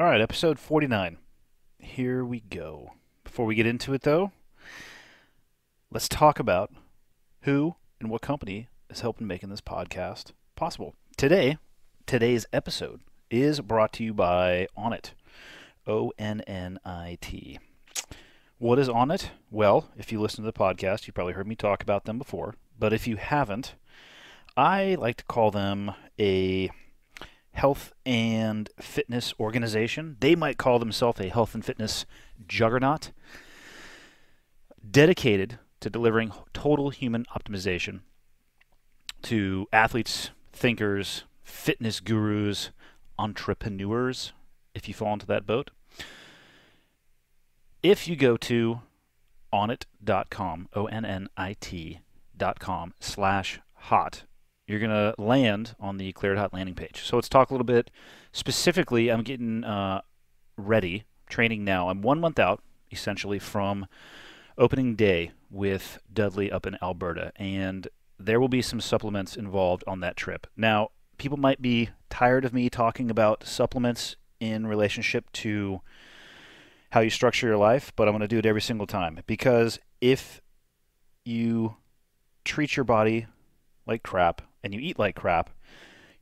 All right, episode 49. Here we go. Before we get into it, though, let's talk about who and what company is helping making this podcast possible. Today, today's episode is brought to you by Onnit. O N N I T. What is Onnit? Well, if you listen to the podcast, you probably heard me talk about them before. But if you haven't, I like to call them a health and fitness organization. They might call themselves a health and fitness juggernaut dedicated to delivering total human optimization to athletes, thinkers, fitness gurus, entrepreneurs, if you fall into that boat. If you go to onnit.com, O N N I T.com slash hot, you're going to land on the Cleared Hot landing page. So let's talk a little bit specifically. I'm getting uh, ready, training now. I'm one month out, essentially, from opening day with Dudley up in Alberta, and there will be some supplements involved on that trip. Now, people might be tired of me talking about supplements in relationship to how you structure your life, but I'm going to do it every single time because if you treat your body like crap and you eat like crap,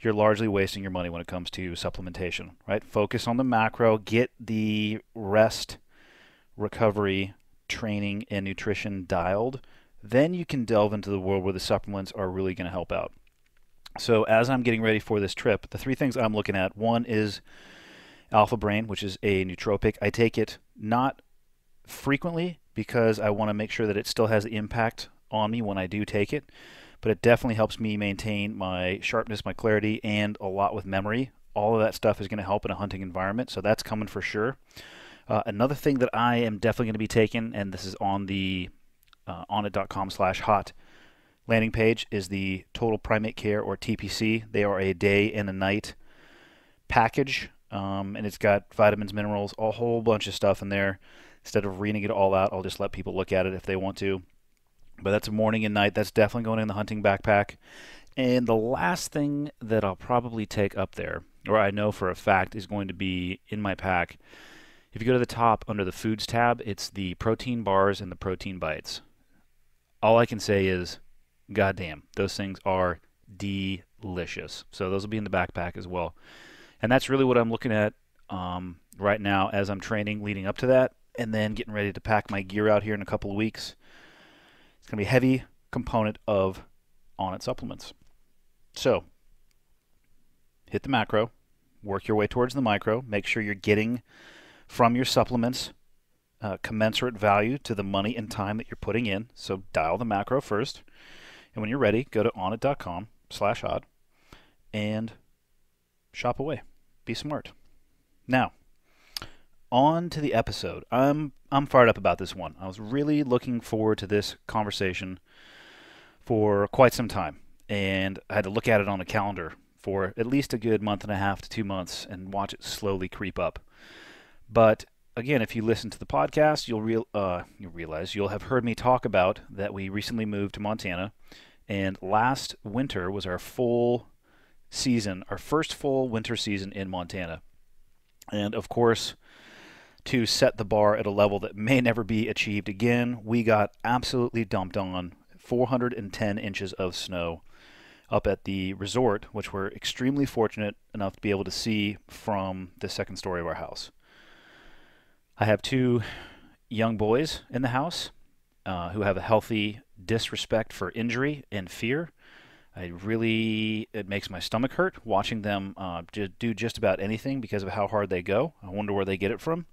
you're largely wasting your money when it comes to supplementation, right? Focus on the macro, get the rest, recovery, training, and nutrition dialed. Then you can delve into the world where the supplements are really going to help out. So, as I'm getting ready for this trip, the three things I'm looking at one is Alpha Brain, which is a nootropic. I take it not frequently because I want to make sure that it still has impact on me when I do take it but it definitely helps me maintain my sharpness, my clarity, and a lot with memory. All of that stuff is going to help in a hunting environment, so that's coming for sure. Uh, another thing that I am definitely going to be taking, and this is on the uh, onnit.com slash hot landing page, is the Total Primate Care or TPC. They are a day and a night package, um, and it's got vitamins, minerals, a whole bunch of stuff in there. Instead of reading it all out, I'll just let people look at it if they want to. But that's morning and night. That's definitely going in the hunting backpack. And the last thing that I'll probably take up there, or I know for a fact is going to be in my pack, if you go to the top under the foods tab, it's the protein bars and the protein bites. All I can say is, goddamn, those things are delicious. So those will be in the backpack as well. And that's really what I'm looking at um, right now as I'm training leading up to that, and then getting ready to pack my gear out here in a couple of weeks. It's going to be a heavy component of Onnit supplements. So, hit the macro, work your way towards the micro, make sure you're getting from your supplements uh, commensurate value to the money and time that you're putting in. So dial the macro first, and when you're ready, go to onnit.com slash hot and shop away. Be smart. Now, on to the episode. I'm I'm fired up about this one. I was really looking forward to this conversation for quite some time, and I had to look at it on a calendar for at least a good month and a half to two months and watch it slowly creep up. But again, if you listen to the podcast, you'll real uh, you realize you'll have heard me talk about that we recently moved to Montana, and last winter was our full season, our first full winter season in Montana, and of course to set the bar at a level that may never be achieved again. We got absolutely dumped on 410 inches of snow up at the resort, which we're extremely fortunate enough to be able to see from the second story of our house. I have two young boys in the house uh, who have a healthy disrespect for injury and fear. I really, it makes my stomach hurt watching them uh, do just about anything because of how hard they go. I wonder where they get it from.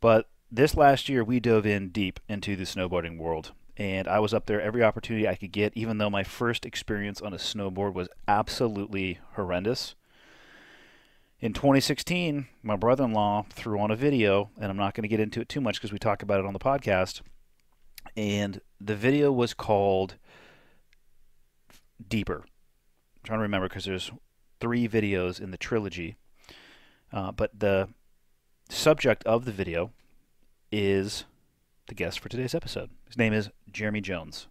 But this last year, we dove in deep into the snowboarding world. And I was up there every opportunity I could get, even though my first experience on a snowboard was absolutely horrendous. In 2016, my brother in law threw on a video, and I'm not going to get into it too much because we talk about it on the podcast. And the video was called Deeper. I'm trying to remember because there's three videos in the trilogy. Uh, but the subject of the video is the guest for today's episode. His name is Jeremy Jones.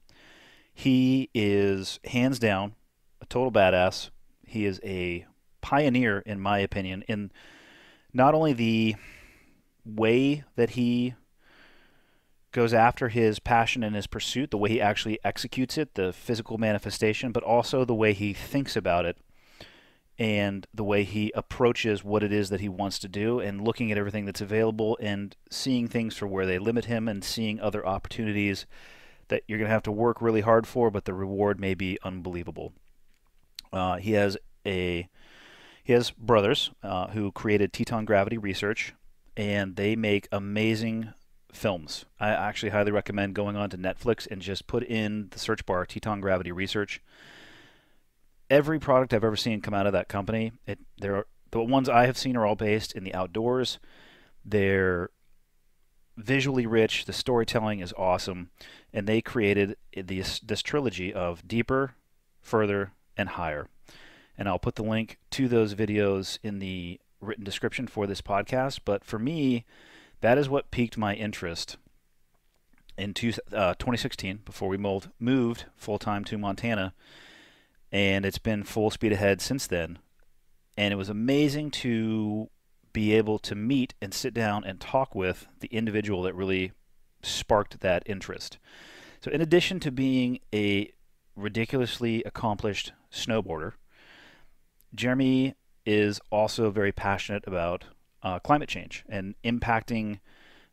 He is hands down a total badass. He is a pioneer, in my opinion, in not only the way that he goes after his passion and his pursuit, the way he actually executes it, the physical manifestation, but also the way he thinks about it and the way he approaches what it is that he wants to do and looking at everything that's available and seeing things for where they limit him and seeing other opportunities that you're going to have to work really hard for, but the reward may be unbelievable. Uh, he has a he has brothers uh, who created Teton Gravity Research, and they make amazing films. I actually highly recommend going on to Netflix and just put in the search bar Teton Gravity Research. Every product I've ever seen come out of that company, it there the ones I have seen are all based in the outdoors. They're visually rich. The storytelling is awesome, and they created this this trilogy of deeper, further, and higher. And I'll put the link to those videos in the written description for this podcast. But for me, that is what piqued my interest in two, uh, 2016 before we moved, moved full time to Montana. And it's been full speed ahead since then. And it was amazing to be able to meet and sit down and talk with the individual that really sparked that interest. So, in addition to being a ridiculously accomplished snowboarder, Jeremy is also very passionate about uh, climate change and impacting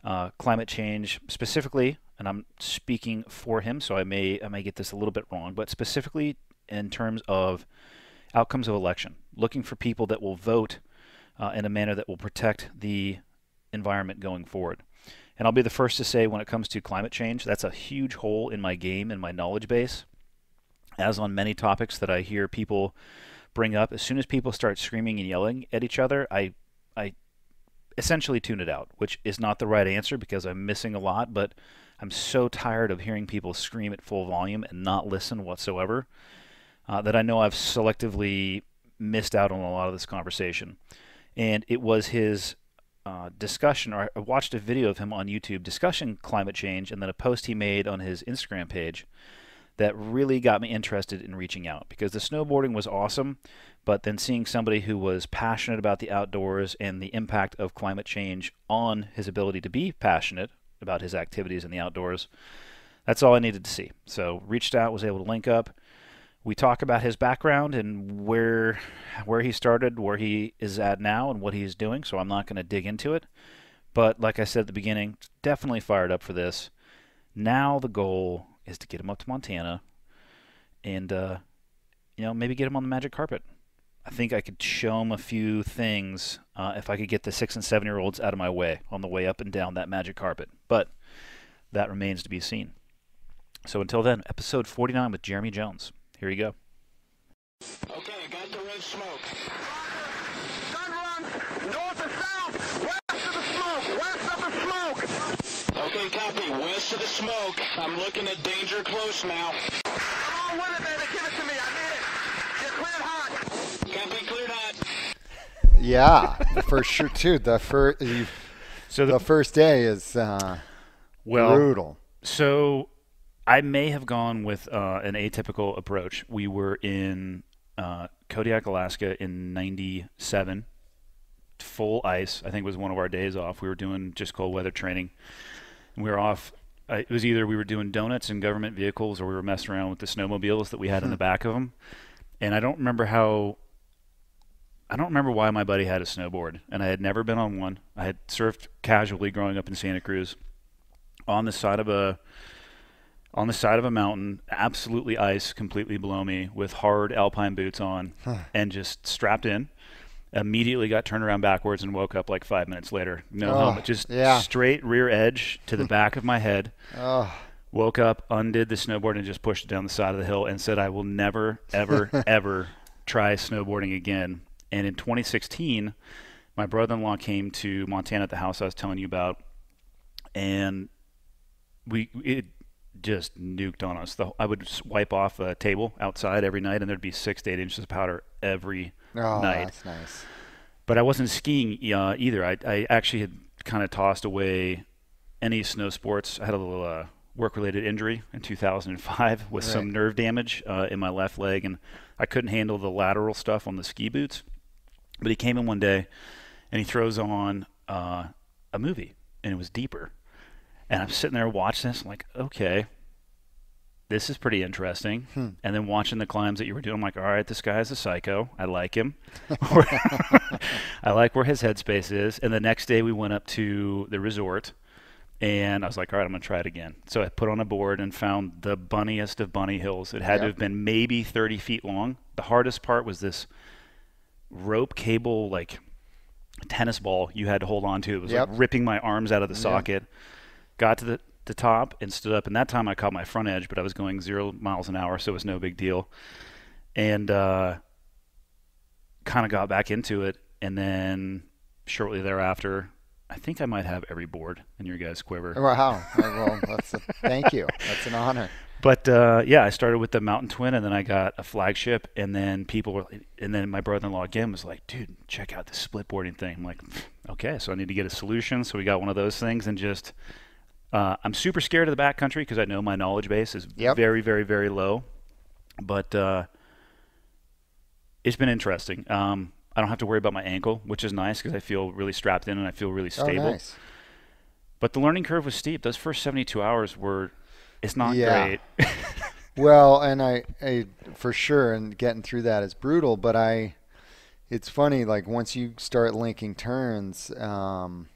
uh, climate change specifically. And I'm speaking for him, so I may I may get this a little bit wrong, but specifically in terms of outcomes of election, looking for people that will vote uh, in a manner that will protect the environment going forward. And I'll be the first to say when it comes to climate change, that's a huge hole in my game and my knowledge base. As on many topics that I hear people bring up, as soon as people start screaming and yelling at each other, I I essentially tune it out, which is not the right answer because I'm missing a lot, but I'm so tired of hearing people scream at full volume and not listen whatsoever uh, that I know I've selectively missed out on a lot of this conversation and it was his uh, discussion, or I watched a video of him on YouTube discussing climate change, and then a post he made on his Instagram page that really got me interested in reaching out because the snowboarding was awesome, but then seeing somebody who was passionate about the outdoors and the impact of climate change on his ability to be passionate about his activities in the outdoors, that's all I needed to see. So reached out, was able to link up we talk about his background and where where he started, where he is at now, and what he's doing. So I'm not going to dig into it. But like I said at the beginning, definitely fired up for this. Now the goal is to get him up to Montana, and uh, you know maybe get him on the magic carpet. I think I could show him a few things uh, if I could get the six and seven year olds out of my way on the way up and down that magic carpet. But that remains to be seen. So until then, episode 49 with Jeremy Jones. Here you go. Okay, got the red smoke. Gun run, north and south, west of the smoke, west of the smoke. Okay, copy, west of the smoke. I'm looking at danger close now. Come on with it, baby, give it to me, I need it. You're cleared hot. Copy, cleared hot. Yeah, for sure too. The first, So the the, first day is uh, well, brutal. so I may have gone with uh, an atypical approach. We were in uh, Kodiak, Alaska in '97, full ice. I think was one of our days off. We were doing just cold weather training. And we were off. Uh, it was either we were doing donuts in government vehicles or we were messing around with the snowmobiles that we had in the back of them. And I don't remember how. I don't remember why my buddy had a snowboard, and I had never been on one. I had surfed casually growing up in Santa Cruz, on the side of a on the side of a mountain, absolutely ice, completely below me, with hard alpine boots on, and just strapped in. Immediately got turned around backwards and woke up like five minutes later. No Oh, helmet, just yeah. straight rear edge to the back of my head. Oh, Woke up, undid the snowboard, and just pushed it down the side of the hill and said, I will never, ever, ever try snowboarding again. And in 2016, my brother in law came to Montana at the house I was telling you about, and we it just nuked on us. The, I would wipe off a table outside every night, and there'd be six to eight inches of powder every oh night. that's nice. But I wasn't skiing uh, either. I, I actually had kind of tossed away any snow sports. I had a little uh, work-related injury in 2005 with some nerve damage uh, in my left leg, and I couldn't handle the lateral stuff on the ski boots. But he came in one day and he throws on uh, a movie, and it was deeper. And I'm sitting there watching this, I'm like, okay, this is pretty interesting. Hmm. And then watching the climbs that you were doing, I'm like, all right, this guy's a psycho. I like him. I like where his headspace is. And the next day we went up to the resort and I was like, all right, I'm going to try it again. So I put on a board and found the bunniest of bunny hills. It had to have been maybe 30 feet long. The hardest part was this rope cable, like tennis ball you had to hold on to. It was Yep. like ripping my arms out of the Yeah. socket. Got to the, the top and stood up. And that time I caught my front edge, but I was going zero miles an hour, so it was no big deal. And uh, kind of got back into it. And then shortly thereafter, I think I might have every board in your guys' quiver. Wow. well, that's a, thank you. That's an honor. But uh, yeah, I started with the Mountain Twin, and then I got a flagship, and then people were, and then my brother-in-law again was like, "Dude, check out the split boarding thing." I'm like, "Okay, so I need to get a solution." So we got one of those things, and just, uh, I'm super scared of the backcountry because I know my knowledge base is Yep. very, very, very low. But uh, it's been interesting. Um, I don't have to worry about my ankle, which is nice because I feel really strapped in and I feel really stable. Oh, nice. But the learning curve was steep. Those first 72 hours were, it's not Yeah. great. Well, and I, I for sure, and getting through that is brutal. But I, it's funny. Like once you start linking turns, um,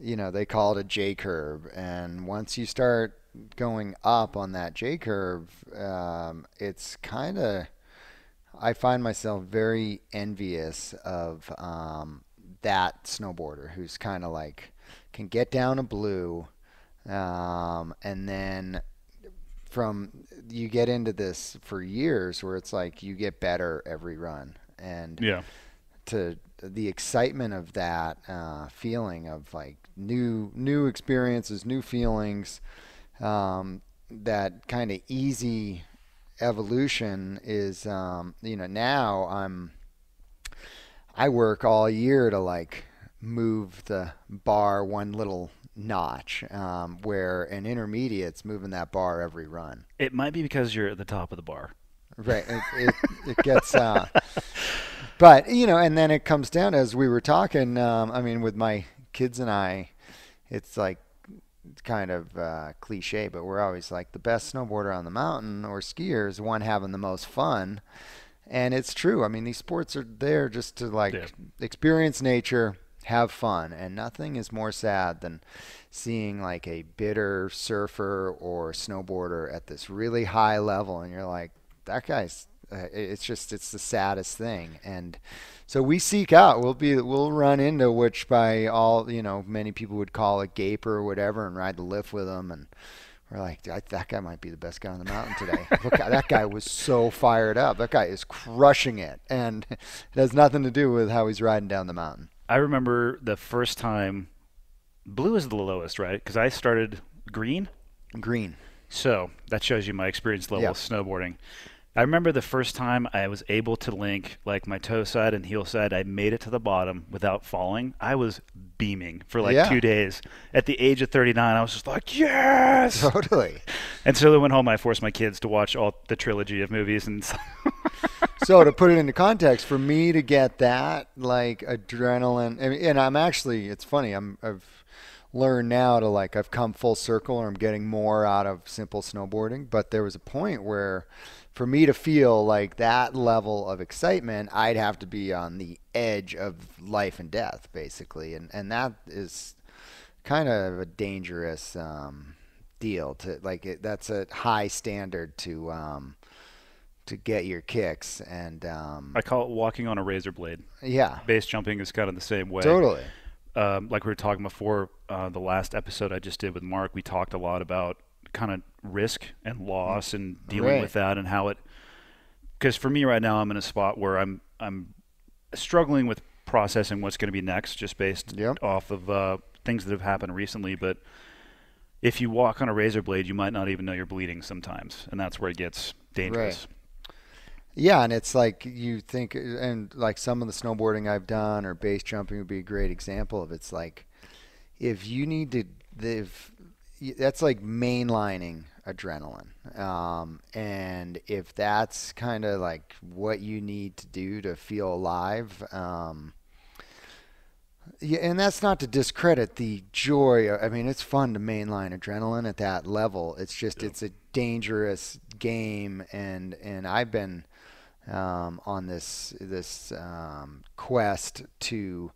you know they call it a J curve, and once you start going up on that J curve, um, it's kind of. I find myself very envious of um, that snowboarder who's kind of like can get down a blue, um, and then from you get into this for years where it's like you get better every run and yeah. to the excitement of that uh, feeling of like new new experiences new feelings um, that kind of easy evolution is um, you know now i'm i work all year to like move the bar one little notch um, where an intermediate's moving that bar every run It might be because you're at the top of the bar. Right. It, it, it gets, uh, but you know, and then it comes down as we were talking. Um, I mean, with my kids and I, it's like kind of uh, cliche, but we're always like the best snowboarder on the mountain or skier is one having the most fun, and it's true. I mean, these sports are there just to like Yeah. experience nature, have fun, and nothing is more sad than seeing like a bitter surfer or snowboarder at this really high level, and you're like, that guy's. Uh, it's just it's the saddest thing, and so we seek out. We'll be we'll run into which by all you know many people would call a gaper or whatever, and ride the lift with them, and we're like, "I- that guy might be the best guy on the mountain today. Look, that guy was so fired up. That guy is crushing it, and it has nothing to do with how he's riding down the mountain. I remember the first time, blue is the lowest, right? Because I started green. Green. So that shows you my experience level of snowboarding. I remember the first time I was able to link like my toe side and heel side. I made it to the bottom without falling. I was beaming for like Yeah. two days. At the age of 39, I was just like, yes! Totally. And so I went home. I forced my kids to watch all the trilogy of movies, and so to put it into context, for me to get that like adrenaline, and, and I'm actually, it's funny, I'm I've learned now to like I've come full circle, or I'm getting more out of simple snowboarding. But there was a point where, for me to feel like that level of excitement, I'd have to be on the edge of life and death, basically, and and that is kind of a dangerous um, deal to like. It, that's a high standard to. Um, to get your kicks and um, I call it walking on a razor blade. yeah Base jumping is kind of the same way. totally um, like we were talking before, uh, the last episode I just did with Mark, we talked a lot about kind of risk and loss and dealing Right. with that and how it. Because for me right now, I'm in a spot where I'm I'm struggling with processing what's going to be next, just based Yep. off of uh, things that have happened recently. But if you walk on a razor blade, you might not even know you're bleeding sometimes, and that's where it gets dangerous. yeah and it's like you think and like some of the snowboarding i've done or base jumping would be a great example of it's like if you need to if that's like mainlining adrenaline um, and if that's kind of like what you need to do to feel alive um, Yeah, and that's not to discredit the joy. I mean, it's fun to mainline adrenaline at that level. It's just it's a dangerous game, and and I've been um, on this this um, quest to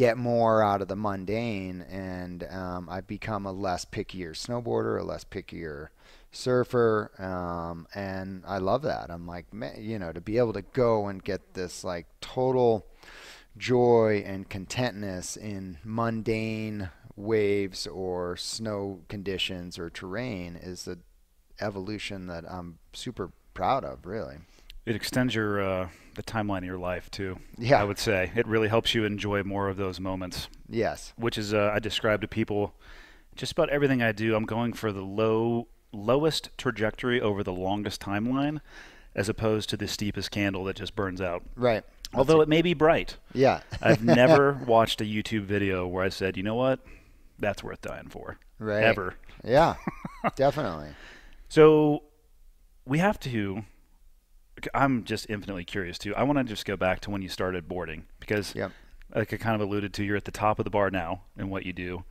get more out of the mundane, and um, I've become a less pickier snowboarder, a less pickier surfer, um, and I love that. I'm like, man, you know, to be able to go and get this like total joy and contentness in mundane waves or snow conditions or terrain is the evolution that I'm super proud of, really. It extends your uh, the timeline of your life too. Yeah. I would say it really helps you enjoy more of those moments, Yes. which is uh, I describe to people just about everything I do. I'm going for the low lowest trajectory over the longest timeline, as opposed to the steepest candle that just burns out. Right. Although it may be bright. Yeah. I've never watched a YouTube video where I said, you know what, that's worth dying for. Right. Ever. Yeah. definitely. So we have to. I'm just infinitely curious too. I want to just go back to when you started boarding because, Yep. like I kind of alluded to, you're at the top of the bar now in what you do.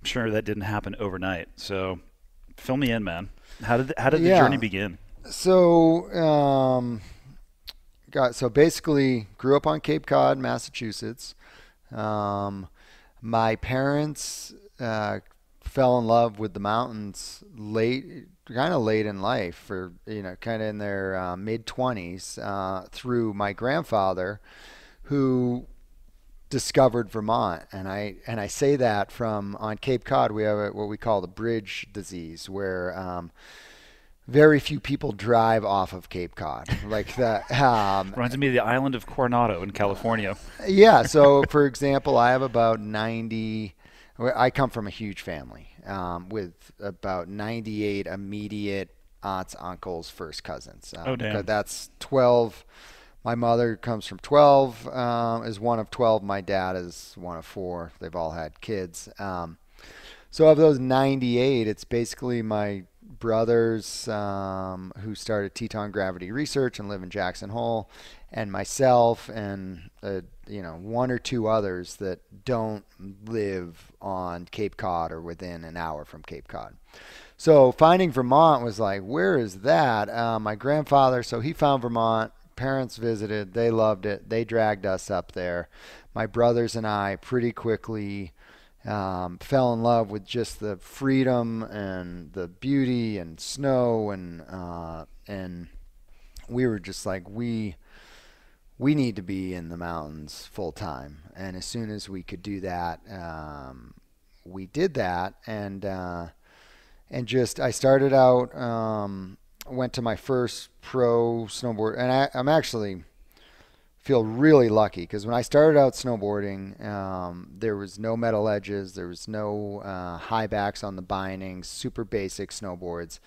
I'm sure that didn't happen overnight. So fill me in, man. How did how did the Yeah. journey begin? So, um, got so basically grew up on Cape Cod, Massachusetts. Um, my parents uh, fell in love with the mountains late, kind of late in life, for you know, kind of in their uh, mid twenties, uh, through my grandfather, who discovered Vermont, and I and I say that from on Cape Cod we have a, what we call the bridge disease, where um, very few people drive off of Cape Cod. Like that. Um, Reminds me of the island of Coronado in California. yeah. So, for example, I have about 90. I come from a huge family um, with about 98 immediate aunts, uncles, first cousins. Um, Oh, damn. That's 12. My mother comes from 12, um, is one of 12. My dad is one of four. They've all had kids. Um, so of those 98, it's basically my brothers um, who started Teton Gravity Research and live in Jackson Hole, and myself and uh, you know one or two others that don't live on Cape Cod or within an hour from Cape Cod. So finding Vermont was like, where is that? Uh, my grandfather, so he found Vermont. Parents visited, they loved it. They dragged us up there. My brothers and I pretty quickly um, fell in love with just the freedom and the beauty and snow and uh, and we were just like we we need to be in the mountains full time. And as soon as we could do that um, we did that. And uh, and just I started out um, went to my first pro snowboard and I, I'm actually feel really lucky because when I started out snowboarding, um, there was no metal edges, there was no uh, high backs on the bindings, super basic snowboards.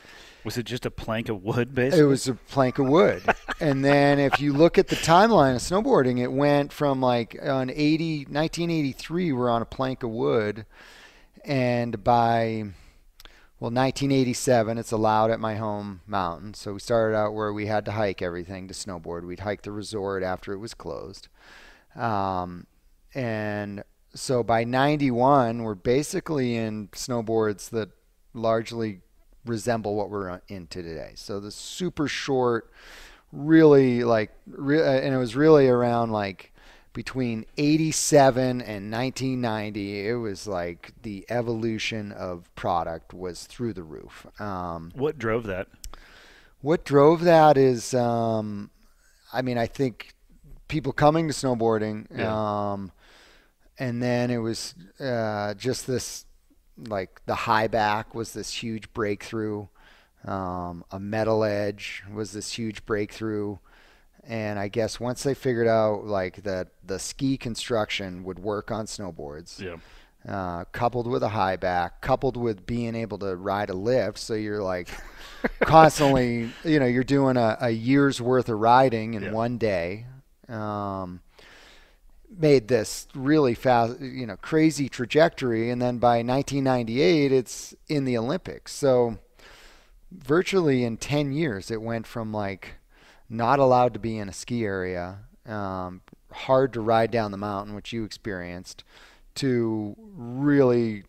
Was it just a plank of wood, basically? It was a plank of wood. and then if you look at the timeline of snowboarding, it went from like on 80, 1983, we're on a plank of wood. And by, well, 1987, it's allowed at my home mountain. So we started out where we had to hike everything to snowboard. We'd hike the resort after it was closed. Um, and so by 91, we're basically in snowboards that largely resemble what we're into today. So the super short, really like, re- uh, and it was really around like between 87 and 1990. It was like the evolution of product was through the roof. Um, what drove that? what drove that is, um, I mean, I think people coming to snowboarding, Yeah. um, and then it was uh, just this, like the high back was this huge breakthrough. Um, a metal edge was this huge breakthrough. And I guess once they figured out like that the ski construction would work on snowboards, Yeah. uh, coupled with a high back, coupled with being able to ride a lift. So you're like constantly, you know, you're doing a, a year's worth of riding in Yeah. one day. Um, made this really fast, you know, crazy trajectory. And then by 1998, it's in the Olympics. So virtually in 10 years, it went from like not allowed to be in a ski area, um, hard to ride down the mountain, which you experienced, to really,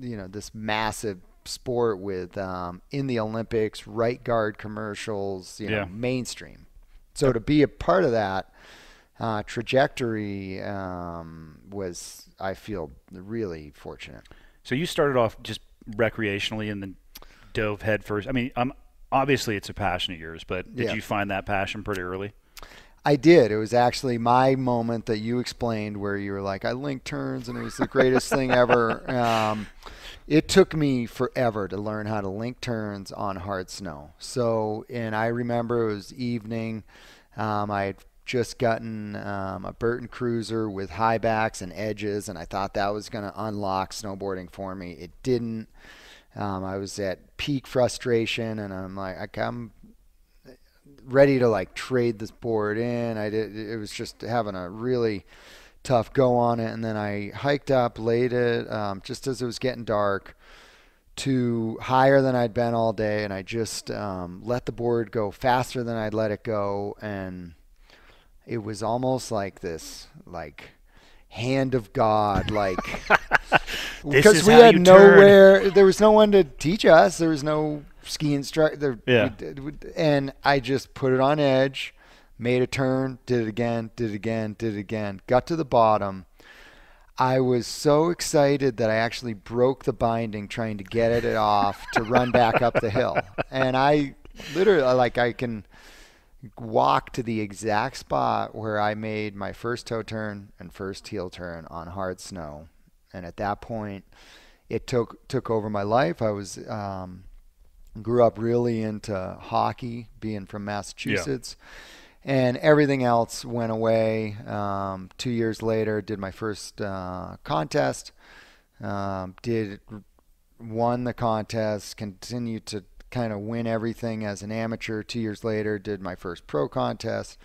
you know, this massive sport with um, in the Olympics, right guard commercials, you know, Yeah. mainstream. So to be a part of that uh, trajectory um, was, I feel, really fortunate. So you started off just recreationally and then dove headfirst. I mean, um, obviously it's a passion of yours, but did Yeah. you find that passion pretty early? I did. It was actually my moment that you explained where you were like, I linked turns and it was the greatest thing ever. Um, it took me forever to learn how to link turns on hard snow. So, and I remember it was evening. Um, I had just gotten um, a Burton Cruiser with high backs and edges, and I thought that was going to unlock snowboarding for me. It didn't. Um, I was at peak frustration, and I'm like, I'm ready to like trade this board in. I did. It was just having a really tough go on it, and then I hiked up, laid it um, just as it was getting dark to higher than I'd been all day, and I just um, let the board go faster than I'd let it go, and it was almost like this, like hand of God, like because we had you turn. nowhere. There was no one to teach us. There was no ski instructor. Yeah. and I just put it on edge, made a turn, did it again, did it again, did it again. Got to the bottom. I was so excited that I actually broke the binding trying to get it off to run back up the hill. And I literally, like, I can walk to the exact spot where I made my first toe turn and first heel turn on hard snow. And at that point, it took took over my life. I was um, grew up really into hockey, being from Massachusetts, and everything else went away. Um, two years later, did my first uh, contest. Um, did won the contest. Continued to kind of win everything as an amateur. Two years later, did my first pro contest.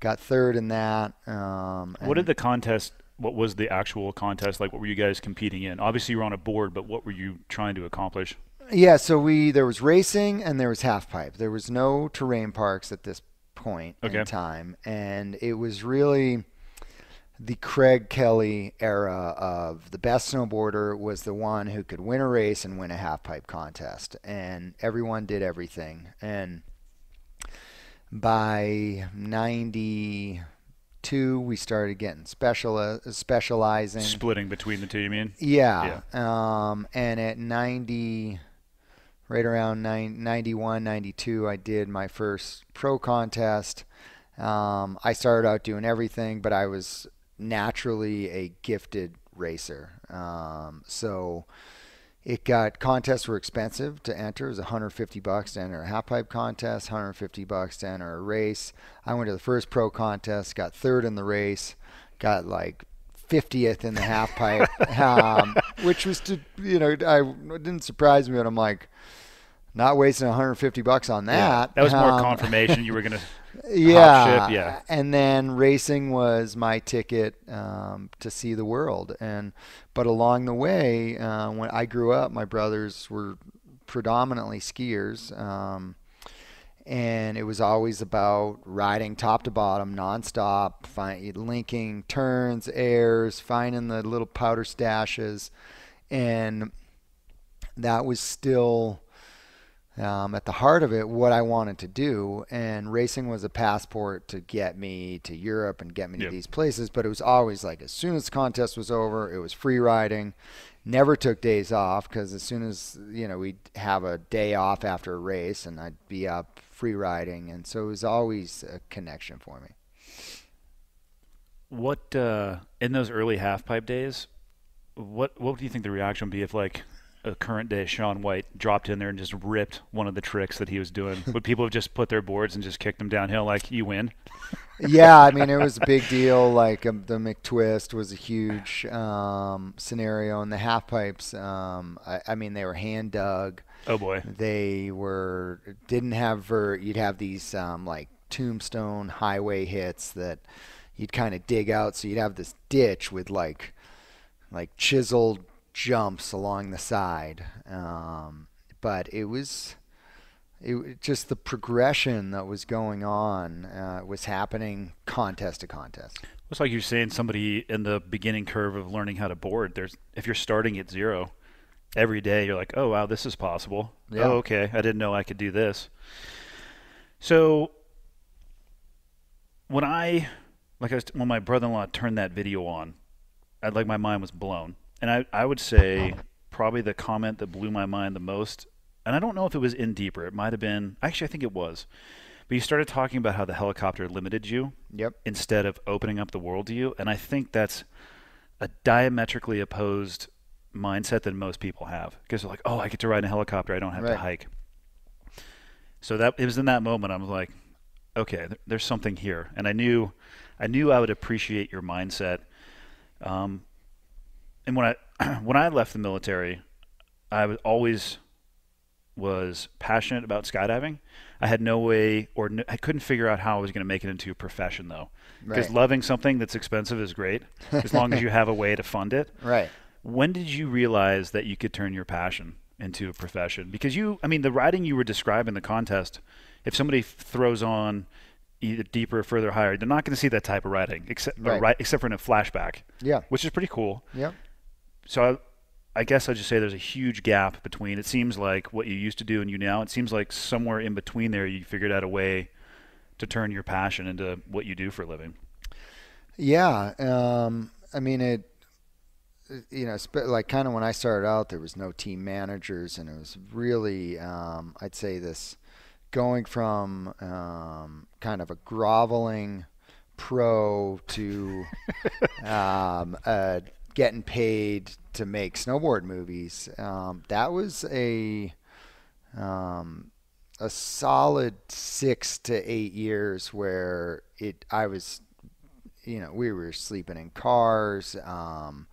Got third in that. Um, What did the contest? What was the actual contest like? What were you guys competing in? Obviously, you were on a board, but what were you trying to accomplish? Yeah, so we there was racing and there was half pipe. There was no terrain parks at this point Okay. in time, and it was really the Craig Kelly era of the best snowboarder was the one who could win a race and win a half pipe contest, and everyone did everything. And by '92, we started getting special uh, specializing. Splitting between the two, you mean? Yeah. Um, and at 90, right around nine, 91, 92, I did my first pro contest. Um, I started out doing everything, but I was naturally a gifted racer. Um, so it got contests were expensive to enter. It was 150 bucks to enter a half pipe contest, 150 bucks to enter a race. I went to the first pro contest, got third in the race, got like 50th in the half pipe, um, which was to you know I it didn't surprise me, but I'm like not wasting 150 bucks on that. That was more Um, confirmation you were gonna. yeah, ship, yeah. And then racing was my ticket um, to see the world. And but along the way, uh, when I grew up, my brothers were predominantly skiers. Um, and it was always about riding top to bottom, nonstop, find, linking turns, airs, finding the little powder stashes, and that was still um, at the heart of it what I wanted to do. And racing was a passport to get me to Europe and get me Yep. to these places. But it was always like as soon as the contest was over, it was free riding. Never took days off because as soon as you know we'd have a day off after a race, and I'd be up free riding, and so it was always a connection for me. What uh, in those early half pipe days? What what do you think the reaction would be if like a current day Shaun White dropped in there and just ripped one of the tricks that he was doing? Would people have just put their boards and just kicked them downhill like you win? yeah, I mean, it was a big deal. Like um, the McTwist was a huge um, scenario, and the half pipes. Um, I, I mean, they were hand dug. Oh boy. They were didn't have vert. You'd have these um, like tombstone highway hits that you'd kind of dig out. So you'd have this ditch with like like chiseled jumps along the side. Um, but it was it just the progression that was going on uh, was happening contest to contest. It's like you're saying somebody in the beginning curve of learning how to board. There's if you're starting at zero every day, you're like, oh wow, this is possible. Yeah. Oh okay, I didn't know I could do this. So when I like I was when my brother-in-law turned that video on, I like my mind was blown. And I I would say probably the comment that blew my mind the most, and I don't know if it was in deeper. It might have been actually I think it was. But you started talking about how the helicopter limited you Yep. instead of opening up the world to you. And I think that's a diametrically opposed mindset than most people have because they're like, oh, I get to ride in a helicopter, I don't have to hike. So that it was in that moment I was like, okay, th- there's something here, and I knew, I knew I would appreciate your mindset. Um, and when I when I left the military, I was always was passionate about skydiving. I had no way, or no, I couldn't figure out how I was going to make it into a profession though. Because Right. loving something that's expensive is great, as long as you have a way to fund it. Right. When did you realize that you could turn your passion into a profession? Because you, I mean, the riding you were describing the contest, if somebody throws on either deeper or further higher, they're not going to see that type of riding, except Right. right, except for in a flashback, Yeah. which is pretty cool. Yep. So I, I guess I'd just say there's a huge gap between. It seems like what you used to do and you now. It seems like somewhere in between there, you figured out a way to turn your passion into what you do for a living. Yeah, um, I mean it. You know, sp- like kind of when I started out, there was no team managers, and it was really, um, I'd say this, going from um, kind of a groveling pro to um, uh, getting paid to make snowboard movies. Um, that was a um, a solid six to eight years where it I was you know, we were sleeping in cars, um,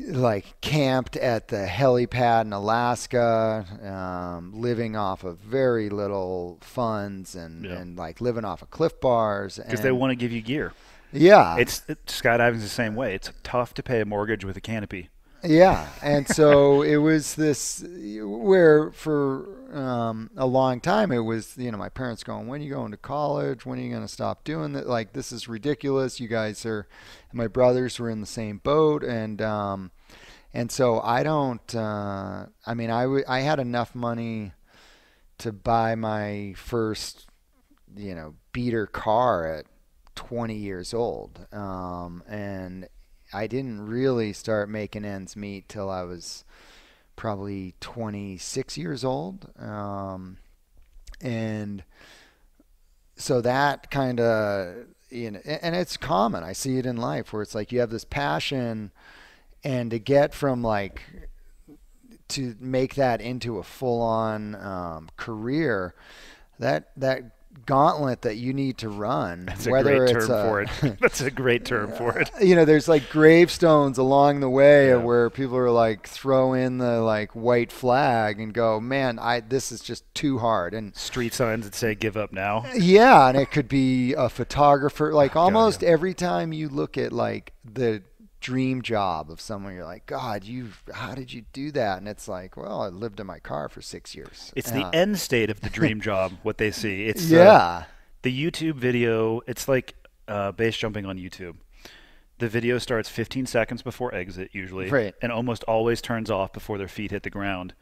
like camped at the helipad in Alaska, um, living off of very little funds and, Yeah. and like living off of Clif bars. Because they want to give you gear. Yeah, It's it, skydiving's the same way. It's tough to pay a mortgage with a canopy. Yeah, and so it was this where for um, a long time it was you know my parents going when are you going to college? When are you going to stop doing that? Like this is ridiculous. You guys are my brothers were in the same boat and um, and so I don't uh, I mean I w- I had enough money to buy my first you know beater car at 20 years old um, and I didn't really start making ends meet till I was probably 26 years old. Um, and so that kind of, you know, and it's common. I see it in life where it's like you have this passion and to get from like, to make that into a full on um, career, that, that gauntlet that you need to run, That's a whether great it's term a, for it. That's a great term for it. you know, there's like gravestones along the way Yeah. where people are like throw in the like white flag and go, man, I this is just too hard. And Street signs that say "Give up now." yeah, and it could be a photographer. Like God, almost yeah. every time you look at like the dream job of someone, you're like, God, you, how did you do that? And it's like, well, I lived in my car for six years. It's Uh, the end state of the dream job. What they see. It's uh, yeah, the YouTube video. It's like uh, base jumping on YouTube. The video starts 15 seconds before exit usually, Right. and almost always turns off before their feet hit the ground.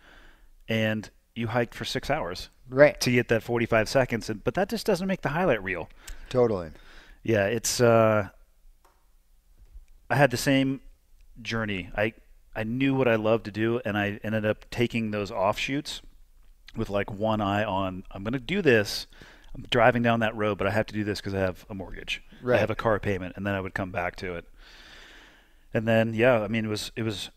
And you hiked for six hours right, to get that 45 seconds, and, but that just doesn't make the highlight reel. totally. Yeah, it's. Uh, I had the same journey. I I knew what I loved to do, and I ended up taking those offshoots with like one eye on. I'm going to do this. I'm driving down that road, but I have to do this because I have a mortgage. I have a car payment, and then I would come back to it. And then, yeah, I mean, it was it was.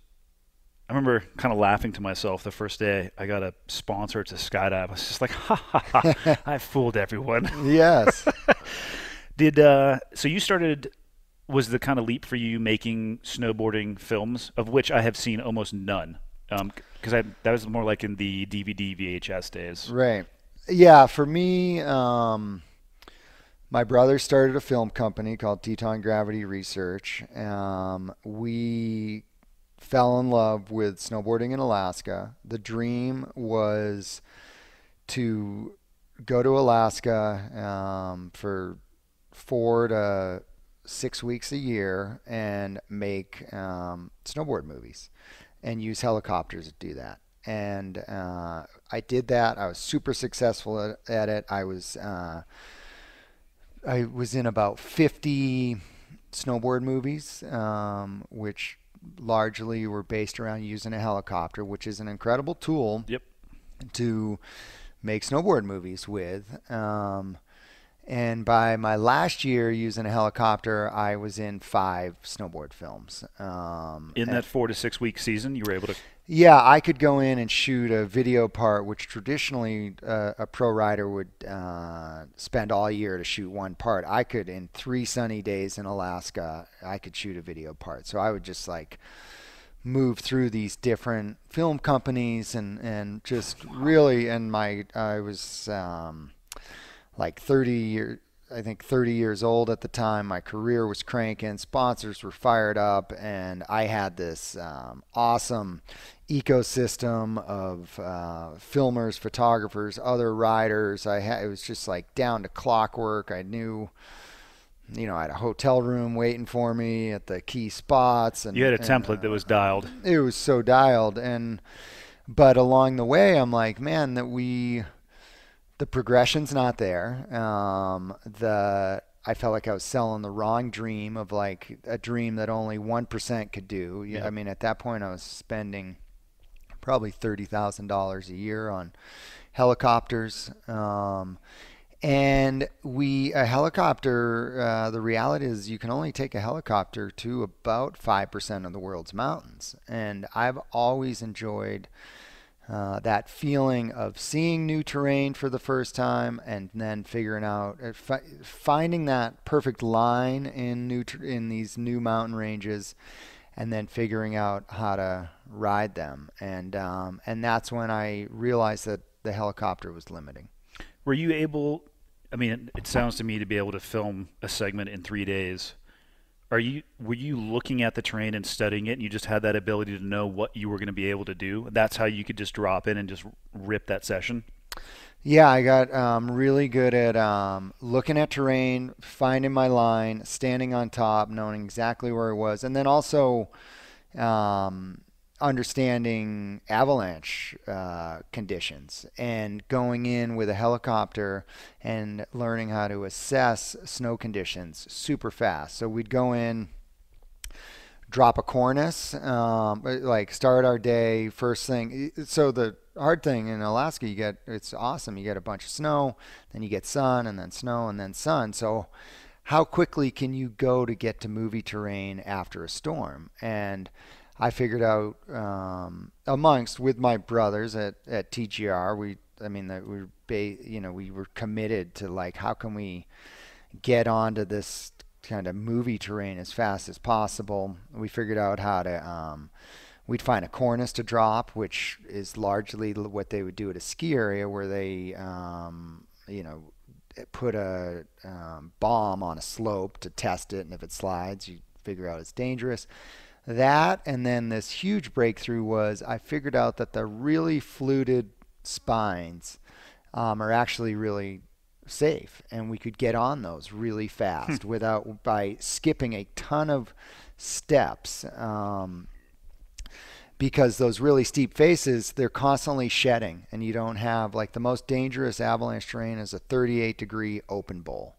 I remember kind of laughing to myself the first day I got a sponsor to skydive. I was just like, ha ha ha! I fooled everyone. Yes. Did uh, so? You started. Was the kind of leap for you making snowboarding films, of which I have seen almost none, because I that was more like in the DVD VHS days. Right. Yeah, for me, um, my brother started a film company called Teton Gravity Research. Um, we fell in love with snowboarding in Alaska. The dream was to go to Alaska um, for four to six weeks a year and make um, snowboard movies and use helicopters to do that. And uh, I did that. I was super successful at, at it. I was uh, I was in about 50 snowboard movies, um, which largely were based around using a helicopter, which is an incredible tool Yep. to make snowboard movies with. Um, and by my last year using a helicopter, I was in five snowboard films. Um, In that four to six week season, you were able to. yeah, I could go in and shoot a video part, which traditionally uh, a pro rider would uh, spend all year to shoot one part. I could, in three sunny days in Alaska, I could shoot a video part. So I would just like move through these different film companies and and just really. And my I was um, like 30 years. I think 30 years old at the time. My career was cranking. Sponsors were fired up, and I had this um, awesome ecosystem of uh, filmers, photographers, other riders. I had it was just like down to clockwork. I knew, you know, I had a hotel room waiting for me at the key spots, and You had a and, template that was dialed. it was so dialed and but along the way i'm like man that we the progression's not there um the i felt like i was selling the wrong dream of like a dream that only 1% could do Yeah, i mean at that point i was spending probably $30000 a year on helicopters um and we a helicopter. Uh, the reality is, you can only take a helicopter to about five percent of the world's mountains. And I've always enjoyed uh, that feeling of seeing new terrain for the first time, and then figuring out, uh, fi- finding that perfect line in new ter- in these new mountain ranges, and then figuring out how to ride them. And um, and that's when I realized that the helicopter was limiting. Were you able? I mean, it, it sounds to me to be able to film a segment in three days. Are you? Were you looking at the terrain and studying it, and you just had that ability to know what you were going to be able to do? That's how you could just drop in and just rip that session. Yeah, I got um, really good at um, looking at terrain, finding my line, standing on top, knowing exactly where it was, and then also um, understanding avalanche uh, conditions and going in with a helicopter and learning how to assess snow conditions super fast. So we'd go in drop a cornice, um, like start our day first thing. So the hard thing in Alaska, you get it's awesome. You get a bunch of snow, then you get sun, and then snow, and then sun. So how quickly can you go to get to movie terrain after a storm? And I figured out um, amongst with my brothers at, at TGR, we I mean that we were ba- you know we were committed to like how can we get onto this kind of movie terrain as fast as possible. We figured out how to um, we'd find a cornice to drop, which is largely what they would do at a ski area where they um, you know put a um, bomb on a slope to test it, and if it slides, you figure out it's dangerous. That and then this huge breakthrough was I figured out that the really fluted spines um, are actually really safe, and we could get on those really fast without by skipping a ton of steps. Um, because those really steep faces, they're constantly shedding, and you don't have like the most dangerous avalanche terrain is a 38 degree open bowl.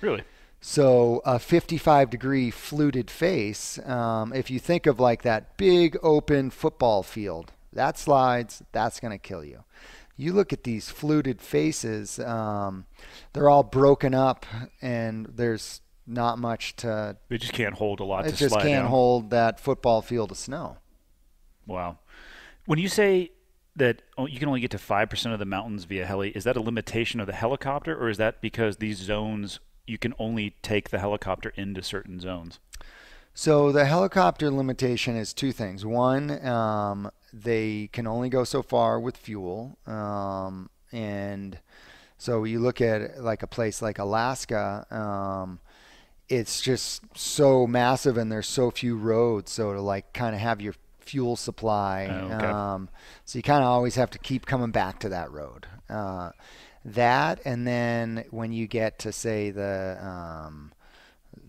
Really? So a 55 degree fluted face, um, if you think of like that big open football field, that slides, that's going to kill you. You look at these fluted faces, um, they're all broken up, and there's not much to. They just can't hold a lot It just can't hold that football field of snow. Wow. When you say that you can only get to 5% of the mountains via heli, is that a limitation of the helicopter, or is that because these zones, you can only take the helicopter into certain zones? So the helicopter limitation is two things. One, um, they can only go so far with fuel, um, and so you look at like a place like Alaska. Um, it's just so massive, and there's so few roads. So to like kind of have your fuel supply, Oh, okay. um, so you kind of always have to keep coming back to that road. Uh, that, and then when you get to say the um,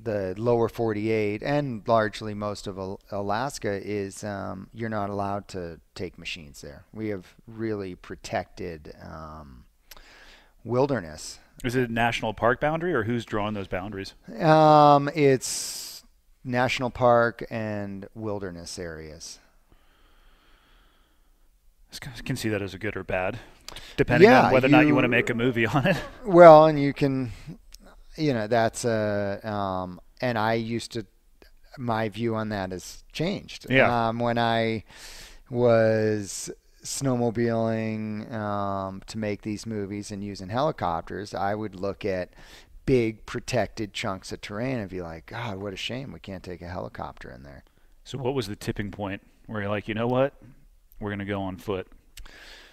the lower 48 and largely most of Al- Alaska is um, you're not allowed to take machines there. We have really protected um, wilderness. Is it a national park boundary, or who's drawing those boundaries? Um, it's national park and wilderness areas. I can see that as a good or bad, depending Yeah, on whether or not you want to make a movie on it. Well, and you can, you know, that's a, um, and I used to, my view on that has changed. Yeah. Um, when I was snowmobiling um, to make these movies and using helicopters, I would look at big protected chunks of terrain and be like, God, what a shame we can't take a helicopter in there. So, what was the tipping point where you're like, you know what, we're gonna go on foot?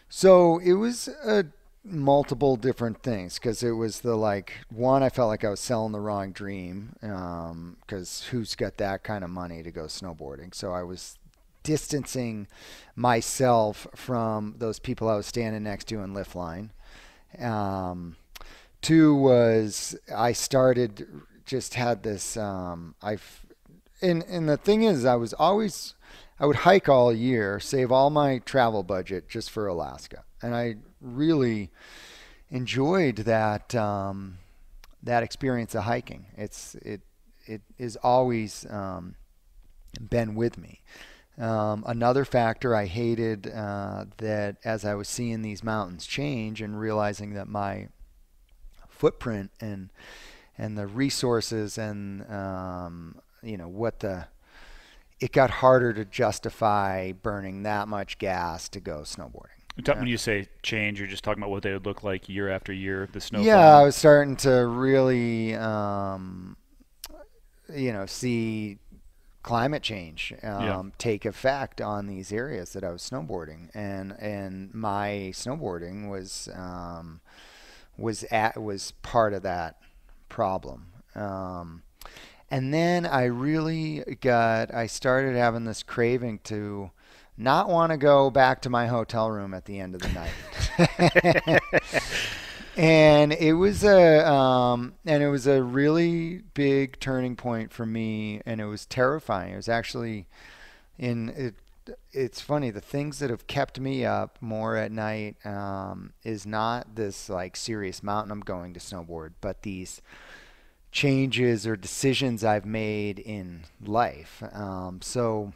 So it was uh, multiple different things because it was the like one I felt like I was selling the wrong dream because who's got that kind of money to go snowboarding? So I was distancing myself from those people I was standing next to in lift line. Um, two was I started just had this um, I've and and the thing is I was always I would hike all year, save all my travel budget just for Alaska, and I really enjoyed that um, that experience of hiking. It's it it is always um, been with me. Um, another factor I hated uh, that as I was seeing these mountains change and realizing that my footprint and and the resources and um, you know what the it got harder to justify burning that much gas to go snowboarding. When you say change, you're just talking about what they would look like year after year. The snow. Yeah, I was starting to really, um, you know, see climate change um, Yeah. take effect on these areas that I was snowboarding, and and my snowboarding was um, was at was part of that problem. Um, and then I really got I started having this craving to not want to go back to my hotel room at the end of the night. and it was a um, and it was a really big turning point for me and it was terrifying. It was actually in it it's funny the things that have kept me up more at night um, is not this like serious mountain I'm going to snowboard, but these changes or decisions I've made in life. Um, so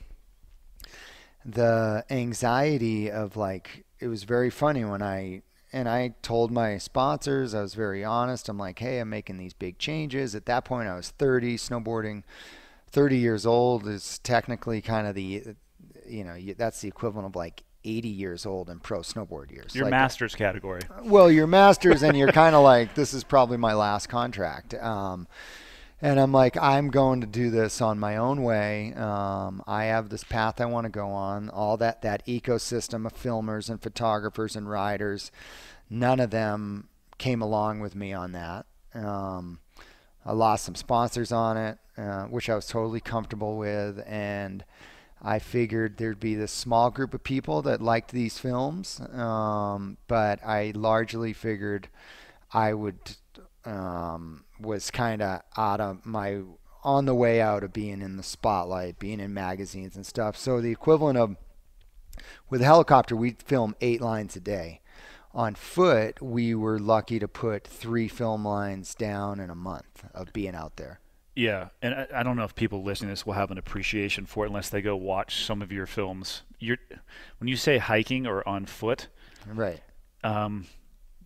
the anxiety of like it was very funny when I and I told my sponsors I was very honest. I'm like, hey, I'm making these big changes. At that point, I was 30, snowboarding. 30 years old is technically kind of the you know that's the equivalent of like 80 years old in pro snowboard years. Your Like, master's category. well, you're masters, and you're kind of like, this is probably my last contract. Um, and I'm like, I'm going to do this on my own way. Um, I have this path I want to go on. All that that ecosystem of filmers and photographers and riders, none of them came along with me on that. Um, I lost some sponsors on it, uh, which I was totally comfortable with, and I figured there'd be this small group of people that liked these films, um, but I largely figured I would um, was kind of out of my on the way out of being in the spotlight, being in magazines and stuff. So the equivalent of with a helicopter, we'd film eight lines a day. On foot, we were lucky to put three film lines down in a month of being out there. Yeah, and I, I don't know if people listening to this will have an appreciation for it unless they go watch some of your films. You're when you say hiking or on foot, Right. um,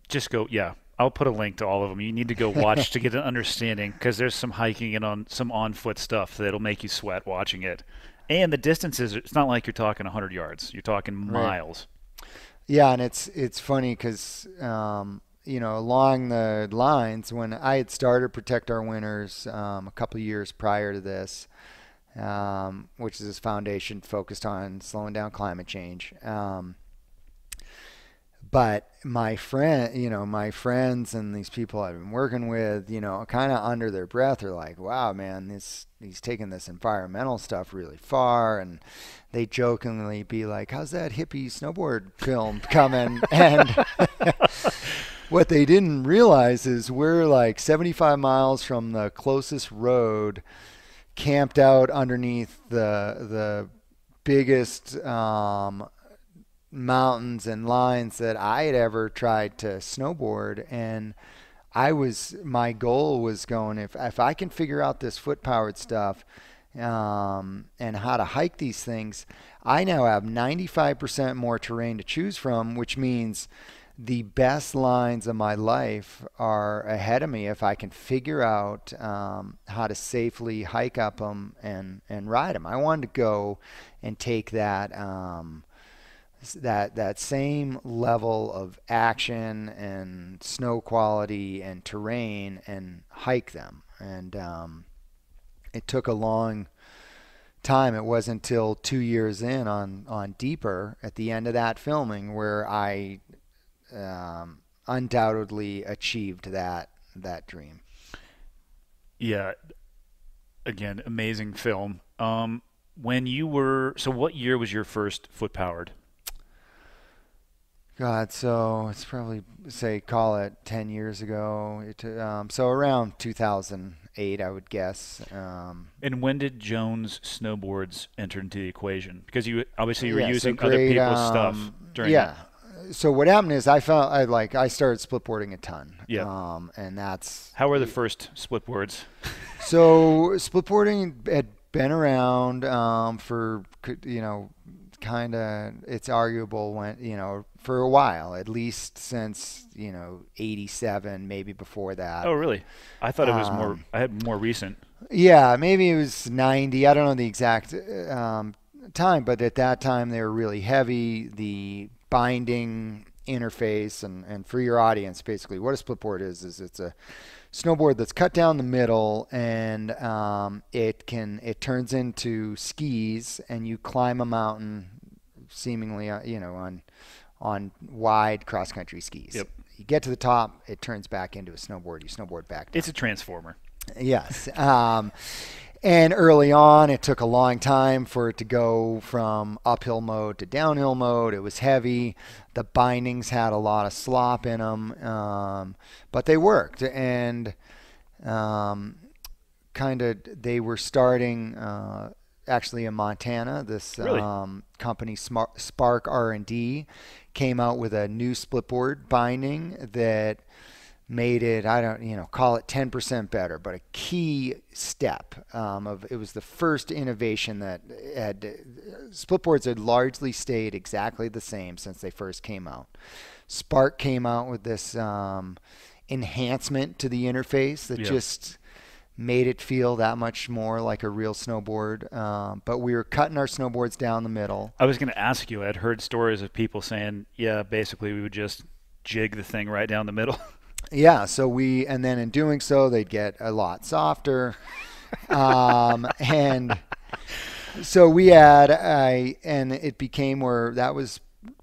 just go. Yeah, I'll put a link to all of them. You need to go watch to get an understanding because there's some hiking and on some on foot stuff that'll make you sweat watching it. And the distances, it's not like you're talking 100 yards. You're talking miles. Yeah, and it's it's funny because um, you know along the lines when I had started Protect Our Winners um, a couple of years prior to this, um, which is this foundation focused on slowing down climate change. Um, but my friend, you know, my friends and these people I've been working with, you know, kind of under their breath are like, "Wow, man, this he's taking this environmental stuff really far." And they jokingly be like, "How's that hippie snowboard film coming?" and what they didn't realize is we're like 75 miles from the closest road, camped out underneath the the biggest um, mountains and lines that I had ever tried to snowboard, and I was my goal was going if if I can figure out this foot powered stuff um, and how to hike these things, I now have 95% more terrain to choose from, which means the best lines of my life are ahead of me if I can figure out um, how to safely hike up them and, and ride them. I wanted to go and take that um, that that same level of action and snow quality and terrain and hike them. And um, it took a long time. It wasn't until two years in on on Deeper at the end of that filming where I um, undoubtedly achieved that that dream. Yeah. Again, amazing film. Um, when you were so, what year was your first foot powered? God, so it's probably say call it ten years ago. It, um, so around 2008, I would guess. Um, And when did Jones snowboards enter into the equation? Because you obviously you were yeah, so using other people's stuff um, during. Yeah. So what happened is I found I like I started splitboarding a ton. Yeah. Um, and that's How were the first split boards? So splitboarding had been around um, for you know, kind of it's arguable when you know for a while, at least since you know '87, maybe before that. Oh, really? I thought it was more. Um, I had more recent. Yeah, maybe it was 90. I don't know the exact um, time, but at that time they were really heavy. The binding interface, and, and for your audience, basically, what a splitboard is is it's a snowboard that's cut down the middle, and um, it can it turns into skis, and you climb a mountain, seemingly, uh, you know, on on wide cross country skis. Yep. You get to the top, it turns back into a snowboard. You snowboard back down. It's a transformer. Yes. Um, and early on, it took a long time for it to go from uphill mode to downhill mode. It was heavy. The bindings had a lot of slop in them, um, but they worked. And um, kind of, they were starting uh, actually in Montana. This Really? um, company, Smart, Spark R&D, came out with a new splitboard binding that made it i don't you know call it 10% better but a key step um, of it was the first innovation that had splitboards had largely stayed exactly the same since they first came out spark came out with this um, enhancement to the interface that Yeah. just made it feel that much more like a real snowboard um, but we were cutting our snowboards down the middle I was going to ask you. I'd heard stories of people saying, "Yeah, basically we would just jig the thing right down the middle." Yeah, so we, and then in doing so, they'd get a lot softer. um, and so we had, I, and it became where that was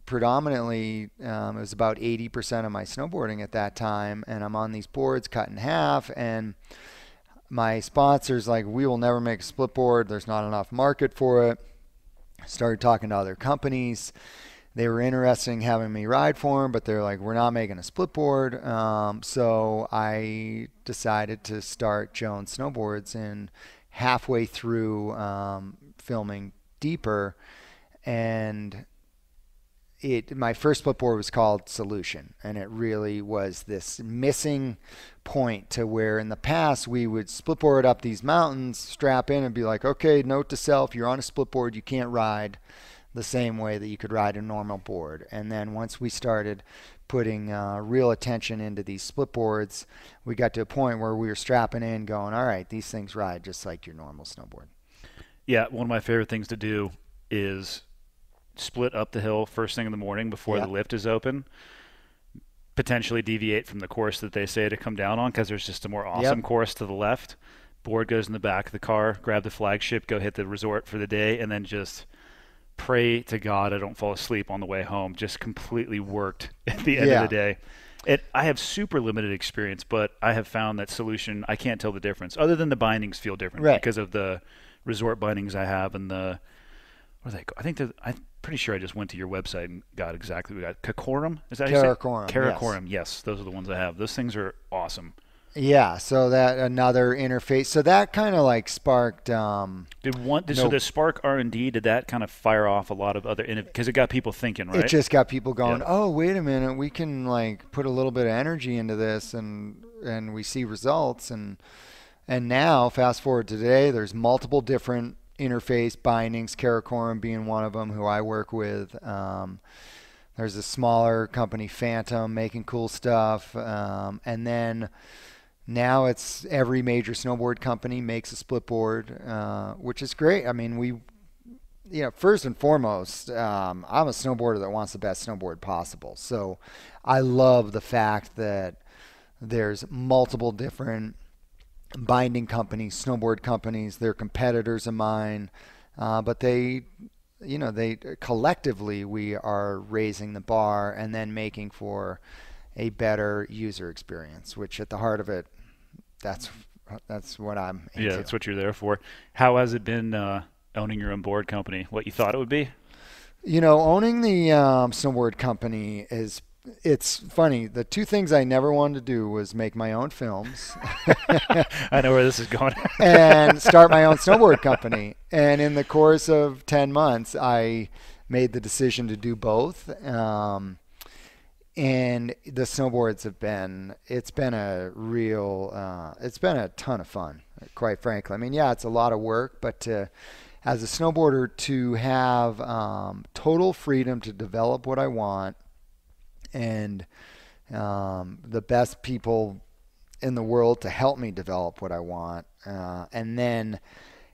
predominantly, um, it was about 80% of my snowboarding at that time. And I'm on these boards cut in half. And my sponsor's like, we will never make a split board. There's not enough market for it. Started talking to other companies they were interested in having me ride for them, but they're like, we're not making a split board. Um, so I decided to start Jones Snowboards, and halfway through um, filming Deeper, and it my first split board was called Solution, and it really was this missing point to where in the past we would split board up these mountains, strap in, and be like, okay, note to self, you're on a split board, you can't ride the same way that you could ride a normal board. And then once we started putting uh, real attention into these split boards, we got to a point where we were strapping in, going, all right, these things ride just like your normal snowboard. yeah, one of my favorite things to do is split up the hill first thing in the morning before Yeah. the lift is open. Potentially deviate from the course that they say to come down on because there's just a more awesome Yep. course to the left. Board goes in the back of the car, grab the flagship, go hit the resort for the day, and then just pray to God I don't fall asleep on the way home. Just completely worked at the end Yeah. of the day. It, I have super limited experience, but I have found that solution. I can't tell the difference, other than the bindings feel different Right. because of the resort bindings I have and the what are they? I think I'm pretty sure I just went to your website and got exactly what we got. Karakoram is that how you say it? Karakoram, yes. Yes. Those are the ones I have. Those things are awesome. Yeah, so that another interface. So that kind of like sparked. Um, Did one? Did, So the Spark R and D did that kind of fire off a lot of other because it got people thinking, right? It just got people going. Yeah. Oh, wait a minute, we can like put a little bit of energy into this, and and we see results. And and now, fast forward to today, there's multiple different interface bindings. Karakoram being one of them, who I work with. Um, there's a smaller company, Phantom, making cool stuff, um, and then now it's every major snowboard company makes a split board, uh, which is great. I mean, we, you know, first and foremost, um, I'm a snowboarder that wants the best snowboard possible. So I love the fact that there's multiple different binding companies, snowboard companies. They're competitors of mine, uh, but they, you know, they collectively we are raising the bar and then making for a better user experience. Which at the heart of it, that's that's what I'm. Into. yeah, that's what you're there for. How has it been uh, owning your own board company? What you thought it would be? You know, owning the um, snowboard company is. It's funny. The two things I never wanted to do was make my own films I know where this is going. and start my own snowboard company. And in the course of 10 months, I made the decision to do both. Um, and the snowboards have been, it's been a real, uh, it's been a ton of fun, quite frankly. I mean, yeah, it's a lot of work, but to, as a snowboarder, to have um, total freedom to develop what I want and um, the best people in the world to help me develop what I want, uh, and then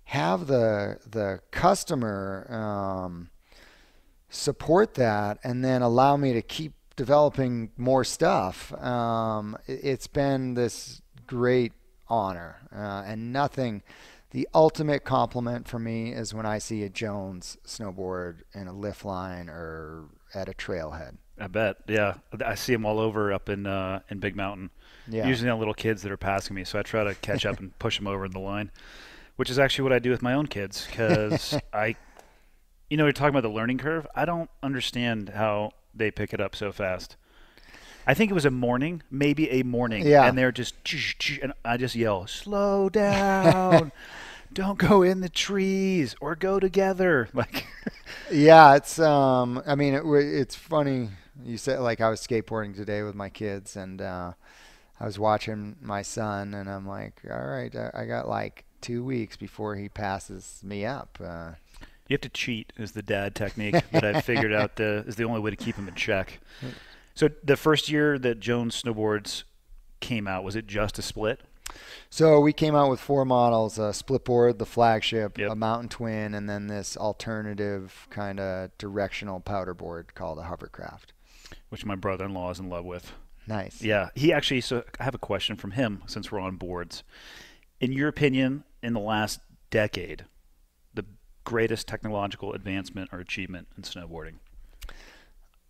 have the the customer um, support that, and then allow me to keep developing more stuff. Um, it, it's been this great honor, uh, and nothing. The ultimate compliment for me is when I see a Jones snowboard in a lift line or at a trailhead. I bet. Yeah, I see them all over up in uh, in Big Mountain. Yeah. Usually on little kids that are passing me, so I try to catch up and push them over in the line, which is actually what I do with my own kids because I, you know, you're talking about the learning curve. I don't understand how they pick it up so fast. I think it was a morning, maybe a morning, Yeah. and they're just, and I just yell, "Slow down! Don't go in the trees or go together!" Like, Yeah, it's um. I mean, it, it's funny. You said like I was skateboarding today with my kids, and uh, I was watching my son, and I'm like, all right, I, I got like two weeks before he passes me up. Uh, You have to cheat is the dad technique that I've figured out the, is the only way to keep him in check. So the first year that Jones Snowboards came out, was it just a split? so we came out with four models: a split board, the flagship, Yep. a mountain twin, and then this alternative kind of directional powder board called a hovercraft. Which my brother-in-law is in love with. Nice. Yeah, he actually. So I have a question from him since we're on boards. In your opinion, in the last decade, greatest technological advancement or achievement in snowboarding?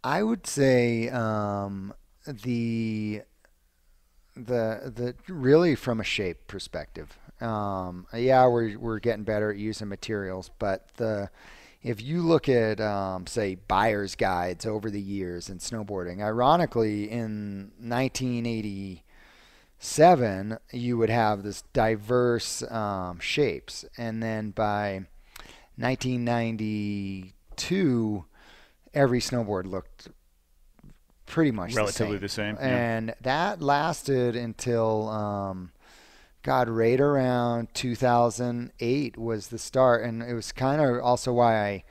I would say um, the the the really from a shape perspective. Um, yeah, we're we're getting better at using materials, but the if you look at um, say buyer's guides over the years in snowboarding, ironically, in 1987 you would have this diverse um, shapes, and then by 1992 every snowboard looked pretty much Relatively the the same. same, yeah. And that lasted until, um, God, right around 2008 was the start. And it was kind of also why I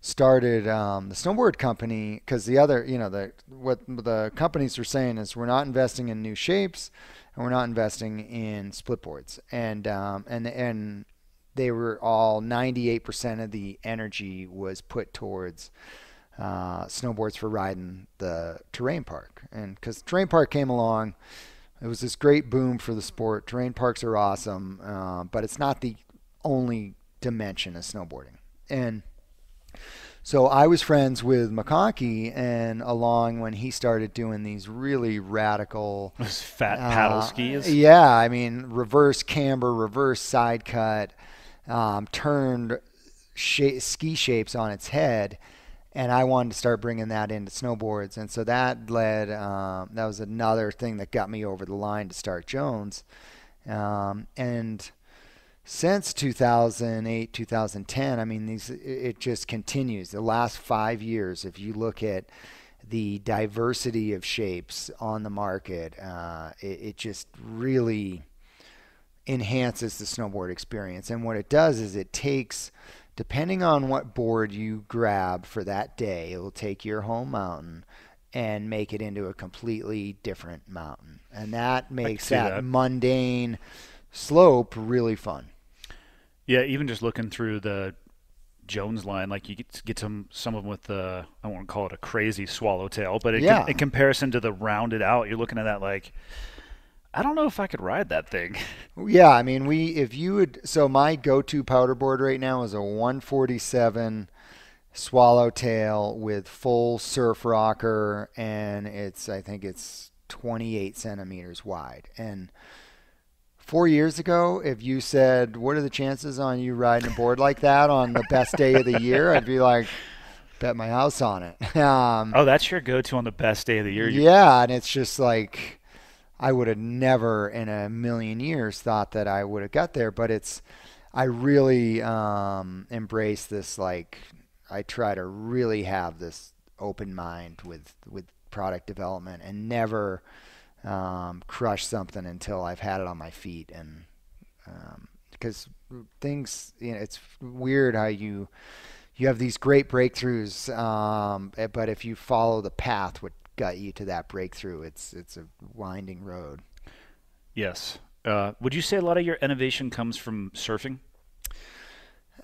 started um, the snowboard company because the other, you know, the what the companies are saying is we're not investing in new shapes and we're not investing in split boards. And um, and and they were all 98% of the energy was put towards uh, snowboards for riding the terrain park. And because terrain park came along, it was this great boom for the sport. Terrain parks are awesome, uh, but it's not the only dimension of snowboarding. And so I was friends with McConkey, and along when he started doing these really radical Those fat paddle uh, skis. Yeah, I mean, reverse camber, reverse side cut, um, turned sha- ski shapes on its head, and I wanted to start bringing that into snowboards, and so that led. Um, that was another thing that got me over the line to start Jones, um, and since 2008 2010 i mean these it just continues the last five years if you look at the diversity of shapes on the market uh, it, it, just really enhances the snowboard experience. And what it does is it takes depending on what board you grab for that day it will take your home mountain and make it into a completely different mountain. And that makes that, that. mundane slope really fun. Yeah, even just looking through the Jones line, like you get, get some some of them with the I won't call it a crazy swallowtail, but it, Yeah. in comparison to the rounded out, you're looking at that like I don't know if I could ride that thing. Yeah, I mean, we if you would so my go-to powder board right now is a 147 swallowtail with full surf rocker, and it's I think it's 28 centimeters wide. And four years ago, if you said, "What are the chances on you riding a board like that on the best day of the year?" I'd be like, "Bet my house on it." Um, Oh, that's your go-to on the best day of the year. Yeah, and it's just like I would have never in a million years thought that I would have got there, but it's I really um, embrace this like I try to really have this open mind with with product development and never um, crush something until I've had it on my feet. And because things you know it's weird how you you have these great breakthroughs um, eh, but if you follow the path what got you to that breakthrough it's it's a winding road Yes. Uh, would you say a lot of your innovation comes from surfing?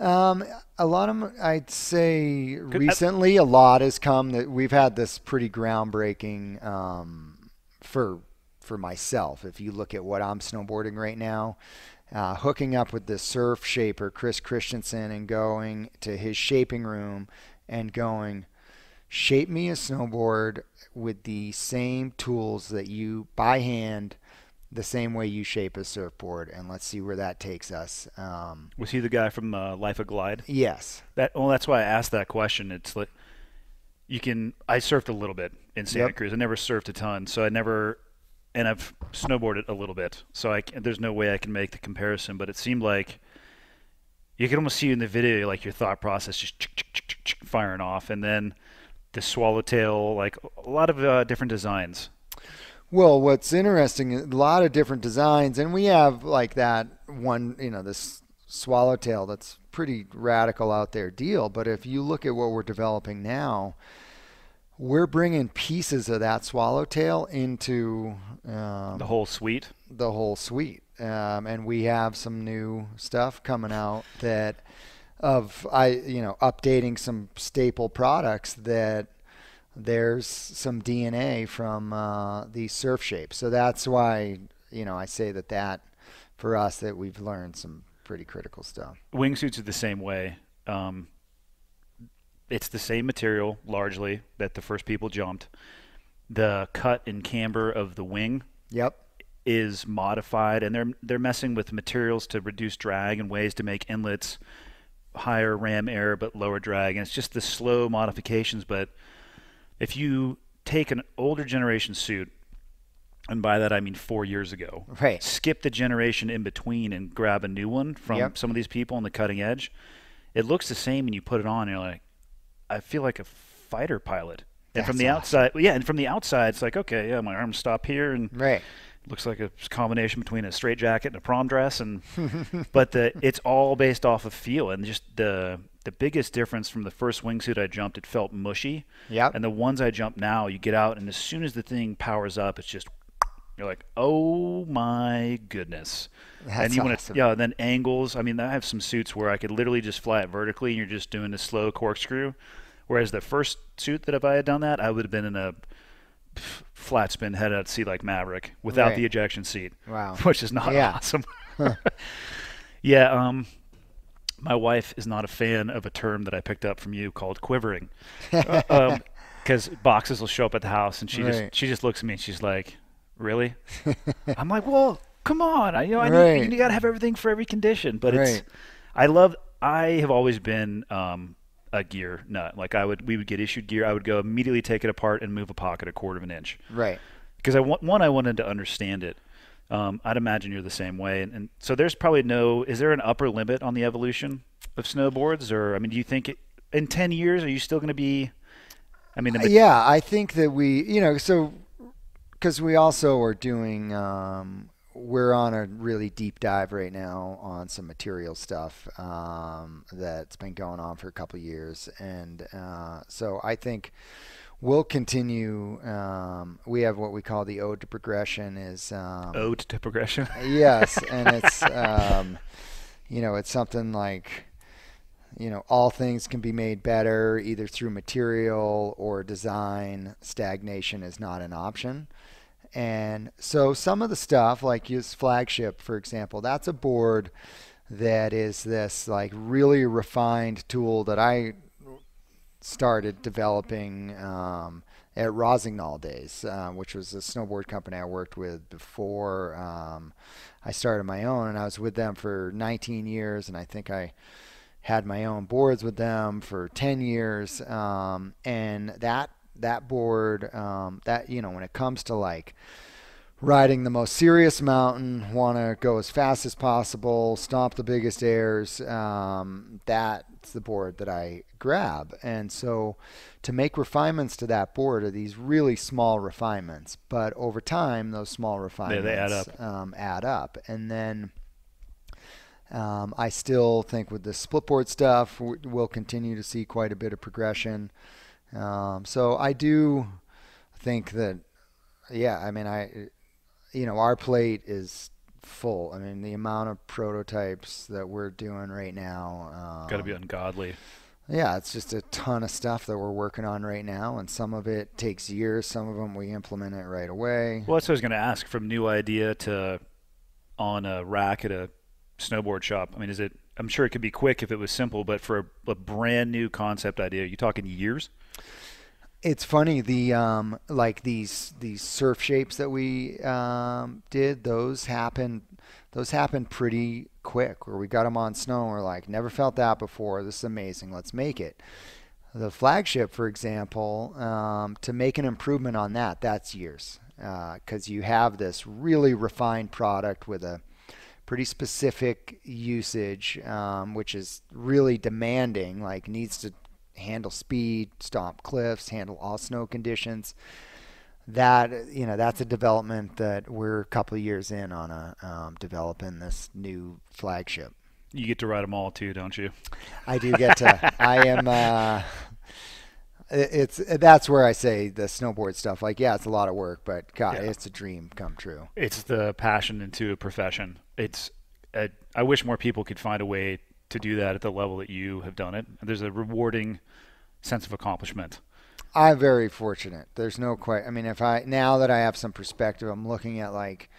Um, a lot of I'd say recently a lot has come that we've had this pretty groundbreaking um, for for myself. If you look at what I'm snowboarding right now, uh, hooking up with the surf shaper Chris Christenson and going to his shaping room and going shape me a snowboard with the same tools that you by hand the same way you shape a surfboard and let's see where that takes us um, Was he the guy from uh, Life of Glide? yes That well, that's why I asked that question. It's like you can. I surfed a little bit in Santa Yep. Cruz. I never surfed a ton, so I never, and I've snowboarded a little bit. So I can, there's no way I can make the comparison. But it seemed like you could almost see in the video like your thought process just firing off, and then the swallowtail, like a lot of uh, different designs. Well, what's interesting, a lot of different designs, and we have like that one, you know, this swallowtail that's pretty radical out there deal. But if you look at what we're developing now, we're bringing pieces of that swallowtail into um, The whole suite. the whole suite. Um, and we have some new stuff coming out that of I you know updating some staple products that there's some DNA from uh, these surf shapes. So that's why you know I say that that for us that we've learned some pretty critical stuff. wingsuits are the same way. Um, it's the same material largely that the first people jumped. The cut and camber of the wing Yep. is modified, and they're they're messing with materials to reduce drag and ways to make inlets higher ram air but lower drag. And it's just the slow modifications. But if you take an older generation suit, and by that I mean four years ago, Right. skip the generation in between and grab a new one from Yep. some of these people on the cutting edge, it looks the same, and you put it on, and you're like, I feel like a fighter pilot. And from the awesome. outside, yeah, and from the outside, it's like, okay, yeah, my arms stop here, and Right. Looks like a combination between a straight jacket and a prom dress, and but the it's all based off of feel, and just the the biggest difference from the first wingsuit I jumped, it felt mushy, Yep. and the ones I jump now, you get out, and as soon as the thing powers up, it's just you're like, oh my goodness. and That's you wanna- awesome. yeah, And then angles. I mean, I have some suits where I could literally just fly it vertically, and you're just doing a slow corkscrew. Whereas the first suit that if I had done that, I would have been in a flat spin head out seat like Maverick without Right. the ejection seat, Wow. which is not Yeah. awesome. yeah, um, my wife is not a fan of a term that I picked up from you called quivering, because boxes will show up at the house, and she Right. just she just looks at me and she's like, "Really?" I'm like, "Well, come on, I you know I need, Right. you got to have everything for every condition." But it's I love I have always been um, a gear nut. Like I would, we would get issued gear. I would go immediately take it apart and move a pocket a quarter of an inch Right. because I want one. I wanted to understand it. Um, I'd imagine you're the same way, and, and so there's probably no. Is there an upper limit on the evolution of snowboards, or I mean, do you think it, in ten years are you still going to be? I mean, the, Yeah, I think that we, you know, so because we also are doing, um, we're on a really deep dive right now on some material stuff um, that's been going on for a couple of years, and uh, so I think we'll continue. Um, we have what we call the ode to progression. Is um, ode to progression. Yes, and it's um, you know it's something like you know all things can be made better either through material or design. Stagnation is not an option. And so some of the stuff like use flagship for example, that's a board that is this like really refined tool that I started developing um, at Rossignol days, uh, which was a snowboard company I worked with before um, I started my own, and I was with them for 19 years, and I think I had my own boards with them for 10 years, um, and that that board, um, that you know, when it comes to like riding the most serious mountain, want to go as fast as possible, stomp the biggest airs. Um, that's the board that I grab. And so to make refinements to that board are these really small refinements. But over time, those small refinements add up. Um, add up. And then um, I still think with the splitboard stuff, we'll continue to see quite a bit of progression. Um, so I do think that, yeah, I mean, I, you know, our plate is full. I mean, the amount of prototypes that we're doing right now. Um, Got to be ungodly. yeah, it's just a ton of stuff that we're working on right now, and some of it takes years. Some of them we implement it right away. Well, that's what I was going to ask. From new idea to on a rack at a snowboard shop. I mean, is it? I'm sure it could be quick if it was simple, but for a, a brand new concept idea, you talking years? It's funny the um, like these these surf shapes that we um, did. Those happened. Those happened pretty quick. Where we got them on snow. And we're like, never felt that before. This is amazing. Let's make it. The flagship, for example, um, to make an improvement on that, that's years because you have this really refined product with a pretty specific usage, um, which is really demanding. Like needs to handle speed, stomp cliffs, handle all snow conditions. That you know, that's a development that we're a couple of years in on a um, developing this new flagship. You get to ride them all too, don't you? I do get to. I am. Uh, it- it's that's where I say the snowboard stuff. Like, yeah, it's a lot of work, but God, Yeah. it's a dream come true. It's the passion into a profession. It's. I I wish more people could find a way to do that at the level that you have done it. There's a rewarding sense of accomplishment. I'm very fortunate. There's no question. I mean, if I now that I have some perspective, I'm looking at like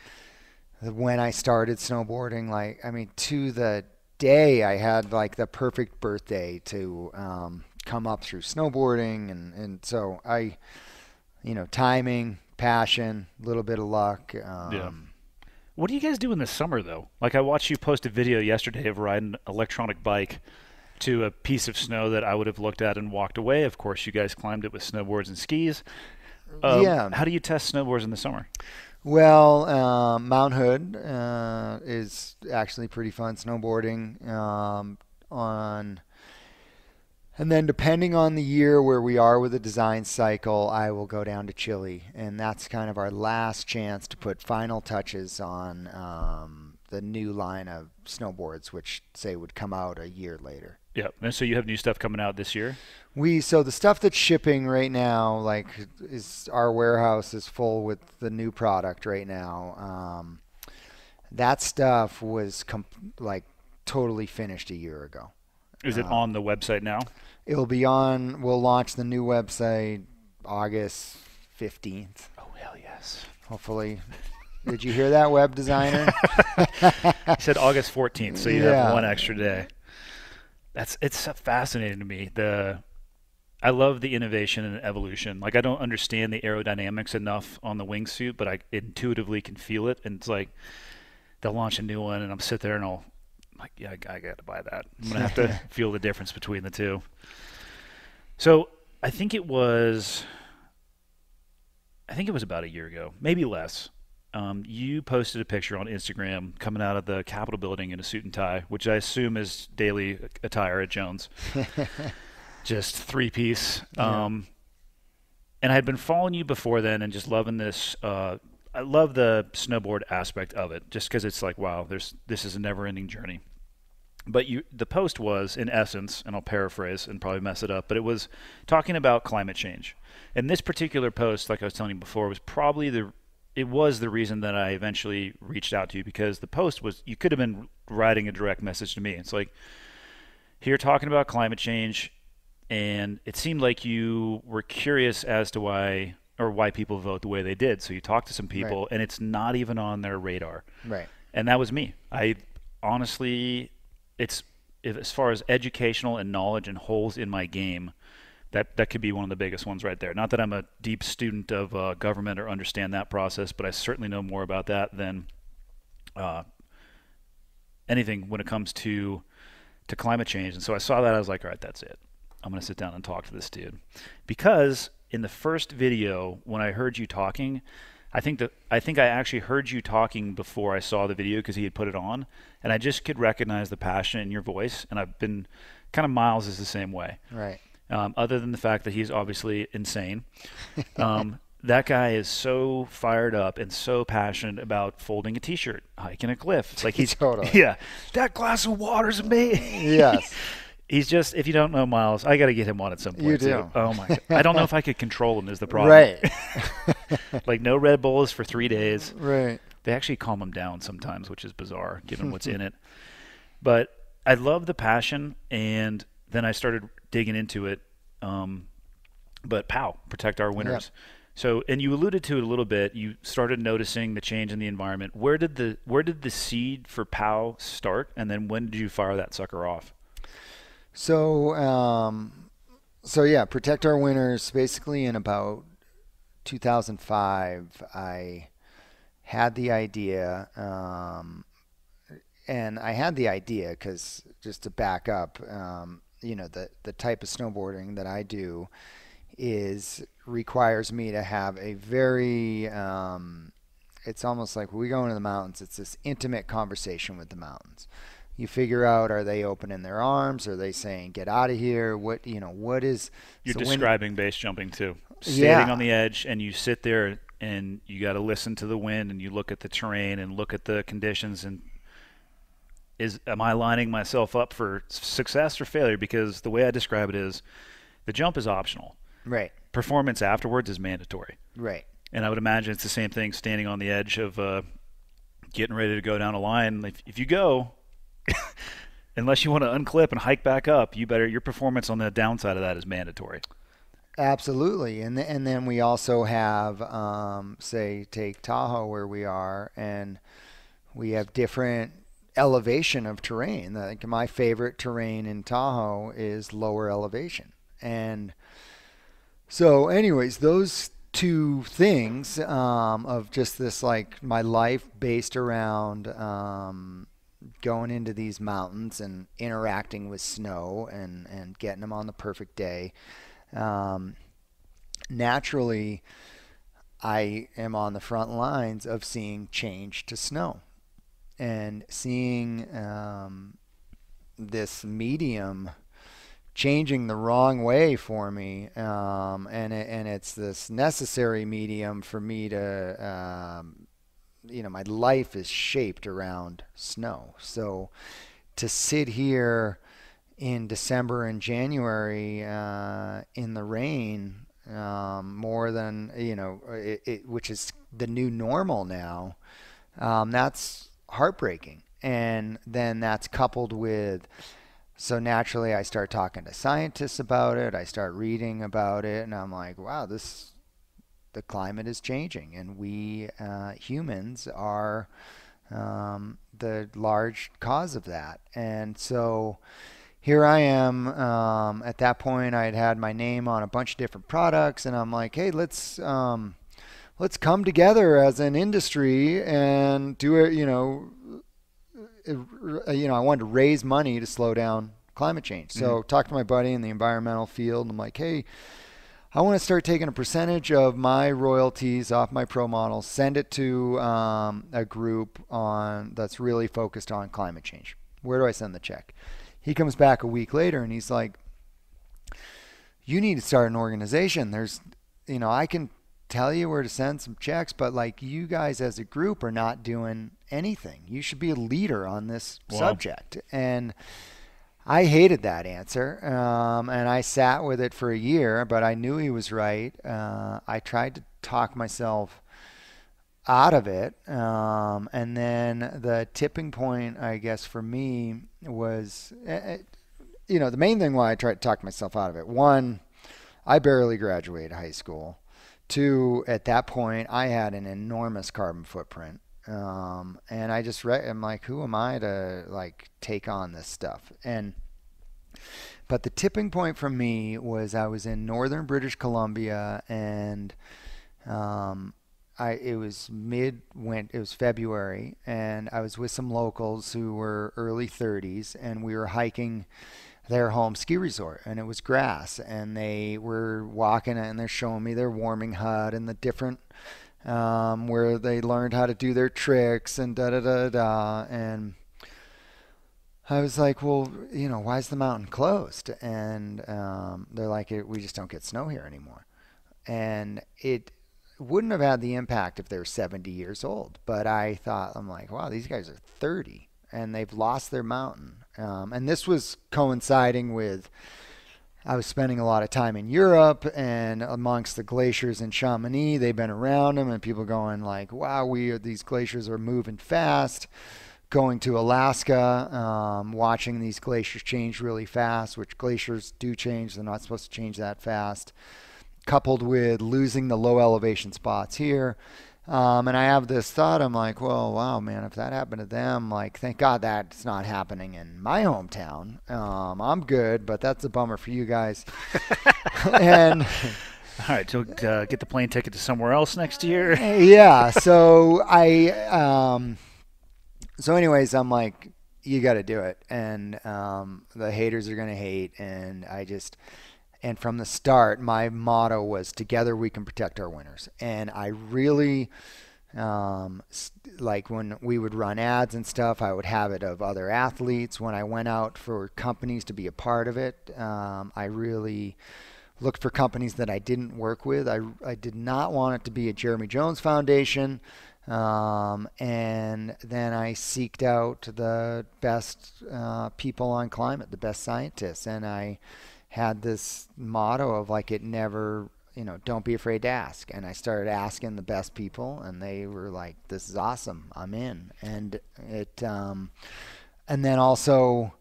when I started snowboarding. Like, I mean, to the day, I had like the perfect birthday to um, come up through snowboarding, and and so I, you know, timing, passion, a little bit of luck. Um, Yeah. What do you guys do in the summer though? Like I watched you post a video yesterday of riding an electronic bike to a piece of snow that I would have looked at and walked away. Of course, you guys climbed it with snowboards and skis. Um, Yeah. How do you test snowboards in the summer? Well, um, Mount Hood uh, is actually pretty fun snowboarding um, on. And then, depending on the year where we are with the design cycle, I will go down to Chile, and that's kind of our last chance to put final touches on um, the new line of snowboards, which say would come out a year later. Yeah. And so you have new stuff coming out this year. We so the stuff that's shipping right now, like is our warehouse is full with the new product right now. Um, that stuff was com- like totally finished a year ago. Is it Uh, on the website now? It'll be on. We'll launch the new website August fifteenth. Oh hell yes. Hopefully. Did you hear that, web designer? I said August 14th, so you Yeah. have one extra day. That's it's fascinating to me. The I love the innovation and evolution. Like I don't understand the aerodynamics enough on the wingsuit, but I intuitively can feel it. And it's like they'll launch a new one, and I'm sit there and I'll like, yeah, I, I got to buy that. I'm gonna have to feel the difference between the two. So I think it was, I think it was about a year ago, maybe less. Um, you posted a picture on Instagram coming out of the Capitol building in a suit and tie, which I assume is daily attire at Jones. just three piece. Yeah. Um, and I had been following you before then and just loving this. Uh, I love the snowboard aspect of it, just because it's like, wow, there's this is a never-ending journey. But you, the post was, in essence, and I'll paraphrase and probably mess it up, but it was talking about climate change. And this particular post, like I was telling you before, was probably the it was the reason that I eventually reached out to you because the post was you could have been writing a direct message to me. It's like here talking about climate change and it seemed like you were curious as to why or why people vote the way they did. So you talked to some people Right. and it's not even on their radar. Right. And that was me. I honestly it's as far as educational and knowledge and holes in my game, that that could be one of the biggest ones right there. Not that I'm a deep student of uh, government or understand that process, but I certainly know more about that than uh, anything when it comes to to climate change. And so I saw that I was like, all right, that's it. I'm gonna sit down and talk to this dude because in the first video when I heard you talking. I think that I think I actually heard you talking before I saw the video because he had put it on, and I just could recognize the passion in your voice. And I've been kind of Miles is the same way Right. um, other than the fact that he's obviously insane. Um, that guy is so fired up and so passionate about folding a T-shirt, hiking a cliff. It's like he's Totally. yeah. That glass of water's amazing. Yes. He's just if you don't know Miles, I got to get him on at some point. You too. do. Oh my! God. I don't know if I could control him. Is the problem? Right. like no Red Bulls for three days. right. They actually calm him down sometimes, which is bizarre given what's in it. But I love the passion, and then I started digging into it. Um, but POW, protect our winters. So, and you alluded to it a little bit. You started noticing the change in the environment. Where did the where did the seed for POW start, and then when did you fire that sucker off? So, um, so yeah, protect our winters. Basically, in about 2005, I had the idea, um, and I had the idea because just to back up, um, you know, the the type of snowboarding that I do is requires me to have a very um, it's almost like we go into the mountains it's this intimate conversation with the mountains you figure out are they opening their arms are they saying get out of here what you know what is You're so when- describing base jumping too. Sitting Yeah. on the edge, and you sit there, and you got to listen to the wind, and you look at the terrain, and look at the conditions, and is am I lining myself up for success or failure? Because the way I describe it is, the jump is optional. right Performance afterwards is mandatory. right And I would imagine it's the same thing standing on the edge of uh, getting ready to go down a line. If, if you go, unless you want to unclip and hike back up, you better your performance on the downside of that is mandatory. Absolutely, and th- and then we also have, um, say, take Tahoe where we are, and we have different elevation of terrain. Like my favorite terrain in Tahoe is lower elevation, and so, anyways, those two things um, of just this like my life based around um, going into these mountains and interacting with snow and and getting them on the perfect day um, naturally, I am on the front lines of seeing change to snow and seeing um, this medium changing the wrong way for me. Um, and, it, and it's this necessary medium for me to, um, you know, my life is shaped around snow. So to sit here in December and January uh, in the rain um, more than you know, it, it, which is the new normal now. Um, that's heartbreaking, and then that's coupled with. So naturally, I start talking to scientists about it. I start reading about it, and I'm like, wow, this the climate is changing, and we uh, humans are um, the large cause of that. And so here I am. Um, at that point, I had had my name on a bunch of different products, and I'm like, hey, let's um, let's come together as an industry and do it. You know, uh, you know, I wanted to raise money to slow down climate change. So Mm-hmm. talked to my buddy in the environmental field. And I'm like, hey, I want to start taking a percentage of my royalties off my pro models, send it to um, a group on that's really focused on climate change. Where do I send the check? He comes back a week later and he's like, you need to start an organization. There's, you know, I can tell you where to send some checks, but like you guys as a group are not doing anything. You should be a leader on this Wow. subject. And I hated that answer, um, and I sat with it for a year. But I knew he was right. Uh, I tried to talk myself out of it, um, and then the tipping point, I guess, for me was, eh, eh, you know, the main thing why I tried to talk myself out of it. One, I barely graduated high school. Two, at that point, I had an enormous carbon footprint. Um, and I just re- I'm like, who am I to like take on this stuff? And but the tipping point for me was I was in northern British Columbia and um, I it was mid went it was February and I was with some locals who were early 30s and we were hiking their home ski resort and it was grass and they were walking and they're showing me their warming hut and the different um, where they learned how to do their tricks and da da da da and I was like, well, you know, why is the mountain closed? And um, they're like, we just don't get snow here anymore. And it wouldn't have had the impact if they were 70 years old. But I thought, I'm like, wow, these guys are 30 and they've lost their mountain. Um, and this was coinciding with I was spending a lot of time in Europe and amongst the glaciers in Chamonix. They've been around them, and people going like, "Wow, we are, these glaciers are moving fast." Going to Alaska, um, watching these glaciers change really fast, which glaciers do change. They're not supposed to change that fast. Coupled with losing the low elevation spots here. Um, and I have this thought, I'm like, well, wow, man, if that happened to them, like, thank God that's not happening in my hometown. Um, I'm good, but that's a bummer for you guys. and All right, so uh, get the plane ticket to somewhere else next year. yeah, so I, um, so anyways, I'm like, you got to do it. And um, the haters are going to hate. And I just, and from the start, my motto was together we can protect our winters. And I really, um, like when we would run ads and stuff, I would have it of other athletes. When I went out for companies to be a part of it, um, I really looked for companies that I didn't work with. I, I did not want it to be a Jeremy Jones Foundation. Um, and then I seeked out the best uh, people on climate, the best scientists. And I had this motto of like, it never, you know, don't be afraid to ask. And I started asking the best people, and they were like, this is awesome. I'm in. And it, um, and then also,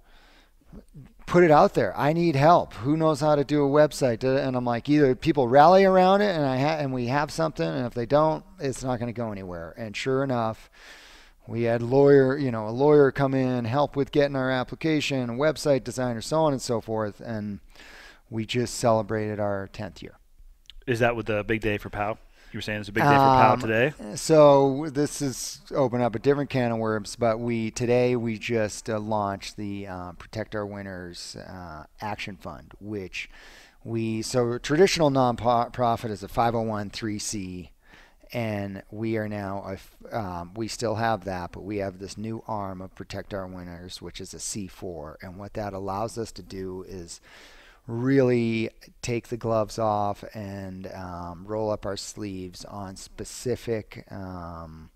put it out there. I need help. Who knows how to do a website? And I'm like, either people rally around it, and I ha- and we have something, and if they don't, it's not going to go anywhere. And sure enough, we had lawyer, you know, a lawyer come in, help with getting our application, a website designer, so on and so forth, and we just celebrated our 10th year. Is that with the big day for POW? You were saying it's a big day for POW Um, today. So this is open up a different can of worms, but we today we just uh, launched the uh, Protect Our Winters uh, Action Fund, which we so traditional nonprofit is a 501c, and we are now a um, we still have that, but we have this new arm of Protect Our Winters, which is a C4, and what that allows us to do is really take the gloves off and um, roll up our sleeves on specific um,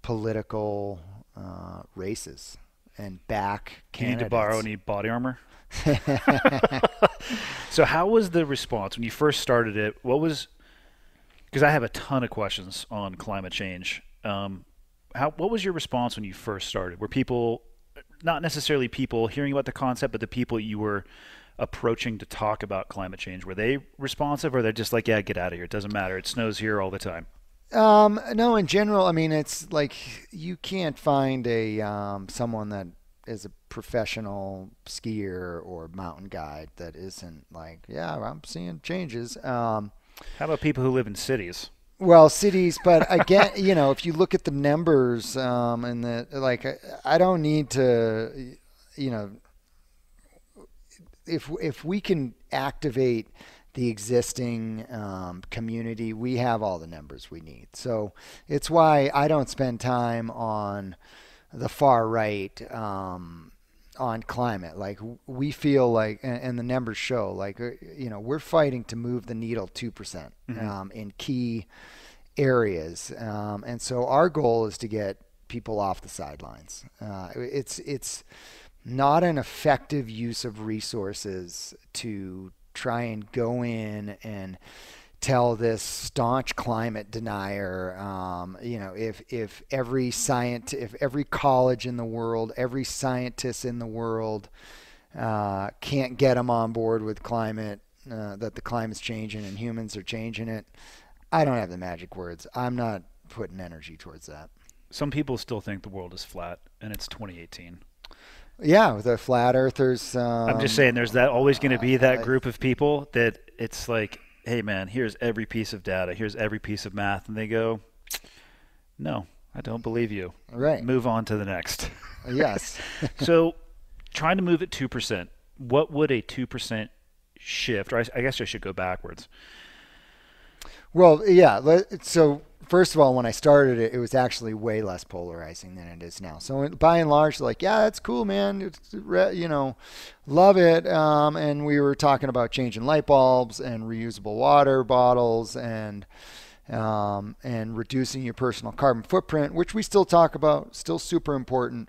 political uh, races and back Do you need to borrow any body armor? so how was the response when you first started it? What was because I have a ton of questions on climate change. Um, how what was your response when you first started? Were people not necessarily people hearing about the concept, but the people you were approaching to talk about climate change were they responsive, or they're just like, yeah, get out of here. It doesn't matter. It snows here all the time. Um, no, in general, I mean, it's like you can't find a um, someone that is a professional skier or mountain guide that isn't like, yeah, I'm seeing changes. Um, How about people who live in cities? Well, cities, but again, you know, if you look at the numbers, um, and the like, I, I don't need to, you know, if if we can activate the existing um, community, we have all the numbers we need. So it's why I don't spend time on the far right um, on climate. Like we feel like, and, and, the numbers show, like uh, you know, we're fighting to move the needle two percent mm-hmm. um, in key areas, um, and so our goal is to get people off the sidelines. Uh, it's it's not an effective use of resources to try and go in and tell this staunch climate denier, um, you know, if if every science, if every college in the world, every scientist in the world uh, can't get them on board with climate, uh, that the climate's changing and humans are changing it, I don't have the magic words. I'm not putting energy towards that. Some people still think the world is flat, and it's 2018. Yeah, the flat earthers. Um, I'm just saying, there's that always going to be that group of people that it's like, hey man, here's every piece of data, here's every piece of math, and they go, no, I don't believe you. Right. Move on to the next. Uh, yes. so, trying to move at two percent. What would a two percent shift? Or I, I guess I should go backwards. Well, yeah. So first of all, when I started it, it was actually way less polarizing than it is now. So by and large, like, yeah, that's cool, man. It's, you know, love it. Um, and we were talking about changing light bulbs and reusable water bottles and um, and reducing your personal carbon footprint, which we still talk about, still super important.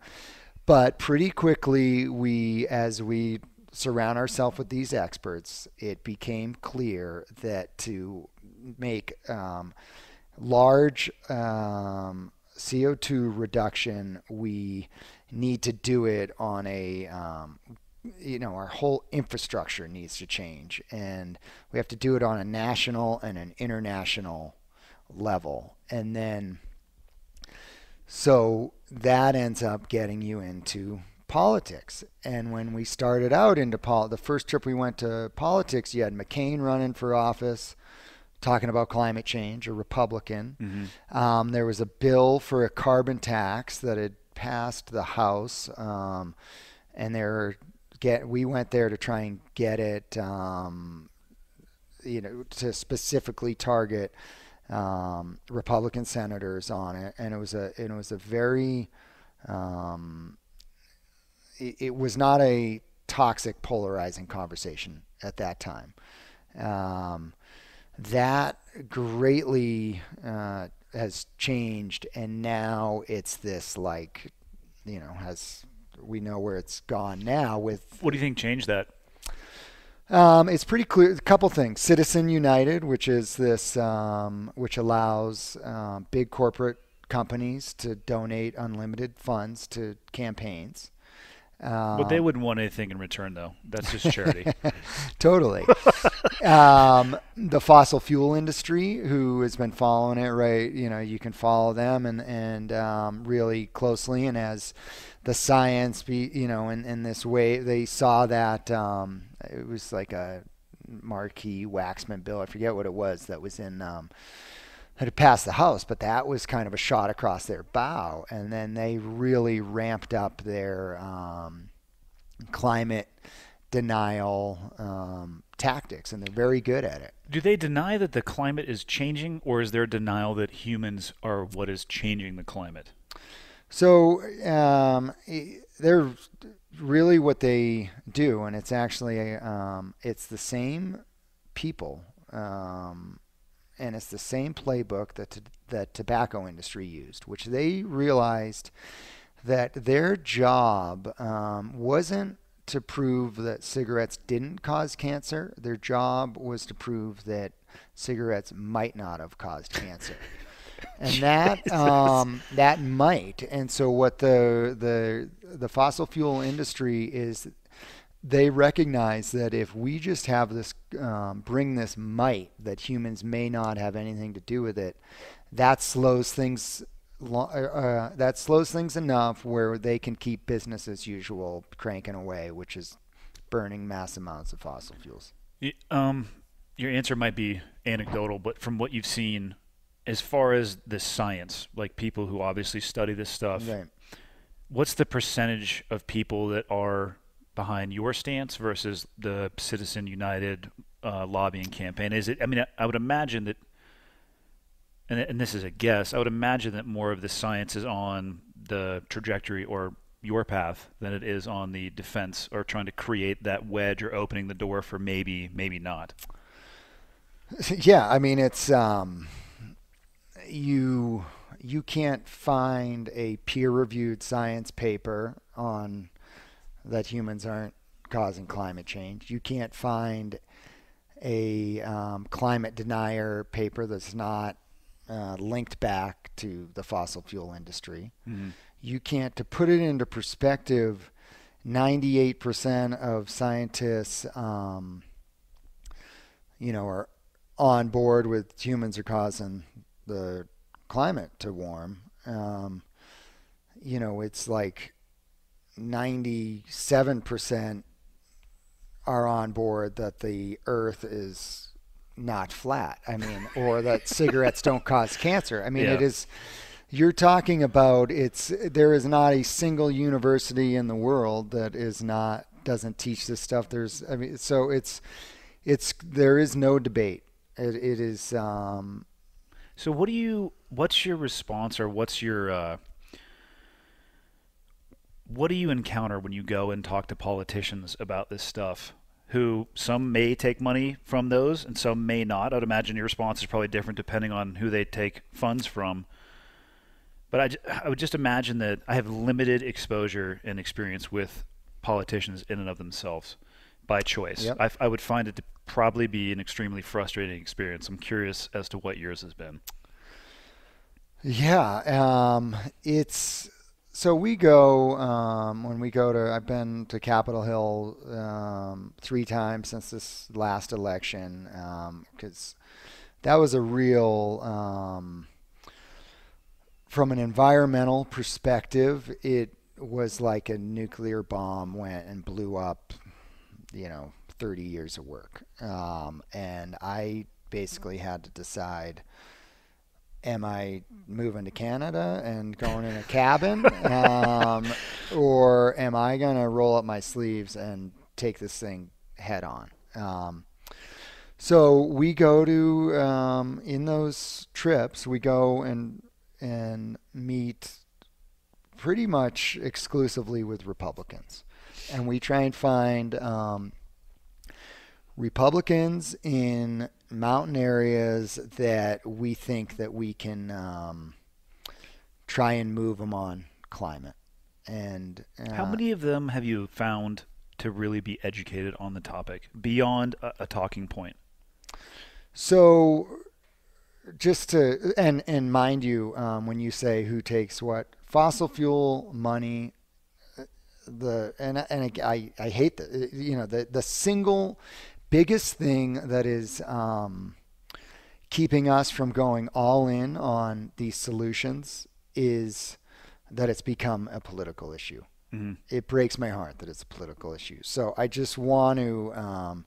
But pretty quickly, we as we surround ourselves with these experts, it became clear that to make um, large um, CO2 reduction, we need to do it on a um, you know our whole infrastructure needs to change. And we have to do it on a national and an international level. And then so that ends up getting you into politics. And when we started out into pol the first trip we went to politics you had mccain running for office talking about climate change, a Republican. Mm-hmm. Um, there was a bill for a carbon tax that had passed the House, um, and there get we went there to try and get it, um, you know, to specifically target um, Republican senators on it, and it was a it was a very um, it, it was not a toxic, polarizing conversation at that time. Um, that greatly uh, has changed, and now it's this like, you know, has we know where it's gone now with. What do you think changed that? Um, it's pretty clear. A couple things. Citizen United, which is this, um, which allows uh, big corporate companies to donate unlimited funds to campaigns. Um, but they wouldn't want anything in return, though. That's just charity. totally. um, the fossil fuel industry, who has been following it, right? You know, you can follow them and and um, really closely, and as the science be, you know, in, in this way, they saw that um, it was like a Markey Waxman bill. I forget what it was that was in um, had passed the House, but that was kind of a shot across their bow. And then they really ramped up their um, climate denial um, tactics, and they're very good at it. Do they deny that the climate is changing, or is there denial that humans are what is changing the climate? So um, they're really what they do, and it's actually um, it's the same people um, and it's the same playbook that the tobacco industry used, which they realized that their job um, wasn't to prove that cigarettes didn't cause cancer. Their job was to prove that cigarettes might not have caused cancer. and that um, that might. And so what the the the fossil fuel industry is they recognize that if we just have this, um, bring this might that humans may not have anything to do with it, that slows things. Uh, uh, that slows things enough where they can keep business as usual cranking away, which is burning mass amounts of fossil fuels. Um, your answer might be anecdotal, but from what you've seen, as far as the science, like people who obviously study this stuff, Right. what's the percentage of people that are behind your stance versus the Citizen United uh, lobbying campaign? Is it? I mean, I, would imagine that, and, and this is a guess. I would imagine that more of the science is on the trajectory or your path than it is on the defense or trying to create that wedge or opening the door for maybe, maybe not. Yeah, I mean it's um, you you can't find a peer-reviewed science paper on that humans aren't causing climate change. You can't find a um, climate denier paper that's not uh, linked back to the fossil fuel industry. You can't to put it into perspective. 98% of scientists, um, you know, are on board with humans are causing the climate to warm. Um, you know, it's like 97% are on board that the earth is not flat. I mean, or that cigarettes don't cause cancer. I mean, Yeah. it is you're talking about it's there is not a single university in the world that is not doesn't teach this stuff. There's I mean, so it's it's there is no debate. It, it is um, So what do you what's your response or what's your uh, what do you encounter when you go and talk to politicians about this stuff? Who some may take money from those and some may not. I'd imagine your response is probably different depending on who they take funds from. But I, I would just imagine that I have limited exposure and experience with politicians in and of themselves by choice. Yep. I, I would find it to probably be an extremely frustrating experience. I'm curious as to what yours has been. Yeah, um, it's so we go um, when we go to. I've been to Capitol Hill um, three times since this last election because that was a real. Um, from an environmental perspective, it was like a nuclear bomb went and blew up, you know, 30 years of work. Um, and I basically had to decide am I moving to Canada and going in a cabin? um, or am I going to roll up my sleeves and take this thing head on? Um, so we go to, um, in those trips, we go and, and meet pretty much exclusively with Republicans. And we try and find um, Republicans in mountain areas that we think that we can um, try and move them on climate. And uh, How many of them have you found to really be educated on the topic beyond a, a talking point? So, just to and and mind you, um, when you say who takes what, fossil fuel money, uh, the and and I I hate the you know the the single biggest thing that is um, keeping us from going all in on these solutions is that it's become a political issue. Mhm. It breaks my heart that it's a political issue. So I just want to. Um,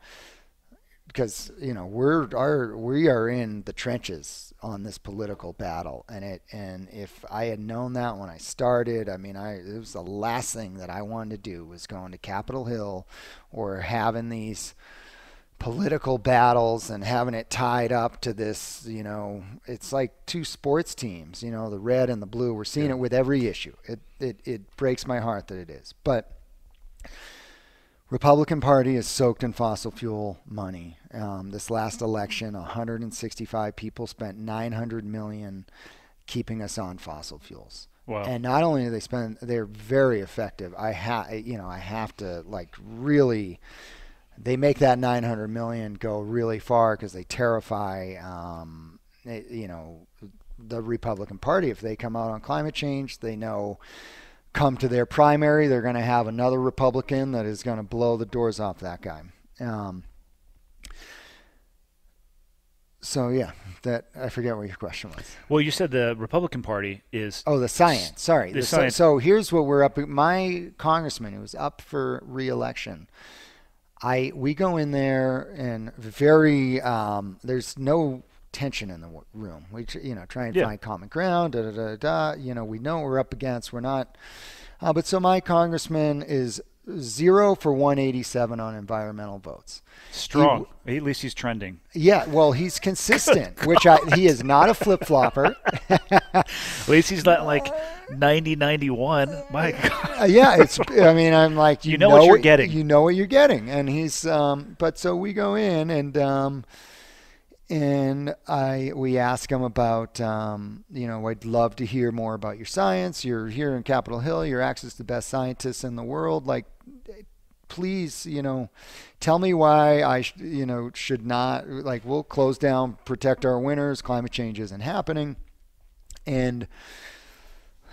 because you know we're our we are in the trenches on this political battle and it and if I had known that when I started I mean I it was the last thing that I wanted to do was going to Capitol Hill or having these political battles and having it tied up to this you know it's like two sports teams you know the red and the blue we're seeing Yeah. it with every issue it it it breaks my heart that it is but Republican Party is soaked in fossil fuel money. Um, this last election, 165 people spent 900 million keeping us on fossil fuels. Wow. And not only do they spend, they're very effective. I ha, you know, I have to like really. They make that 900 million go really far because they terrify, um, eh, you know, the Republican Party. If they come out on climate change, they know come to their primary, they're going to have another Republican that is going to blow the doors off that guy. Um, so yeah, that I forget what your question was. Well, you said the Republican Party is Oh, the science. Sorry. The The sci- science. So here's what we're up. My congressman who was up for re-election. I we go in there and very um, there's no tension in the room. We you know try and Yeah. find common ground. Da da da da. You know we know what we're up against. We're not. Uh, but so my congressman is zero for 187 on environmental votes. Strong. At least he's trending. Yeah, well, he's consistent, which I, he is not a flip flopper. At least he's not like 90, 91. My God. Uh, yeah, it's. I mean, I'm like, you, You know what you're getting. You know what you're getting, and he's. Um, but so we go in and um, and I we ask him about. Um, you know, I'd love to hear more about your science. You're here in Capitol Hill. You're access to the best scientists in the world. Like, please, you know, tell me why I, sh- you know, should not. Like, we'll close down, protect our winters. Climate change isn't happening, and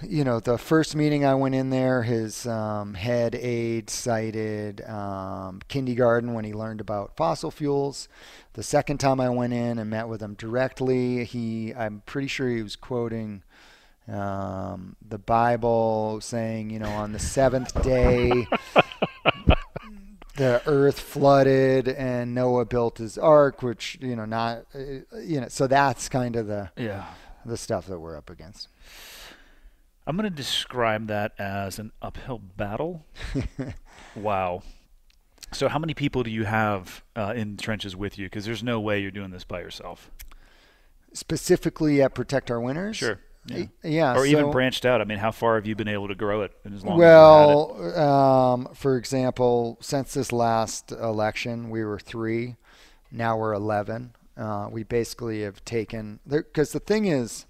you know, the first meeting I went in there, his um, head aide cited um, kindergarten when he learned about fossil fuels. The second time I went in and met with him directly, he, I'm pretty sure he was quoting um, the Bible, saying, you know, on the seventh day, the earth flooded and Noah built his ark, which, you know, not, uh, you know, so that's kind of the Yeah. the stuff that we're up against. I'm going to describe that as an uphill battle. wow. So, how many people do you have uh, in trenches with you? Because there's no way you're doing this by yourself. Specifically at Protect Our Winters? Sure. Yeah. Yeah. or even branched out. I mean, how far have you been able to grow it? In as long as you've had it? Well, um, for example, since this last election, we were three. Now we're 11. Uh, we basically have taken, because the thing is,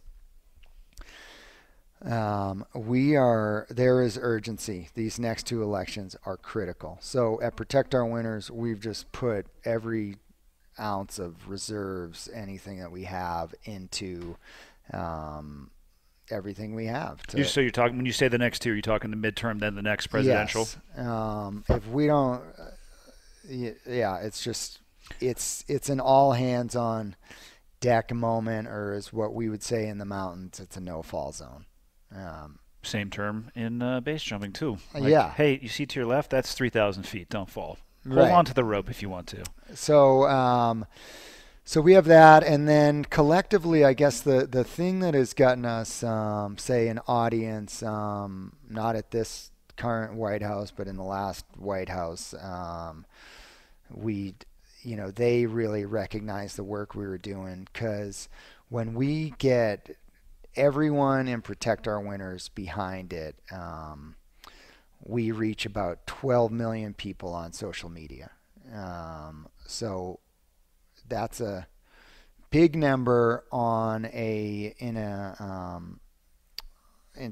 um, we are, there is urgency. These next two elections are critical. So at Protect Our Winters, we've just put every ounce of reserves, anything that we have, into um, everything we have. To, You- so you're talking when you say the next two, you're talking the midterm, then the next presidential. Yes. Um, if we don't, uh, yeah, it's just it's it's an all hands on deck moment, or is what we would say in the mountains. It's a no fall zone. Um, Same term in uh, base jumping too. Yeah. Hey, you see to your left? That's 3,000 feet. Don't fall. Hold Right. on to the rope if you want to. so um, so we have that, and then collectively, I guess the the thing that has gotten us, um, say, an audience, um, not at this current White House, but in the last White House, um, we, you know, they really recognize the work we were doing because when we get everyone and Protect Our Winters behind it, um, we reach about 12 million people on social media. Um, so that's a big number on a in a um,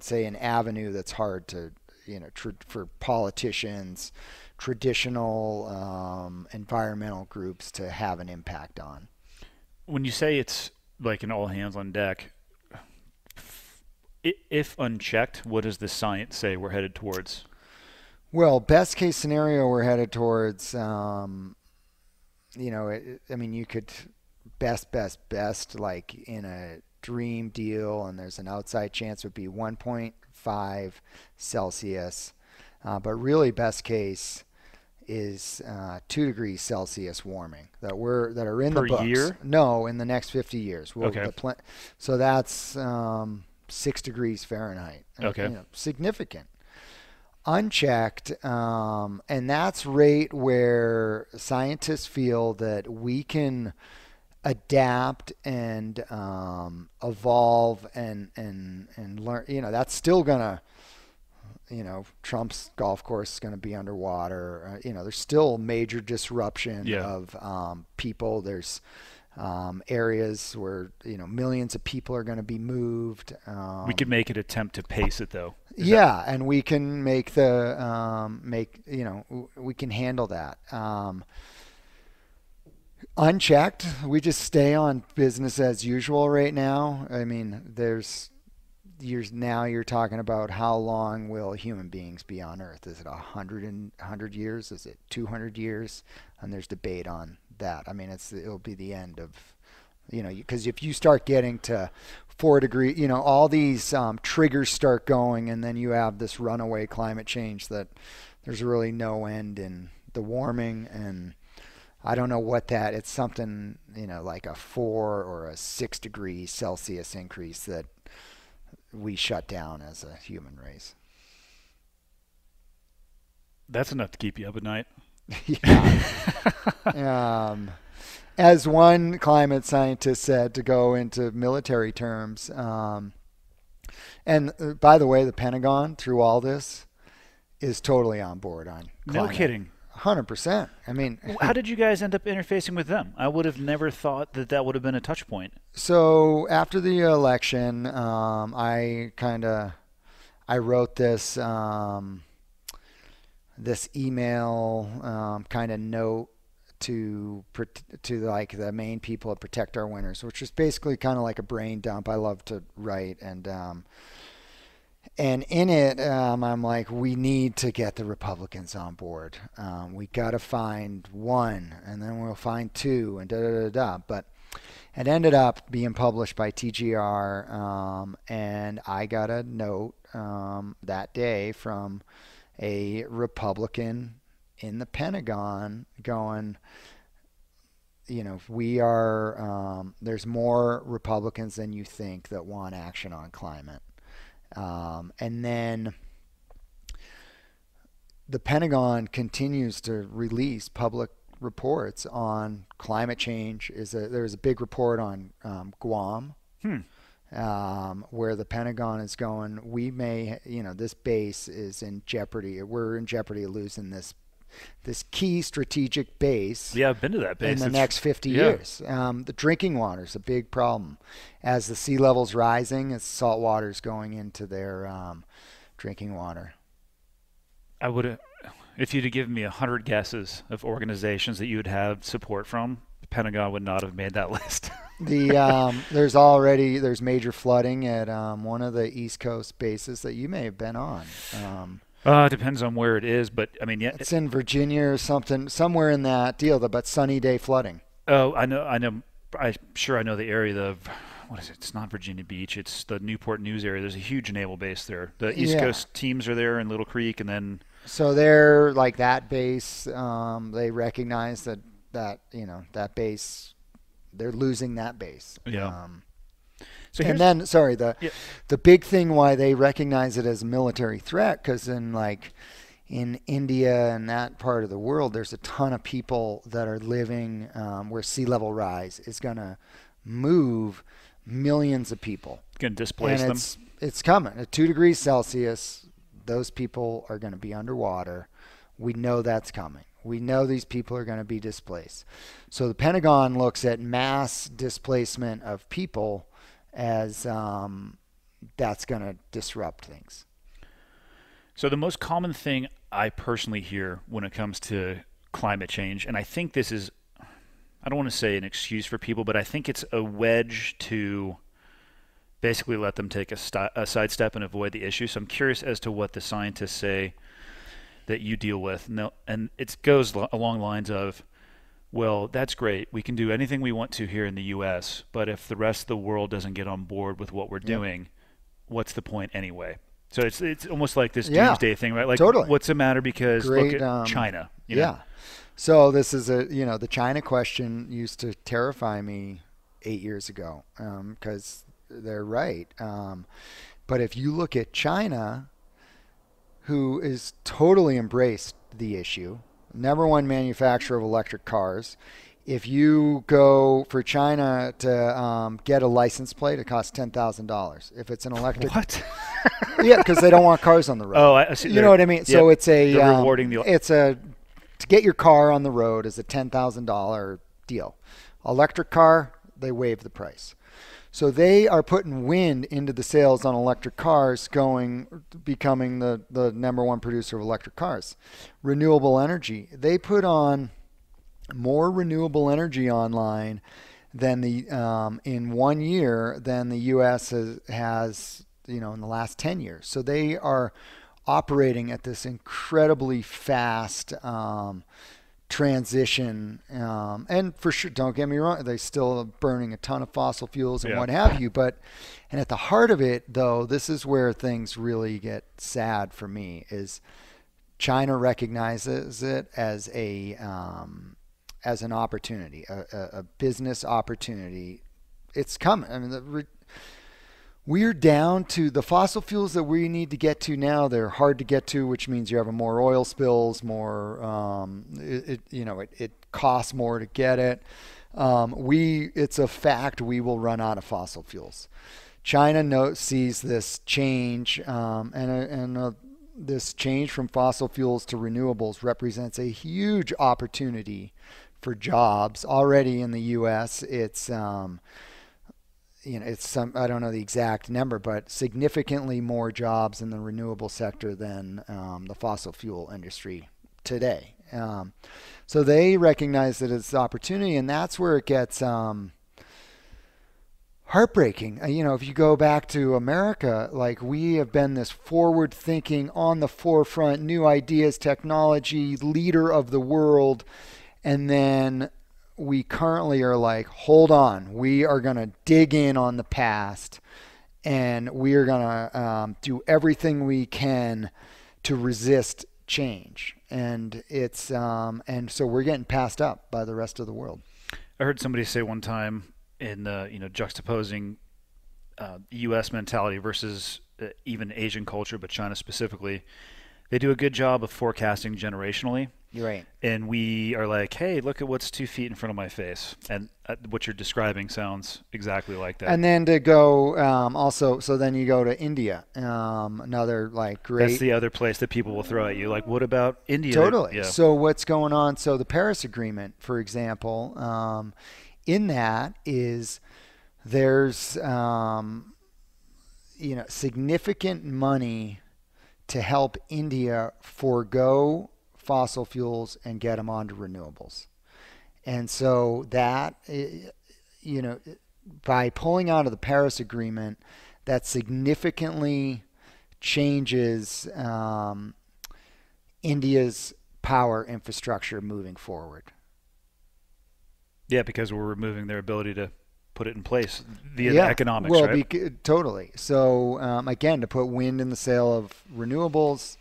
say an avenue that's hard to you know tr- for politicians traditional um, environmental groups to have an impact on When you say it's like an all hands on deck, if unchecked, what does the science say we're headed towards? well best case scenario we're headed towards um, you know it, i mean you could best best best like in a dream deal and there's an outside chance would be 1.5 celsius uh, but really best case is uh, two degrees celsius warming that we're that are in Per the books year? no in the next 50 years We'll- Okay. pla- so that's um, six degrees fahrenheit Okay. you know, significant unchecked, um, and that's rate where scientists feel that we can adapt and um, evolve and and and learn. You know, that's still gonna. You know, Trump's golf course is going to be underwater. Uh, you know, there's still major disruption Yeah. of um, people. There's um, areas where you know millions of people are going to be moved. Um, we could make an attempt to pace it though. Is that- yeah, and we can make the um, make you know we can handle that. Um, unchecked, we just stay on business as usual right now. I mean, there's years now you're talking about how long will human beings be on Earth? Is it a hundred and hundred years? Is it two hundred years? And there's debate on that. I mean, it's it'll be the end of you know because if you start getting to four degree you know all these um, triggers start going and then you have this runaway climate change that there's really no end in the warming and I don't know what that. It's something you know like a four or a six degree Celsius increase that we shut down as a human race. That's enough to keep you up at night. yeah. um, as one climate scientist said, to go into military terms, um, and uh, by the way, the Pentagon through all this is totally on board on. No kidding. Hundred percent. I mean, How did you guys end up interfacing with them? I would have never thought that that would have been a touch point. so after the election, um, I kind of I wrote this um, this email um, kind of note to to like the main people at Protect Our Winters, which is basically kind of like a brain dump. I love to write and. Um, and in it, um, I'm like, we need to get the Republicans on board. Um, we got to find one, and then we'll find two, and da da da da. But it ended up being published by TGR, um, and I got a note um, that day from a Republican in the Pentagon going, you know, we are, um, there's more Republicans than you think that want action on climate. Um, and then the Pentagon continues to release public reports on climate change. Is a, there was a big report on um, Guam, Hmm. Um, where the Pentagon is going. We may, you know, this base is in jeopardy. We're in jeopardy of losing this this key strategic base Yeah, I've been to that base. in the It's- next 50 yeah. years. Um, the drinking water is a big problem. As the sea level's rising, as salt water's going into their um, drinking water. I would if you'd have given me a hundred guesses of organizations that you would have support from, the Pentagon would not have made that list. The um, there's already there's major flooding at um, one of the East Coast bases that you may have been on. Um, uh, it depends on where it is, but I mean, yeah. it's in Virginia or something, somewhere in that deal. But sunny day flooding. Oh, I know, I know. I'm sure I know the area. The what is it? It's not Virginia Beach. It's the Newport News area. There's a huge naval base there. The East Yeah. Coast teams are there in Little Creek, and then So they're like that base. Um, they recognize that that you know that base. They're losing that base. Yeah. Um, so and then, sorry, the Yeah. the big thing why they recognize it as a military threat, because in like in India and that part of the world, there's a ton of people that are living um, where sea level rise is going to move millions of people, going to displace and them. it's it's coming at two degrees Celsius. Those people are going to be underwater. We know that's coming. We know these people are going to be displaced. So the Pentagon looks at mass displacement of people as um, that's going to disrupt things. So the most common thing I personally hear when it comes to climate change, and I think this is, I don't want to say an excuse for people, but I think it's a wedge to basically let them take a, sti- a sidestep and avoid the issue. So I'm curious as to what the scientists say that you deal with. No, and it goes lo- along lines of, well, that's great. We can do anything we want to here in the U.S., but if the rest of the world doesn't get on board with what we're doing, what's the point anyway? So it's it's almost like this Yeah, doomsday thing, right? Like, totally. what's the matter? Because Great, look at um, China. You know? yeah. So this is a you know the China question used to terrify me eight years ago because they're right. Um, but if you look at China, who is totally embraced the issue, number one manufacturer of electric cars. If you go for China to um, get a license plate, it costs ten thousand dollars. If it's an electric, What? yeah, because they don't want cars on the road. oh, I see. You know what I mean? So it's a um, rewarding the. it's a to get your car on the road is a ten thousand dollar deal. Electric car, they waive the price. So they are putting wind into the sales on electric cars, going becoming the the number one producer of electric cars. Renewable energy, they put on more renewable energy online than the um, in one year than the U.S. has, has you know in the last ten years. So they are operating at this incredibly fast um, transition. Um, and for sure, don't get me wrong, they still are burning a ton of fossil fuels and Yeah. what have you. But and at the heart of it, though, this is where things really get sad for me. Is China recognizes it as a um, as an opportunity, a, a, a business opportunity. It's coming. I mean, the, re- we're down to the fossil fuels that we need to get to now. They're hard to get to, which means you have more oil spills, more. Um, it, it, you know, it, it costs more to get it. Um, we, it's a fact, we will run out of fossil fuels. China knows, sees this change, um, and and uh, this change from fossil fuels to renewables represents a huge opportunity for jobs. Already in the U.S., it's um, you know, it's some I don't know the exact number, but significantly more jobs in the renewable sector than um, the fossil fuel industry today. Um, so they recognize that it's opportunity, and that's where it gets um, heartbreaking. Uh, you know, if you go back to America, like we have been this forward thinking, on the forefront, new ideas, technology, leader of the world, and then we currently are like, hold on, we are going to dig in on the past and we are going to um, do everything we can to resist change. And it's, um, and so we're getting passed up by the rest of the world. I heard somebody say one time in the, you know, juxtaposing uh, U.S. mentality versus uh, even Asian culture, but China specifically, they do a good job of forecasting generationally right. and we are like, hey, look at what's two feet in front of my face. And uh, what you're describing sounds exactly like that. And then to go um, also, so then you go to India, um, another like great. That's the other place that people will throw at you. Like, what about India? Totally. Yeah. So what's going on? So the Paris Agreement, for example, um, in that is there's um, you know significant money to help India forego fossil fuels and get them onto renewables. And so that eh, you know by pulling out of the Paris Agreement, that significantly changes um, India's power infrastructure moving forward. yeah, because we're removing their ability to put it in place via yeah. the economics, well, right? bec- totally. So um, again, to put wind in the sail of renewables,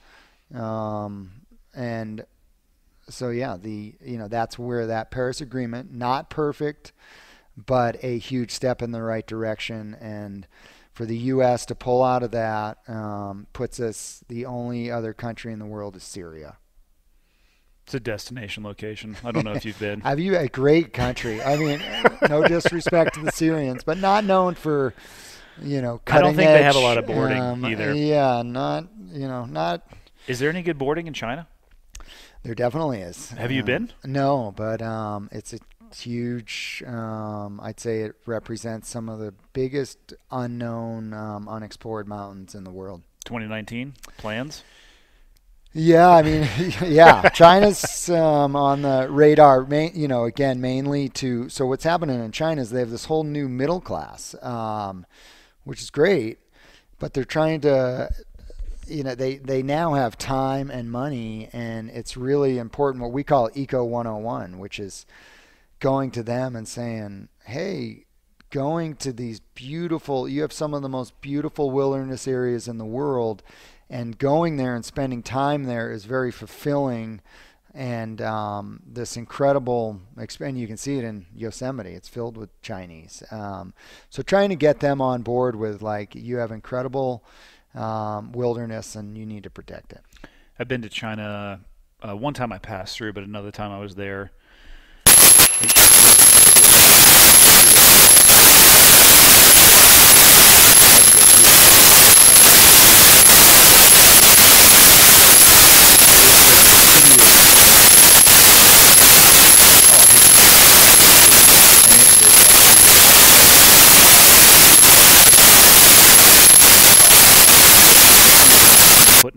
um, and so yeah, the you know that's where that Paris Agreement, not perfect, but a huge step in the right direction, and for the U.S. to pull out of that um, puts us the only other country in the world is Syria. it's a destination location. I don't know if you've been. Have you a great country? I mean, no disrespect to the Syrians, but not known for, you know, I don't cutting think they have a lot of boarding um, either. Yeah, not you know, not. Is there any good boarding in China? There definitely is. Have you Um, been? No, but um, it's a huge. Um, I'd say it represents some of the biggest unknown, um, unexplored mountains in the world. 2019 plans? Yeah, I mean, yeah, China's um, on the radar. Main, you know, again, mainly to. So what's happening in China is they have this whole new middle class, um, which is great, but they're trying to. You know, they they now have time and money, and it's really important. What we call Eco 101, which is going to them and saying, "Hey, going to these beautiful. You have some of the most beautiful wilderness areas in the world." and going there and spending time there is very fulfilling and um, this incredible experience you can see it in yosemite it's filled with chinese um, so trying to get them on board with like you have incredible um, wilderness and you need to protect it I've been to China. Uh, one time I passed through, but another time I was there.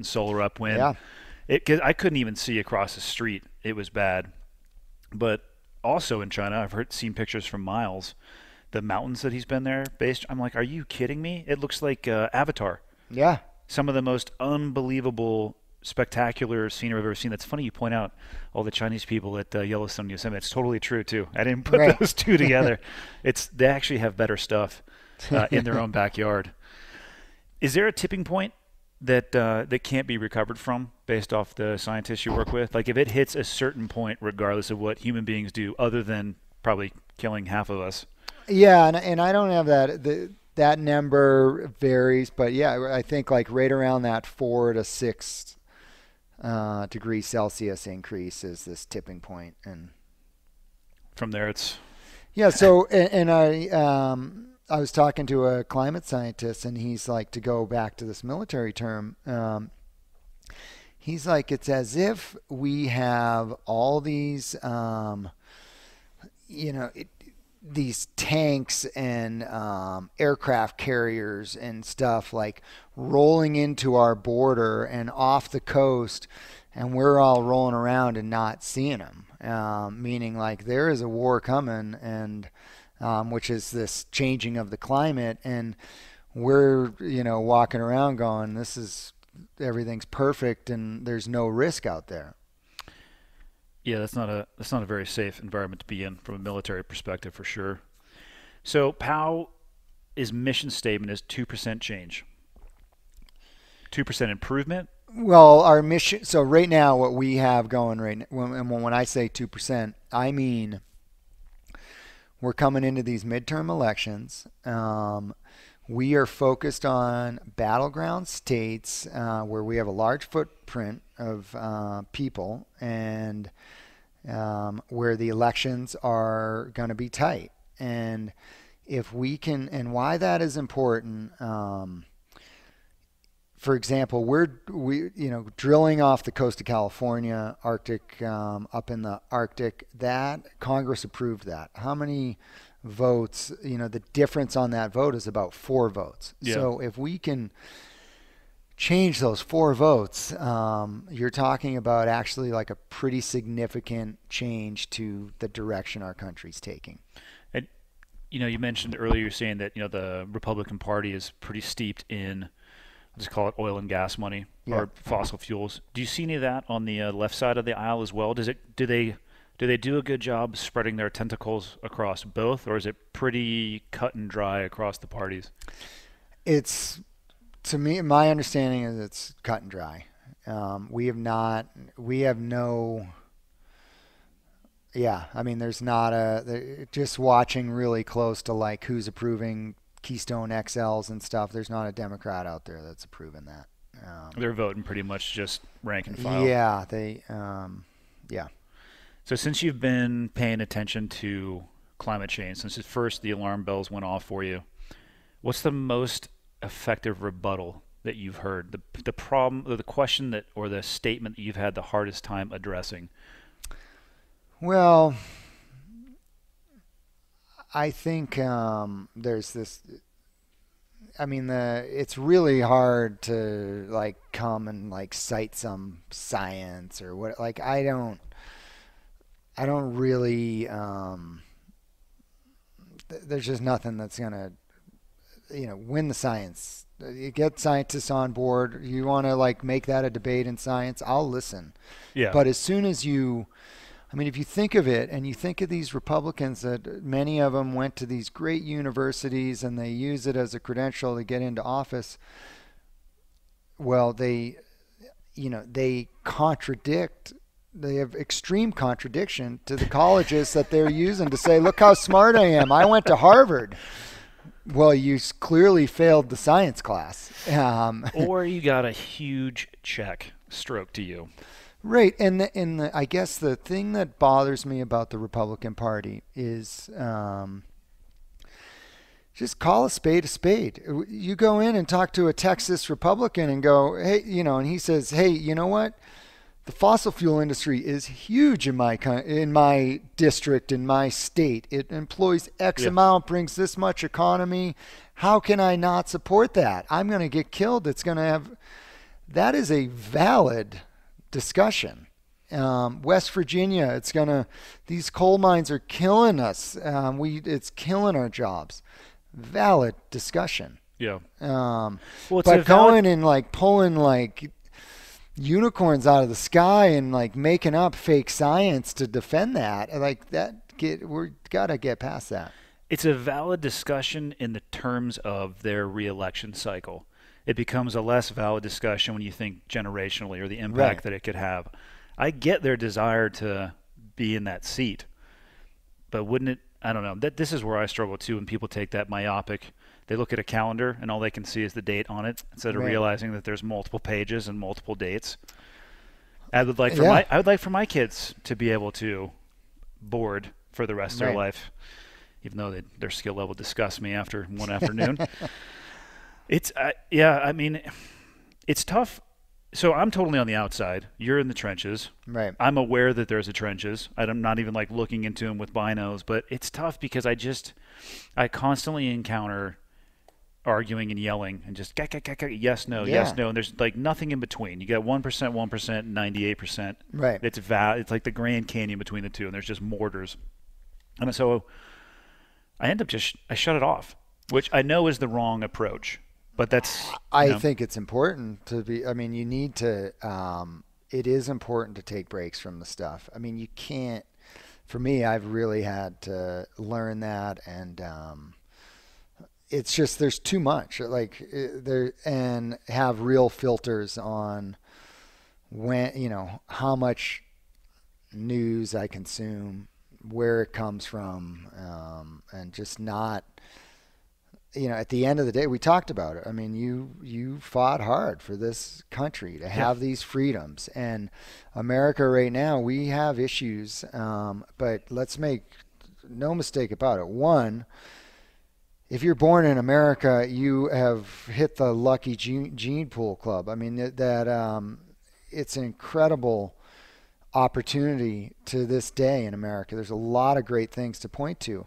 Putting solar up when Yeah. it, 'cause I couldn't even see across the street. It was bad. But also in China, I've heard seen pictures from Miles, the mountains that he's been there based. I'm like, are you kidding me? It looks like uh, Avatar. yeah Some of the most unbelievable, spectacular scenery I've ever seen. That's funny you point out all the Chinese people at uh, Yellowstone Yosemite. It's totally true too. I didn't put Right. those two together. it's they actually have better stuff uh, in their own backyard. Is there a tipping point that uh, that can't be recovered from based off the scientists you work with? Like if it hits a certain point, regardless of what human beings do, other than probably killing half of us. Yeah, and, and I don't have that. The, that number varies, but yeah, I think like right around that four to six uh, degree Celsius increase is this tipping point, and From there, it's yeah. So and, and I um, I was talking to a climate scientist, and he's like to go back to this military term. Um, he's like it's as if we have all these um, you know it, these tanks and um, aircraft carriers and stuff like rolling into our border and off the coast, and we're all rolling around and not seeing them. Um, meaning, like there is a war coming, and um, which is this changing of the climate, and we're you know walking around going, this is everything's perfect, and there's no risk out there. yeah, that's not a that's not a very safe environment to be in from a military perspective for sure. So POW is mission statement is two percent change, two percent improvement. Well, our mission. So right now, what we have going right now, when, and when I say two percent, I mean we're coming into these midterm elections. Um, we are focused on battleground states uh, where we have a large footprint of uh, people and um, where the elections are going to be tight. And if we can, and why that is important. Um, for example, we're we you know drilling off the coast of California, Arctic, um, up in the Arctic. That Congress approved that. How many votes? You know, the difference on that vote is about four votes. Yeah. So if we can change those four votes, um, you're talking about actually like a pretty significant change to the direction our country's taking. And you know, you mentioned earlier saying that you know the Republican Party is pretty steeped in let's call it oil and gas money Yeah. or fossil fuels. Do you see any of that on the uh, left side of the aisle as well? Does it do they do they do a good job spreading their tentacles across both, or is it pretty cut and dry across the parties? It's to me, my understanding is it's cut and dry. Um, we have not, we have no. Yeah, I mean, there's not a just watching really close to like who's approving Keystone XLs and stuff. There's not a Democrat out there that's approving that. Um, They're voting pretty much just rank and file. yeah, they. Um, yeah. So since you've been paying attention to climate change, since at first the alarm bells went off for you, what's the most effective rebuttal that you've heard? The the problem, or the question that, or the statement that you've had the hardest time addressing? Well, I think um, there's this. I mean, the it's really hard to like come and like cite some science or what. Like, I don't. I don't really. Um, th- there's just nothing that's gonna, you know, win the science. You get scientists on board. You want to like make that a debate in science. I'll listen. Yeah. But as soon as you, I mean, if you think of it and you think of these Republicans that many of them went to these great universities and they use it as a credential to get into office, well, they, you know, they contradict. They have extreme contradiction to the colleges that they're using to say, "Look how smart I am! I went to Harvard." Well, you clearly failed the science class. Um, or you got a huge check stroke to you. Right, and the, and the, I guess the thing that bothers me about the Republican Party is um, just call a spade a spade. You go in and talk to a Texas Republican and go, hey, you know, and he says, hey, you know what? The fossil fuel industry is huge in my in my district in my state. It employs X Yeah. amount, brings this much economy. How can I not support that? I'm going to get killed. It's going to have. That is a valid discussion. Um, West Virginia, it's gonna. These coal mines are killing us. Um, we, it's killing our jobs. Valid discussion. Yeah. Um, Well, it's a but valid- going and like pulling like unicorns out of the sky and like making up fake science to defend that, like that, get we're gotta get past that. It's a valid discussion in the terms of their reelection cycle. It becomes a less valid discussion when you think generationally or the impact Right. that it could have. I get their desire to be in that seat, but wouldn't it? I don't know. That this is where I struggle too. When people take that myopic, they look at a calendar and all they can see is the date on it instead of Right. realizing that there's multiple pages and multiple dates. I would like for Yeah. my I would like for my kids to be able to board for the rest of their life, even though they, their skill level disgusts me after one afternoon. it's uh, yeah. I mean, it's tough. So I'm totally on the outside. You're in the trenches. Right. I'm aware that there's a trenches. I'm not even like looking into them with binos, but it's tough because I just I constantly encounter arguing and yelling and just "Gah, gah, gah, gah, yes no yes no and there's like nothing in between. You got one percent, one percent, ninety eight percent. Right. It's va- It's like the Grand Canyon between the two, and there's just mortars. And so I end up just I shut it off, which I know is the wrong approach, but that's I know, think it's important to be. I mean, you need to. Um, it is important to take breaks from the stuff. I mean, you can't. For me, I've really had to learn that, and um, it's just there's too much. Like eh, there, and have real filters on when you know how much news I consume, where it comes from, um, and just not you know, at the end of the day, we talked about it. I mean, you you fought hard for this country to have these freedoms, and America right now we have issues. Um, but let's make no mistake about it. One, if you're born in America, you have hit the lucky gene, gene pool club. I mean that, that um, it's an incredible opportunity to this day in America. There's a lot of great things to point to.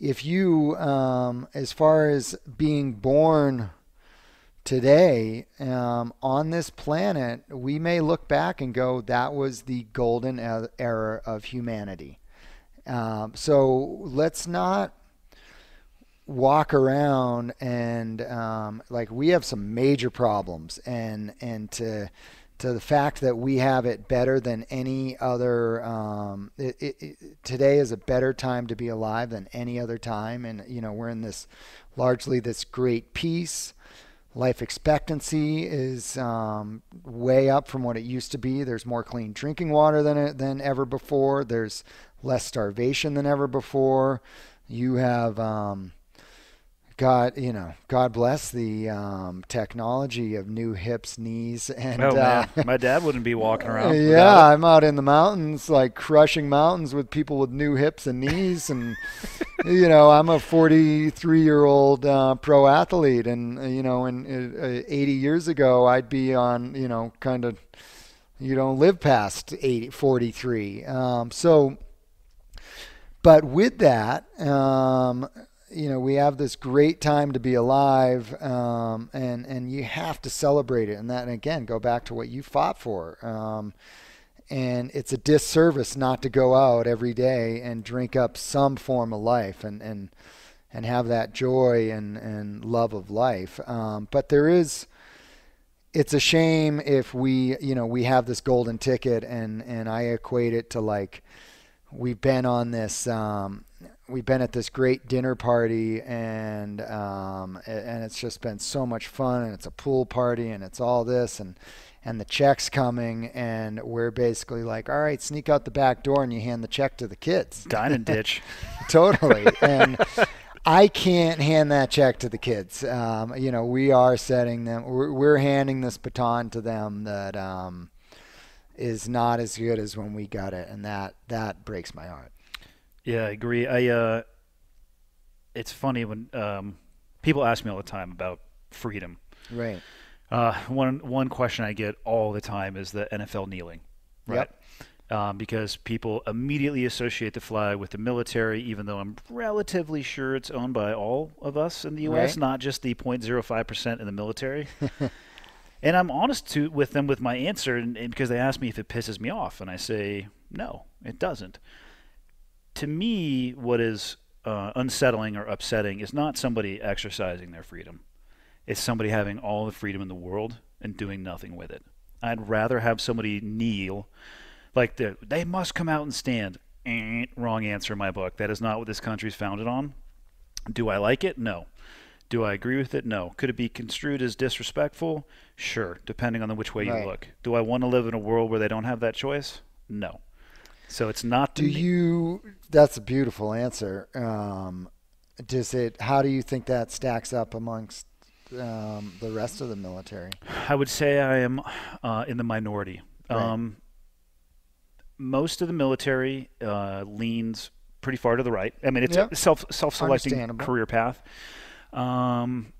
If you, um, as far as being born today um, on this planet, we may look back and go, that was the golden era of humanity. Um, so let's not walk around and um, like we have some major problems and and to to the fact that we have it better than any other um, it, it, it, today is a better time to be alive than any other time. And you know we're in this largely this great peace. Life expectancy is um, way up from what it used to be. There's more clean drinking water than than ever before. There's less starvation than ever before. You have um, God, you know, God bless the um, technology of new hips, knees, and Oh uh, my dad wouldn't be walking around. yeah. I'm out in the mountains, like crushing mountains with people with new hips and knees, and you know, I'm a 43 year old uh, pro athlete, and uh, you know, and uh, 80 years ago, I'd be on, you know, kind of, you don't live past 80, 43. Um, so, but with that, um, you know, we have this great time to be alive, um, and and you have to celebrate it. And that, and again, go back to what you fought for. Um, and it's a disservice not to go out every day and drink up some form of life and and and have that joy and and love of life. Um, but there is. It's a shame if we, you know, we have this golden ticket, and and I equate it to like we've been on this um, we've been at this great dinner party and um, and it's just been so much fun and it's a pool party and it's all this and and the check's coming and we're basically like all right sneak out the back door and you hand the check to the kids. Diamond ditch. totally. And i can't hand that check to the kids. Um, you know we are setting them we're, we're handing this baton to them that um, is not as good as when we got it. And that that breaks my heart Yeah, I agree. I uh, it's funny when um, people ask me all the time about freedom. right Uh, one one question I get all the time is the NFL kneeling, right? Um, because people immediately associate the flag with the military, even though I'm relatively sure it's owned by all of us in the U.S., Right. not just the 0.05 percent in the military. and I'm honest to with them with my answer, and, and because they ask me if it pisses me off, and I say no, it doesn't. To me, what is uh, unsettling or upsetting is not somebody exercising their freedom It's somebody having all the freedom in the world and doing nothing with it. I'd rather have somebody kneel, like the, they must come out and stand. Eh, wrong answer in my book. That is not what this country's founded on. Do I like it? No. Do I agree with it? No. Could it be construed as disrespectful? Sure, depending on the which way Right. you look. Do I want to live in a world where they don't have that choice? No. So it's not. Do you? That's a beautiful answer. Um, does it? How do you think that stacks up amongst um, the rest of the military? I would say I am uh, in the minority. Right. Um, most of the military uh, leans pretty far to the right. I mean, it's Yep. a self self-selecting career path. Um,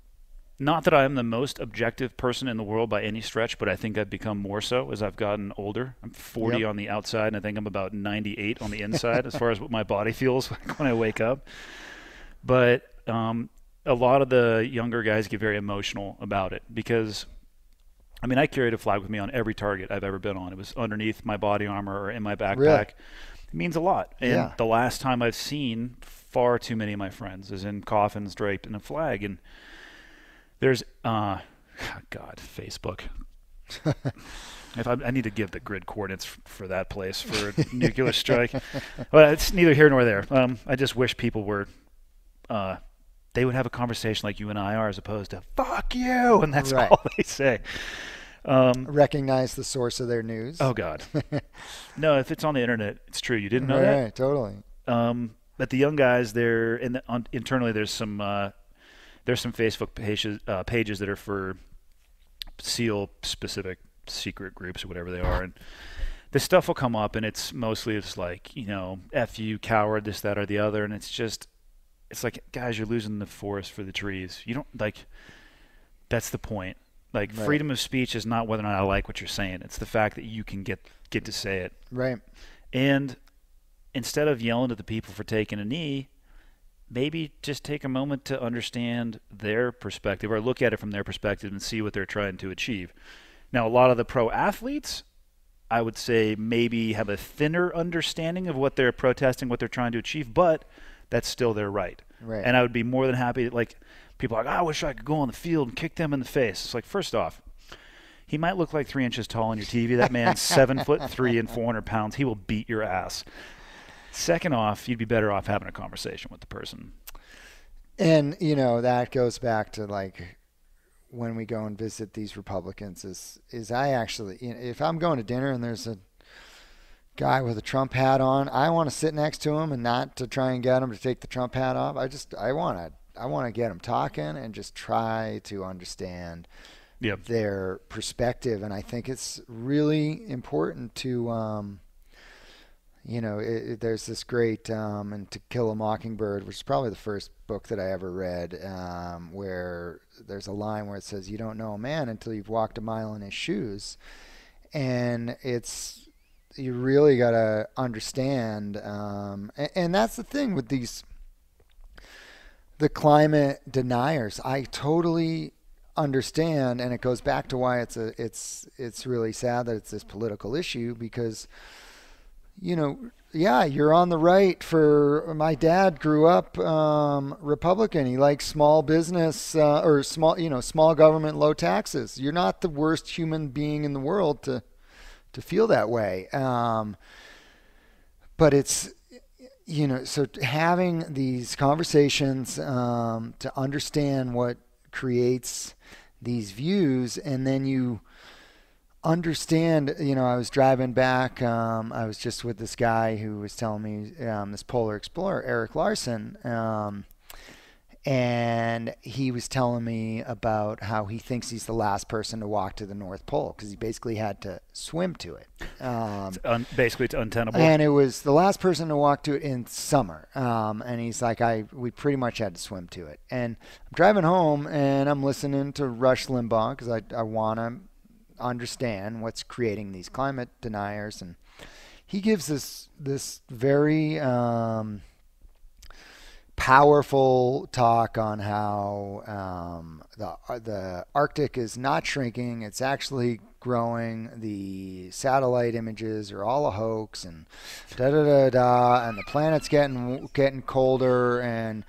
not that I am the most objective person in the world by any stretch, but I think I've become more so as I've gotten older. I'm 40 Yep. on the outside, and I think I'm about 98 on the inside as far as what my body feels like when I wake up. But um, a lot of the younger guys get very emotional about it because I mean, I carried a flag with me on every target I've ever been on. It was underneath my body armor or in my backpack. Really? It means a lot. And Yeah. the last time I've seen far too many of my friends is in coffins draped in a flag. And there's, uh, God, Facebook. if I, I need to give the grid coordinates f- for that place for a nuclear strike. Well, it's neither here nor there. Um, I just wish people were, uh, they would have a conversation like you and I are, as opposed to "fuck you," and that's Right. all they say. Um, Recognize the source of their news. oh God, no! If it's on the internet, it's true. You didn't know right, totally. Um, but the young guys, they're in the, on, internally. There's some uh, there's some Facebook pages uh, pages that are for SEAL specific secret groups or whatever they are, and this stuff will come up, and it's mostly it's like you know, "f you, coward," this, that, or the other, and it's just it's like guys, you're losing the forest for the trees. You don't like. That's the point. Like Right. freedom of speech is not whether or not I like what you're saying. It's the fact that you can get get to say it. Right. And instead of yelling at the people for taking a knee, maybe just take a moment to understand their perspective or look at it from their perspective and see what they're trying to achieve. Now, a lot of the pro athletes, I would say, maybe have a thinner understanding of what they're protesting, what they're trying to achieve, but that's still their right. Right. And I would be more than happy. Like people are like, "Oh, I wish I could go on the field and kick them in the face. It's like, first off, he might look like three inches tall on your TV. That man's seven foot three and 400 pounds. He will beat your ass. Second off, you'd be better off having a conversation with the person. And you know that goes back to like when we go and visit these Republicans. Is is I actually you know, if I'm going to dinner and there's a guy with a Trump hat on, I want to sit next to him and not to try and get him to take the Trump hat off. I just I want to I want to get him talking and just try to understand Yep. their perspective. And I think it's really important to, um, you know, it, it- there's this great um, and To Kill a Mockingbird, which is probably the first book that I ever read, um, where there's a line where it says, "You don't know a man until you've walked a mile in his shoes," and it's you really got to understand, um, and, and that's the thing with these the climate deniers. I totally understand, and it goes back to why it's a it's it's really sad that it's this political issue because you know yeah you're on the right for my dad grew up um, republican. He likes small business uh, or small you know small government low taxes. You're not the worst human being in the world to to feel that way. Um, but it's you know so having these conversations um, to understand what creates these views and then you understand you know i was driving back um, i was just with this guy who was telling me um, this polar explorer eric larsen um, and he was telling me about how he thinks he's the last person to walk to the north pole because he basically had to swim to it um, Un- basically, it's untenable. and it was the last person to walk to it in summer. Um, and he's like, I we pretty much had to swim to it. And I'm driving home and I'm listening to Rush Limbaugh because I I want to understand what's creating these climate deniers. And he gives this this very um, powerful talk on how um, the the Arctic is not shrinking; it's actually growing. The satellite images are all a hoax, and da da da da. And the planet's getting getting colder, and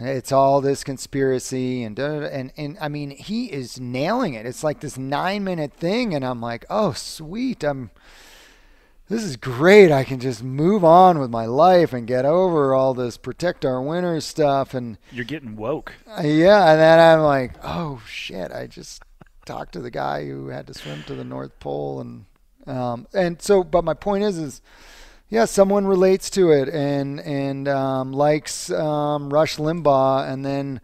it's all this conspiracy, and and and I mean, he is nailing it. It's like this nine minute thing, and I'm like, oh sweet, I'm. this is great. I can just move on with my life and get over all this protect our winters stuff. And You're getting woke. uh, yeah, and then I'm like, oh shit! I just talked to the guy who had to swim to the North Pole, and um, and so. But my point is, is yeah, someone relates to it and and um, likes um, Rush Limbaugh, and then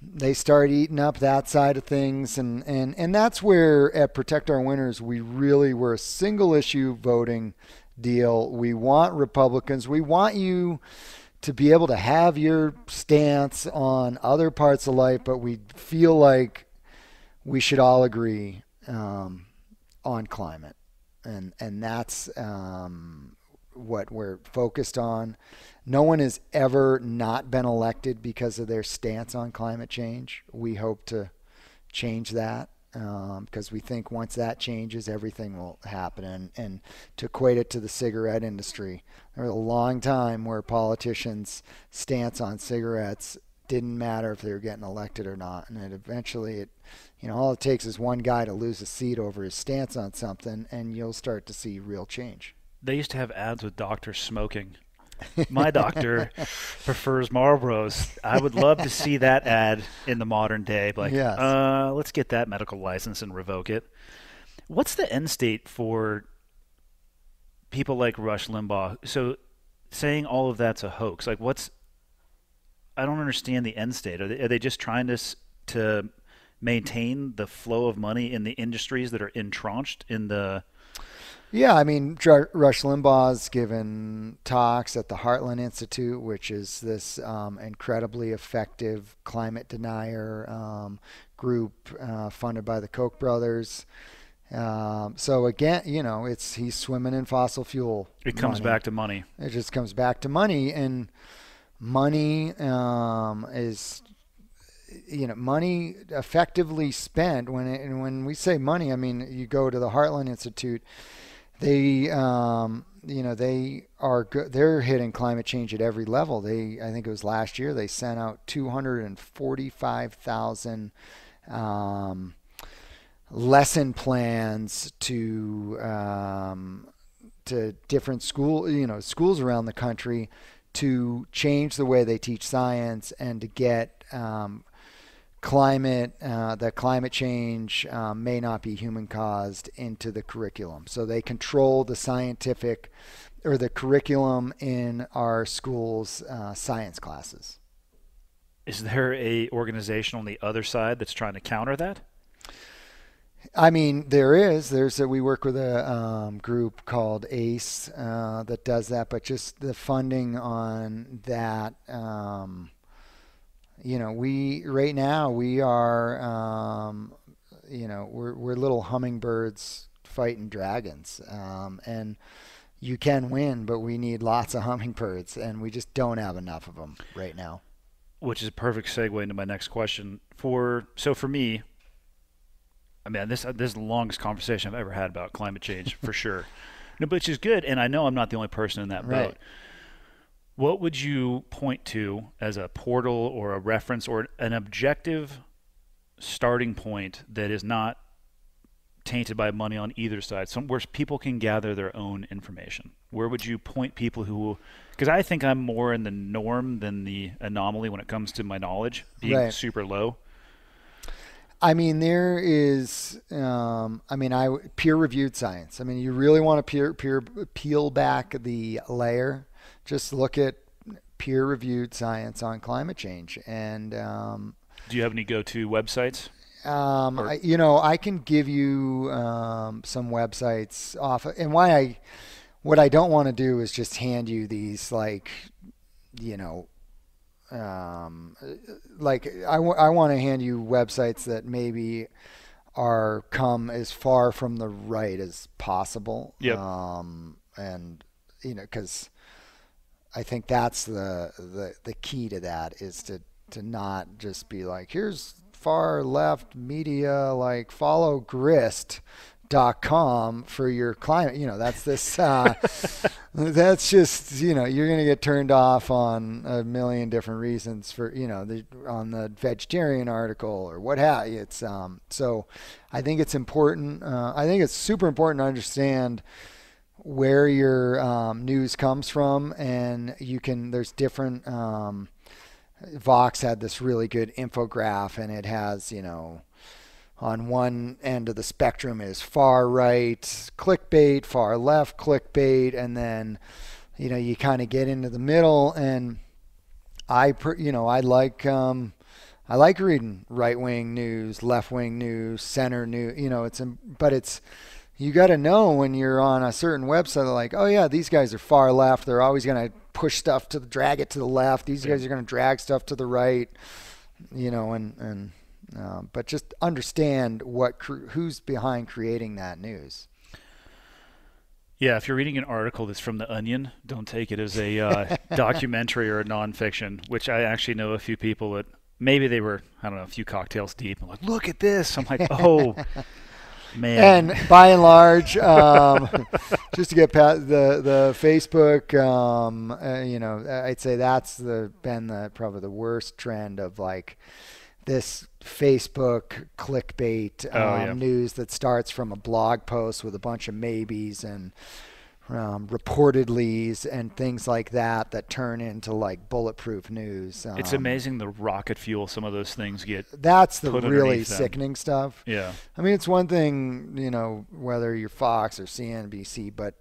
they start eating up that side of things, and and and that's where at Protect Our Winters we really were a single issue voting deal. We want Republicans. We want you to be able to have your stance on other parts of life, but we feel like we should all agree um, on climate, and and that's um, what we're focused on. No one has ever not been elected because of their stance on climate change. We hope to change that um, because we think once that changes, everything will happen. And, and to equate it to the cigarette industry, there was a long time where politicians' stance on cigarettes didn't matter if they were getting elected or not, and it eventually it, you know, all it takes is one guy to lose a seat over his stance on something, and you'll start to see real change. They used to have ads with doctors smoking. My doctor prefers Marlboros. I would love to see that ad in the modern day. Like, Yes. uh, let's get that medical license and revoke it. What's the end state for people like Rush Limbaugh? So, saying all of that's a hoax. Like, what's? I don't understand the end state. Are they, are they just trying to to maintain the flow of money in the industries that are entrenched in the? Yeah, I mean, Rush Limbaugh's given talks at the Heartland Institute, which is this um, incredibly effective climate denier um, group uh, funded by the Koch brothers. Um, so again, you know, it's he's swimming in fossil fuel. It comes money. back to money. It just comes back to money, and money um, is, you know, money effectively spent. When it, and when we say money, I mean you go to the Heartland Institute. They, um, you know, they are go- they're hitting climate change at every level. They, I think it was last year, they sent out 245,000 um, lesson plans to um, to different school, you know, schools around the country to change the way they teach science and to get um, climate uh, that climate change um, may not be human caused into the curriculum. So they control the scientific or the curriculum in our schools' uh, science classes. Is there a organization on the other side that's trying to counter that? I mean, there is. There's a, we work with a um, group called ACE uh, that does that, but just the funding on that. Um, you know, we right now we are, um, you know, we're we're little hummingbirds fighting dragons, um, and you can win, but we need lots of hummingbirds, and we just don't have enough of them right now. Which is a perfect segue into my next question. For so for me, I mean this this is the longest conversation I've ever had about climate change for sure. No, but which is good, and I know I'm not the only person in that Right. What would you point to as a portal or a reference or an objective starting point that is not tainted by money on either side, some where people can gather their own information? Where would you point people who? Because I think I'm more in the norm than the anomaly when it comes to my knowledge being Right. super low. I mean, there is. Um, I mean, I peer-reviewed science. I mean, you really want to peer peer peel back the layer. Just look at peer-reviewed science on climate change, and um, Do you have any go-to websites? um, I, you know, I can give you um, some websites off. And why I, what I don't want to do is just hand you these like, you know, um, like I, w- I want to hand you websites that maybe are come as far from the right as possible. Yep. Um, and you know, because I think that's the, the the key to that is to to not just be like here's far left media like follow grist dot com for your climate. You know that's this uh, that's just you know you're going to get turned off on a million different reasons for you know the on the vegetarian article or what have you. It's um so i think it's important uh, i think it's super important to understand where your um, news comes from, and you can. There's different. Um, Vox had this really good infograph, and it has you know. On one end of the spectrum is far right clickbait, far left clickbait, and then you know you kind of get into the middle. And I, you know, I like um, I like reading right wing news, left wing news, center news. You know, it's but it's you got to know when you're on a certain website, like, oh yeah, these guys are far left. They're always going to push stuff to the, drag it to the left. These guys are going to drag stuff to the right. You know, and and uh, but just understand what who's behind creating that news. Yeah, if you're reading an article that's from The Onion, don't take it as a uh, documentary or a nonfiction. Which I actually know a few people that maybe they were I don't know a few cocktails deep and like, look at this. I'm like, oh. Man. And by and large, um, just to get past the the Facebook, um, uh, you know, I'd say that's the been the probably the worst trend of like this Facebook clickbait um, oh, yeah. news that starts from a blog post with a bunch of maybes and um, reportedly's and things like that that turn into like bulletproof news. Um, it's amazing the rocket fuel some of those things get. That's the really sickening stuff. Yeah. I mean, it's one thing, you know, whether you're Fox or CNBC, but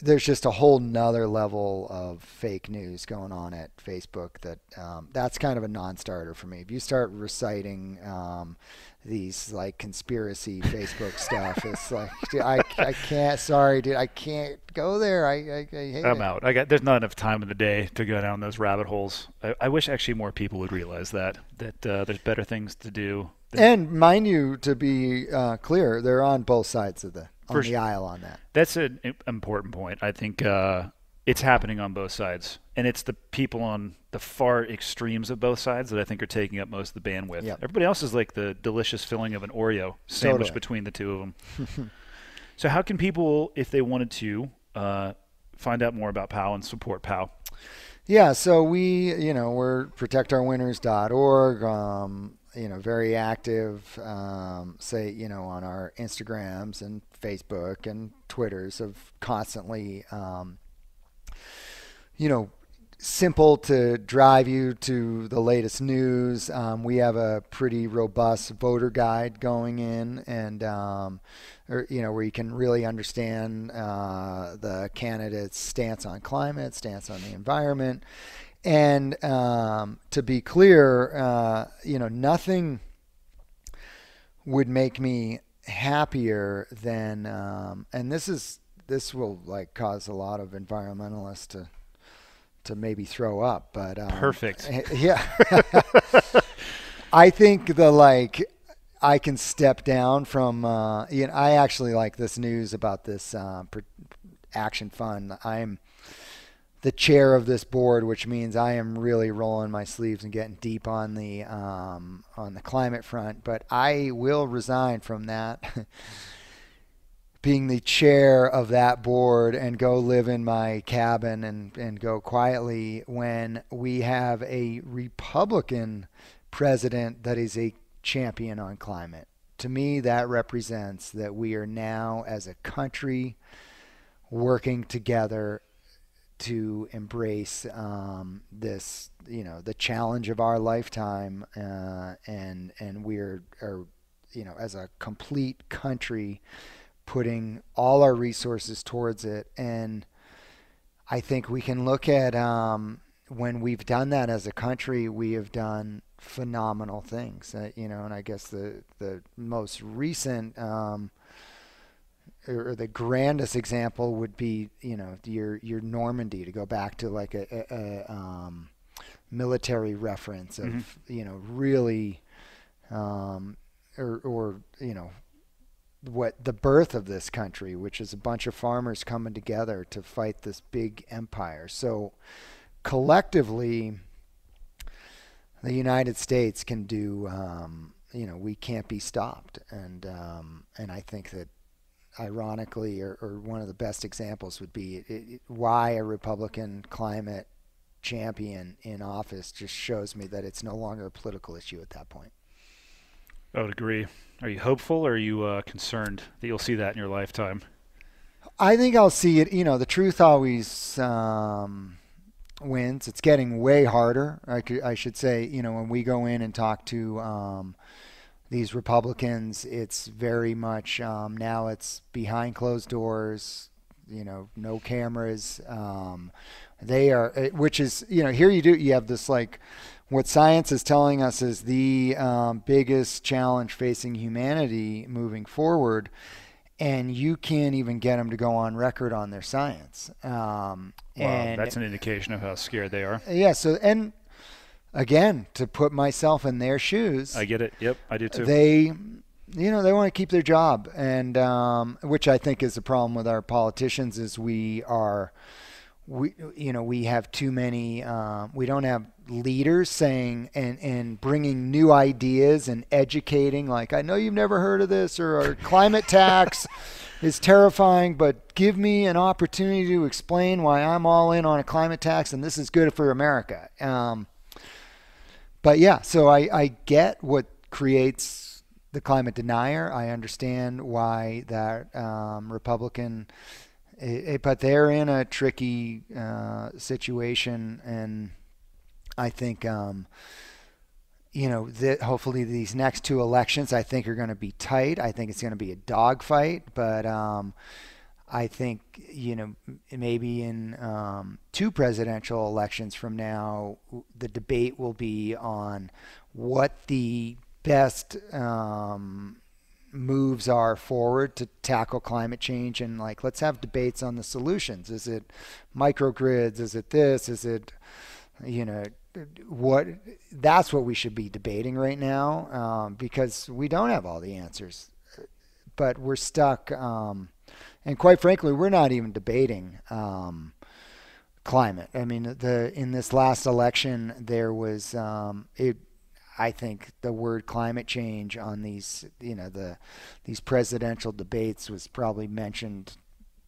there's just a whole nother level of fake news going on at Facebook that um, that's kind of a non-starter for me. If you start reciting um, these like conspiracy Facebook stuff, it's like dude, I, I can't. Sorry, dude, I can't go there. I, I, I hate I'm it. out. I got there's not enough time in the day to go down those rabbit holes. I, I wish actually more people would realize that that uh, there's better things to do. And mind you, to be uh, clear, they're on both sides of the on the aisle on that. That's an important point. I think uh, it's happening on both sides, and it's the people on the far extremes of both sides that I think are taking up most of the bandwidth. Yep. Everybody else is like the delicious filling of an Oreo sandwich totally. between the two of them. so, how can people, if they wanted to, uh, find out more about POW and support POW? Yeah, so we, you know, we're protectourwinters.org. Um, you know, very active, um, say, you know, on our Instagrams and Facebook and Twitters of constantly, um, you know, simple to drive you to the latest news. Um, we have a pretty robust voter guide going in, and um, or, you know where you can really understand uh, the candidate's stance on climate, stance on the environment, and um, to be clear, uh, you know, nothing would make me happier than, um, and this is this will like cause a lot of environmentalists to to maybe throw up, but um, perfect. Yeah, I think the like I can step down from. Uh, you know, I actually like this news about this uh, action fund. I'm the chair of this board, which means I am really rolling my sleeves and getting deep on the um, on the climate front. But I will resign from that, being the chair of that board, and go live in my cabin and and go quietly when we have a Republican president that is a champion on climate. To me, that represents that we are now, as a country, working together to embrace um, this, you know, the challenge of our lifetime, uh, and and we're, are, you know, as a complete country, putting all our resources towards it. And I think we can look at um, when we've done that as a country, we have done phenomenal things. Uh, you know, and I guess the the most recent. Um, or the grandest example would be you know your your Normandy to go back to like a, a, a um, military reference of mm-hmm. you know really um, or or you know what the birth of this country which is a bunch of farmers coming together to fight this big empire so collectively the United States can do um, you know we can't be stopped and um, and I think that ironically, or, or, one of the best examples would be it, it, why a Republican climate champion in office just shows me that it's no longer a political issue at that point. I would agree. Are you hopeful or are you uh, concerned that you'll see that in your lifetime? I think I'll see it. You know, the truth always um, wins. It's getting way harder. I, could, I should say. You know, when we go in and talk to um, these Republicans, it's very much um, now it's behind closed doors. You know, no cameras. Um, they are, eh, which is, you know, here you do. You have this like what science is telling us is the um, biggest challenge facing humanity moving forward and you can't even get them to go on record on their science. Um, Wow, and that's an indication of how scared they are. yeah, so and again, to put myself in their shoes, I get it. Yep, I do too. they, you know, they want to keep their job, and um, which I think is the problem with our politicians is we are, we, you know, we have too many. Um, we don't have leaders saying and and bringing new ideas and educating. Like I know you've never heard of this or, or climate tax. is terrifying, but give me an opportunity to explain why I'm all in on a climate tax and this is good for America. Um, but yeah, so I, I get what creates the climate denier. I understand why that um, Republican, it, it- but they're in a tricky uh, situation, and I think. Um, you know, that hopefully these next two elections, I think, are going to be tight. I think it's going to be a dogfight, but um, I think you know maybe in um, two presidential elections from now, the debate will be on what the best um, moves are forward to tackle climate change, and like let's have debates on the solutions. Is it microgrids? Is it this? Is it you know what that's what we should be debating right now um, because we don't have all the answers but we're stuck um, and quite frankly we're not even debating um, climate. I mean the in this last election there was um, it I think the word climate change on these, you know, the these presidential debates was probably mentioned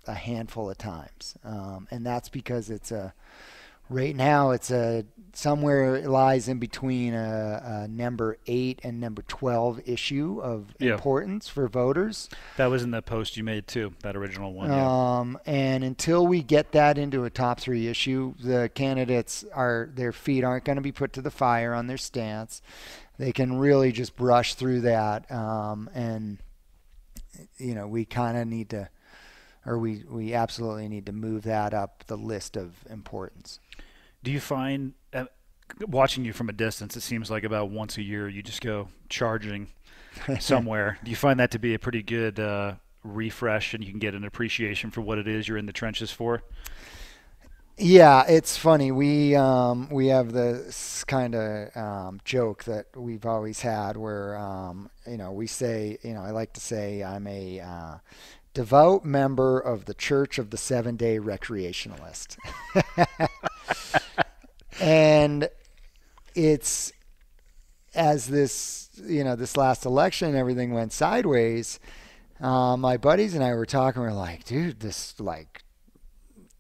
a handful of times, um, and that's because it's a right now it's a somewhere it lies in between a, a number eight and number twelve issue of Yeah. importance for voters. that was in the post you made too. That original one. yeah. Um, and until we get that into a top three issue, the candidates are their feet aren't going to be put to the fire on their stance. They can really just brush through that, um, and you know we kind of need to, or we we absolutely need to move that up the list of importance. Do you find, uh, watching you from a distance, it seems like about once a year you just go charging somewhere. Do you find that to be a pretty good uh, refresh, and you can get an appreciation for what it is you're in the trenches for? Yeah, it's funny. We um, we have this kind of um, joke that we've always had, where um, you know we say, you know, I like to say I'm a uh, devout member of the Church of the Seven Day Recreationalist, and it's as this you know this last election everything went sideways. Uh, my buddies and I were talking. We are like, dude, this like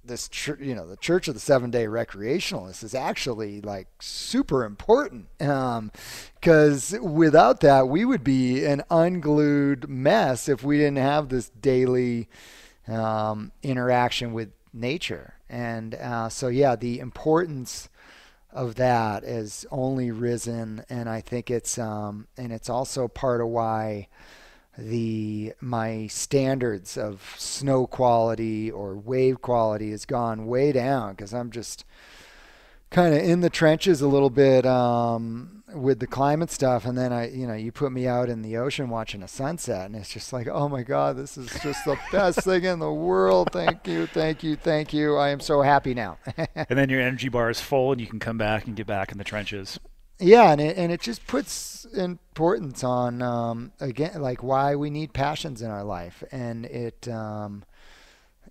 this church, you know, the Church of the Seven Day Recreationalists is actually like super important. Because without that, we would be an unglued mess if we didn't have this daily um, interaction with nature. And uh, so, yeah, the importance of that has only risen, and I think it's um, and it's also part of why the my standards of snow quality or wave quality has gone way down because I'm just kind of in the trenches a little bit um, with the climate stuff, and then I, you know, you put me out in the ocean watching a sunset, and it's just like, oh my god, this is just the best thing in the world. Thank you, thank you, thank you. I am so happy now. and then your energy bar is full, and you can come back and get back in the trenches. Yeah, and it, and it just puts importance on um, again like why we need passions in our life, and it um,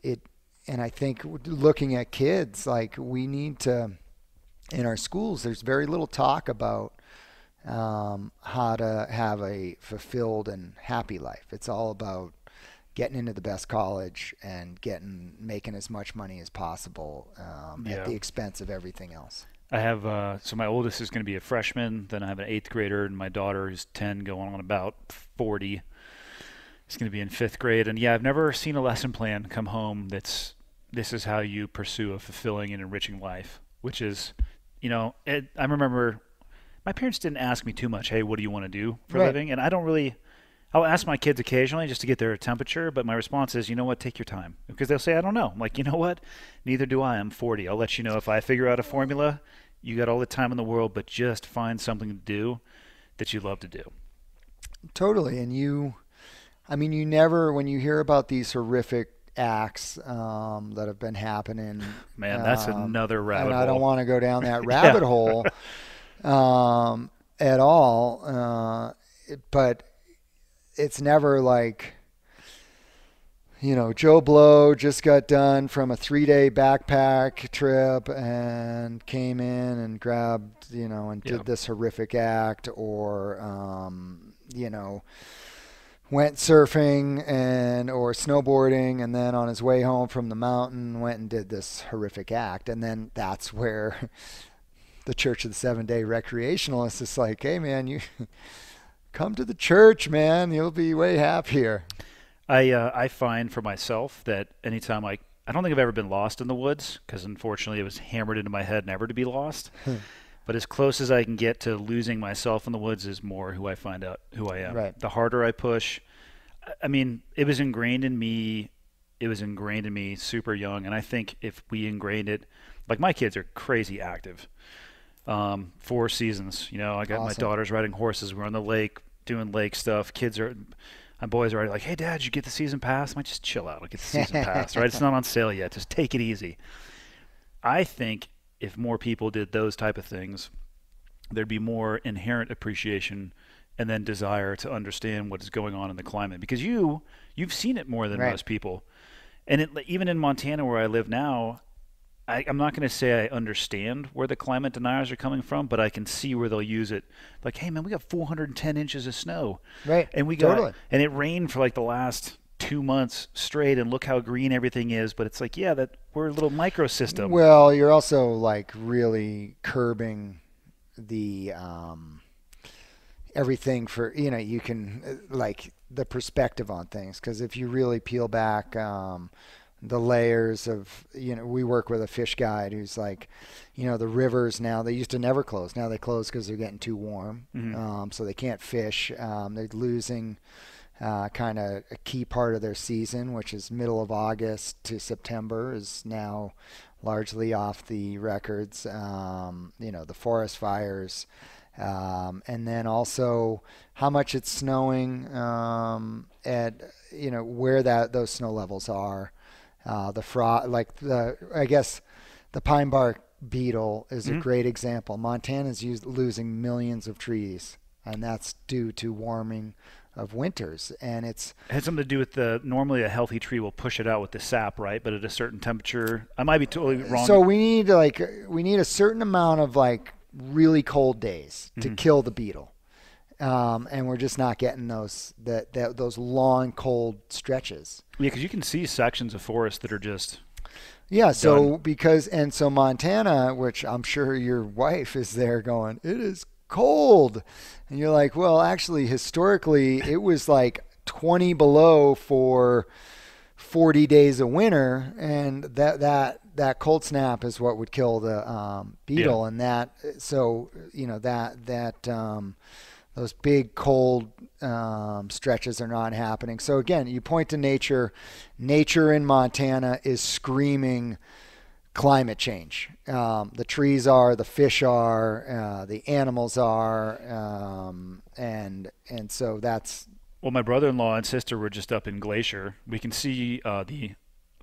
it and I think looking at kids like we need to in our schools. There's very little talk about um, how to have a fulfilled and happy life. It's all about getting into the best college and getting making as much money as possible um, Yeah. at the expense of everything else. I have uh, so my oldest is going to be a freshman. Then I have an eighth grader, and my daughter is ten, going on about forty. He's going to be in fifth grade, and yeah, I've never seen a lesson plan come home that's this is how you pursue a fulfilling and enriching life. Which is, you know, it, I remember my parents didn't ask me too much. Hey, what do you want to do for a living? And I don't really. I'll ask my kids occasionally just to get their temperature, but my response is, you know what, take your time. Because they'll say, I don't know. I'm like, you know what? Neither do I. I'm 40. I'll let you know if I figure out a formula. You got all the time in the world, but just find something to do that you love to do. Totally. And you, I mean, you never, when you hear about these horrific acts um, that have been happening, Man, that's um, another rabbit and I don't want to go down that rabbit hole um, at all. Uh, but it's never like, you know, Joe Blow just got done from a three day backpack trip and came in and grabbed, you know, and Yeah. did this horrific act or, um, you know, went surfing and or snowboarding and then on his way home from the mountain went and did this horrific act and then that's where the church of the seven day recreationalist is like hey man you come to the church man you'll be way happier I uh, I find for myself that anytime I I don't think I've ever been lost in the woods because unfortunately it was hammered into my head never to be lost. but as close as I can get to losing myself in the woods is more who I find out who I am. Right. The harder I push, I- I mean, it was ingrained in me. It was ingrained in me super young, and I think if we ingrained it, like my kids are crazy active. Um, four seasons, you know. I got my daughters riding horses. We're on the lake doing lake stuff. Kids are my boys are already like, "Hey, Dad, did you get the season pass?" I'm like, "Just chill out. I'll get the season pass, right? It's not on sale yet. Just take it easy." I think if more people did those type of things, there'd be more inherent appreciation and then desire to understand what is going on in the climate because you you've seen it more than Right. most people, and it, even in Montana where I live now. I, I'm not going to say I understand where the climate deniers are coming from, but I can see where they'll use it. Like, hey man, we got 410 inches of snow, Right. and we got Totally. and it rained for like the last two months straight, and look how green everything is. But it's like, yeah, that we're a little microsystem. well you're also like really curbing the um, everything for you know you can uh, like the perspective on things because if you really peel back um, the layers of you know we work with a fish guide who's like you know the rivers now they used to never close. Now they close because they're getting too warm Mhm. um, so they can't fish. Um, they're losing uh, kind of a key part of their season which is middle of august to september is now largely off the records. Um, you know the forest fires um, and then also how much it's snowing um, at you know where that those snow levels are uh, the frost like the I guess the pine bark beetle is a Mhm. great example. Montana's used, losing millions of trees, and that's due to warming of winters. And it's It had something to do with the normally a healthy tree will push it out with the sap, right? But at a certain temperature, I might be totally wrong. so we need like we need a certain amount of like really cold days to Mhm. kill the beetle. Um, and we're just not getting those that, that those long cold stretches. yeah, because you can see sections of forest that are just Yeah, so Done. because and so Montana, which I'm sure your wife is there going, it is cold. And you're like, well, actually historically it was like 20 below for 40 days of winter and that that that cold snap is what would kill the um, beetle and that so you know that that um, those big cold um, stretches are not happening. So again, you point to nature. Nature in Montana is screaming climate change. Um, the trees are, the fish are, uh, the animals are, um, and and so that's Well, my brother-in-law and sister were just up in Glacier. We can see uh, the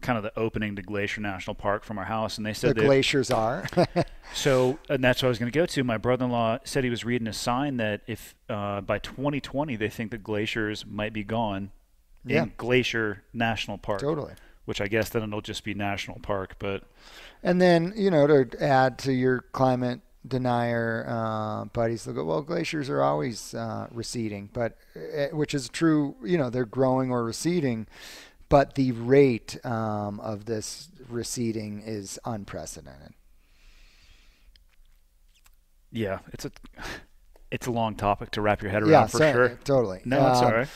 kind of the opening to Glacier National Park from our house, and they said that glaciers are. So, and that's what I was going to go to. My brother-in-law said he was reading a sign that if uh, by 2020 they think the glaciers might be gone Yeah. in Glacier National Park, totally. which I guess then it'll just be national park. But And then, you know, to add to your climate denier uh, buddies, they'll go, well, glaciers are always uh, receding, but uh, which is true, you know, they're growing or receding, but the rate um, of this receding is unprecedented. yeah, it's a It's a long topic to wrap your head around yeah, for so- sure. totally. No, it's Um, all right.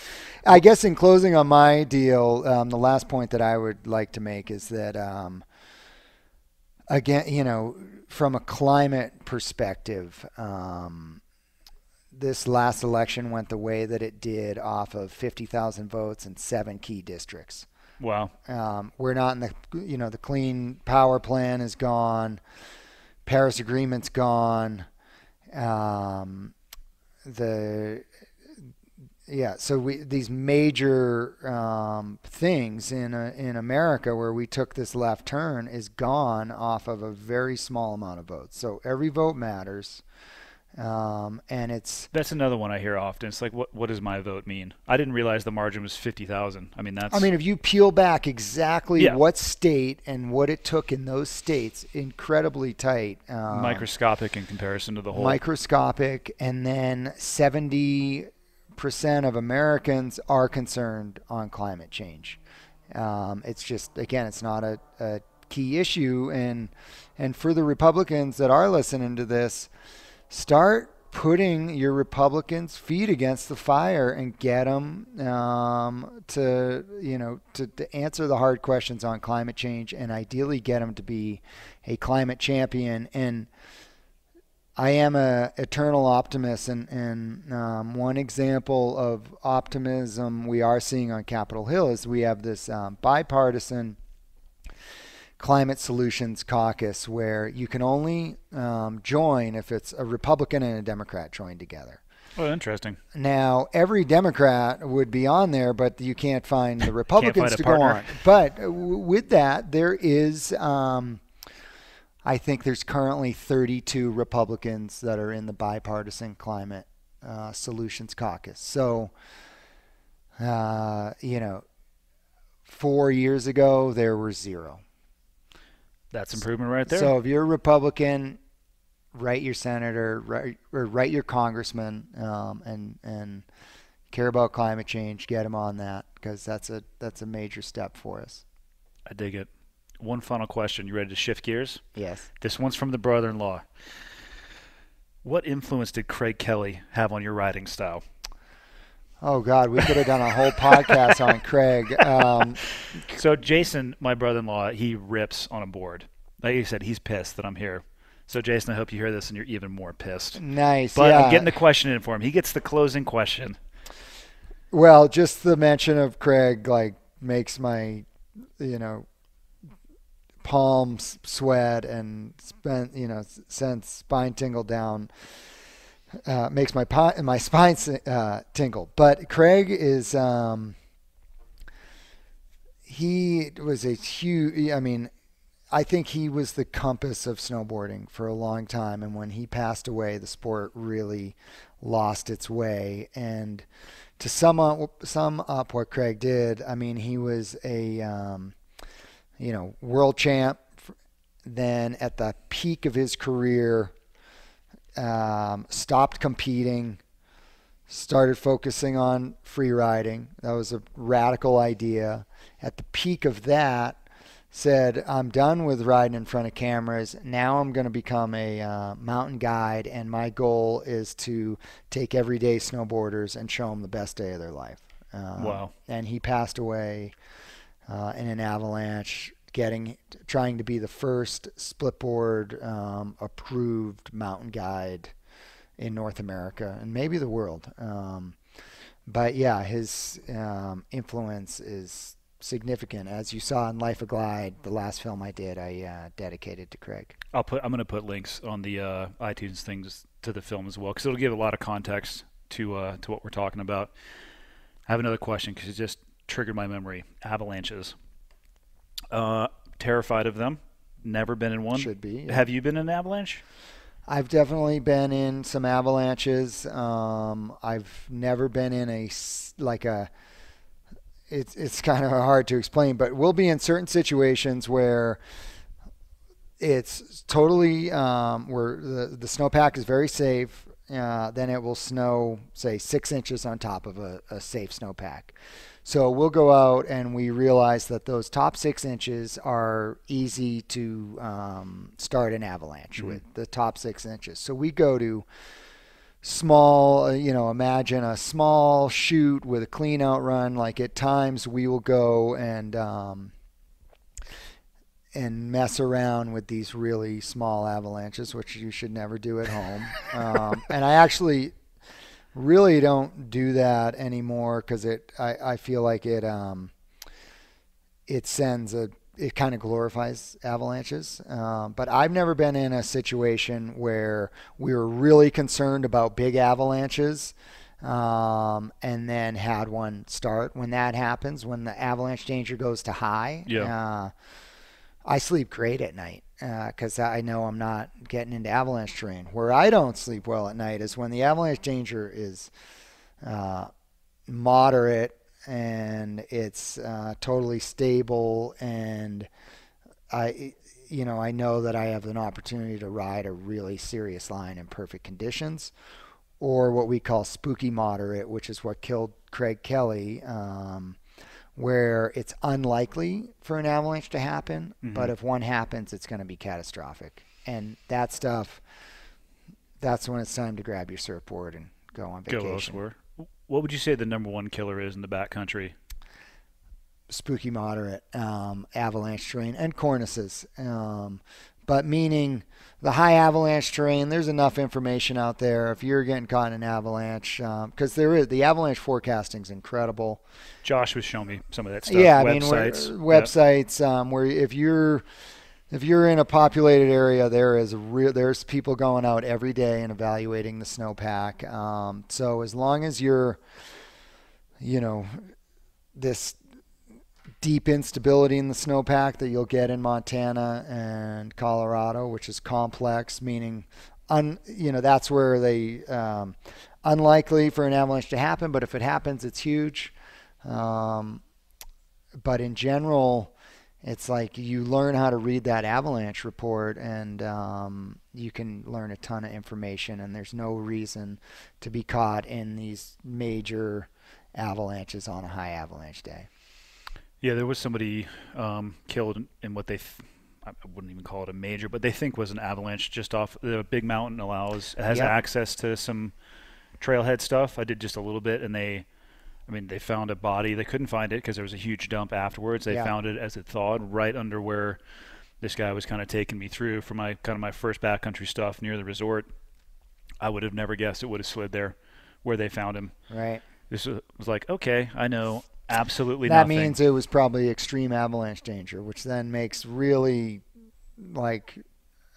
I guess in closing on my deal, um, the last point that I would like to make is that, um, again, you know, from a climate perspective, um, this last election went the way that it did off of 50,000 votes in seven key districts. Wow. Um, we're not in the, you know, the clean power plan is gone. Paris Agreement's gone. Um, the yeah, so we these major um, things in uh in America where we took this left turn is gone off of a very small amount of votes. So every vote matters, um, and it's That's another one I hear often. It's like, what what does my vote mean? I didn't realize the margin was fifty thousand. I mean, that's. I mean, if you peel back exactly Yeah. what state and what it took in those states, incredibly tight. Um, microscopic in comparison to the whole. microscopic, and then 70% of Americans are concerned on climate change. Um, it's just, again, it's not a, a key issue. And, and for the Republicans that are listening to this, start putting your Republicans' feet against the fire and get them um, to, you know, to, to answer the hard questions on climate change and ideally get them to be a climate champion. And I am a eternal optimist, and, and um, one example of optimism we are seeing on Capitol Hill is we have this um, bipartisan climate solutions caucus where you can only um, join if it's a Republican and a Democrat joined together. Oh, interesting. Now, every Democrat would be on there, but you can't find the Republicans a to go on. But w- with that, there is, um, I think there's currently 32 Republicans that are in the bipartisan climate uh, solutions caucus. So, uh, you know, four years ago, there were zero. That's improvement right there. So if you're a Republican, write your senator, write, or write your congressman, um, and and care about climate change. Get them on that because that's a that's a major step for us. I dig it. One final question. You ready to shift gears? Yes. This one's from the brother-in-law. What influence did Craig Kelly have on your riding style? Oh God, we could have done a whole podcast on Craig. Um, So Jason, my brother-in-law, he rips on a board. Like you said, he's pissed that I'm here. So Jason, I hope you hear this and you're even more pissed. nice. But yeah. I'm getting the question in for him. He gets the closing question. Well, just the mention of Craig like makes my, you know, palms sweat and spent, you know, sends spine tingle down. Uh, makes my pi- my spine uh, tingle. But Craig is um, he was a huge. I mean, I think he was the compass of snowboarding for a long time, and when he passed away, the sport really lost its way. And to sum up, sum up what Craig did, I mean, he was a um, you know world champ. Then at the peak of his career, um, stopped competing, started focusing on free riding. That was a radical idea. At the peak of that, said, I'm done with riding in front of cameras. Now I'm going to become a uh, mountain guide, and my goal is to take everyday snowboarders and show them the best day of their life. Um, Wow. And he passed away uh, in an avalanche, getting trying to be the first splitboard um, approved mountain guide in North America and maybe the world. Um, but yeah, his um, influence is significant. As you saw in Life of Glide, the last film I did, I uh, dedicated to Craig. I'll put. I'm going to put links on the uh, iTunes things to the film as well because it'll give a lot of context to uh, to what we're talking about. I have another question because it just triggered my memory. Avalanches. Uh, terrified of them. Never been in one. Should be, yeah. Have you been in an avalanche? I've definitely been in some avalanches. Um, I've never been in a like a. It's it's kind of hard to explain, but we'll be in certain situations where it's totally um, where the the snowpack is very safe. Uh, then it will snow, say, six inches on top of a, a safe snowpack. So we'll go out and we realize that those top six inches are easy to um, start an avalanche with the top six inches. So we go to small, uh, you know, imagine a small chute with a clean out run. Like at times we will go and um, and mess around with these really small avalanches, which you should never do at home. um, and I actually really don't do that anymore because it I, I feel like it um, it sends a it kind of glorifies avalanches. Um, but I've never been in a situation where we were really concerned about big avalanches um, and then had one start. When that happens, when the avalanche danger goes to high, Yeah. uh, I sleep great at night because I know I'm not getting into avalanche terrain. Where I don't sleep well at night is when the avalanche danger is uh, moderate and it's uh, totally stable and I you know I know that I have an opportunity to ride a really serious line in perfect conditions or what we call spooky moderate which is what killed Craig Kelly um, where it's unlikely for an avalanche to happen but if one happens it's going to be catastrophic and that stuff that's when it's time to grab your surfboard and go on vacation. Go elsewhere. What would you say the number one killer is in the backcountry? spooky moderate um, avalanche terrain and cornices. Um, but meaning the high avalanche terrain, there's enough information out there if you're getting caught in an avalanche, because there is the avalanche forecasting is incredible. Josh was showing me some of that stuff. yeah, I mean websites. Yep. websites um, where if you're if you're in a populated area, there is real there's people going out every day and evaluating the snowpack. Um, so as long as you're, you know, this deep instability in the snowpack that you'll get in Montana and Colorado, which is complex, meaning, un, you know, that's where they um, unlikely for an avalanche to happen. But if it happens, it's huge. Um, but in general, it's like you learn how to read that avalanche report and um, you can learn a ton of information and there's no reason to be caught in these major avalanches on a high avalanche day Yeah, there was somebody um, killed in- what they, th- I wouldn't even call it a major, but they think was an avalanche just off the big mountain allows has Yep. access to some trailhead stuff. I did just a little bit, and they, I mean, they found a body. They couldn't find it because there was a huge dump afterwards. They Yeah. found it as it thawed right under where this guy was kind of taking me through for my kind of my first backcountry stuff near the resort. I would have never guessed it would have slid there, where they found him. right This was was like, okay, I know absolutely that nothing. means it was probably extreme avalanche danger which then makes really like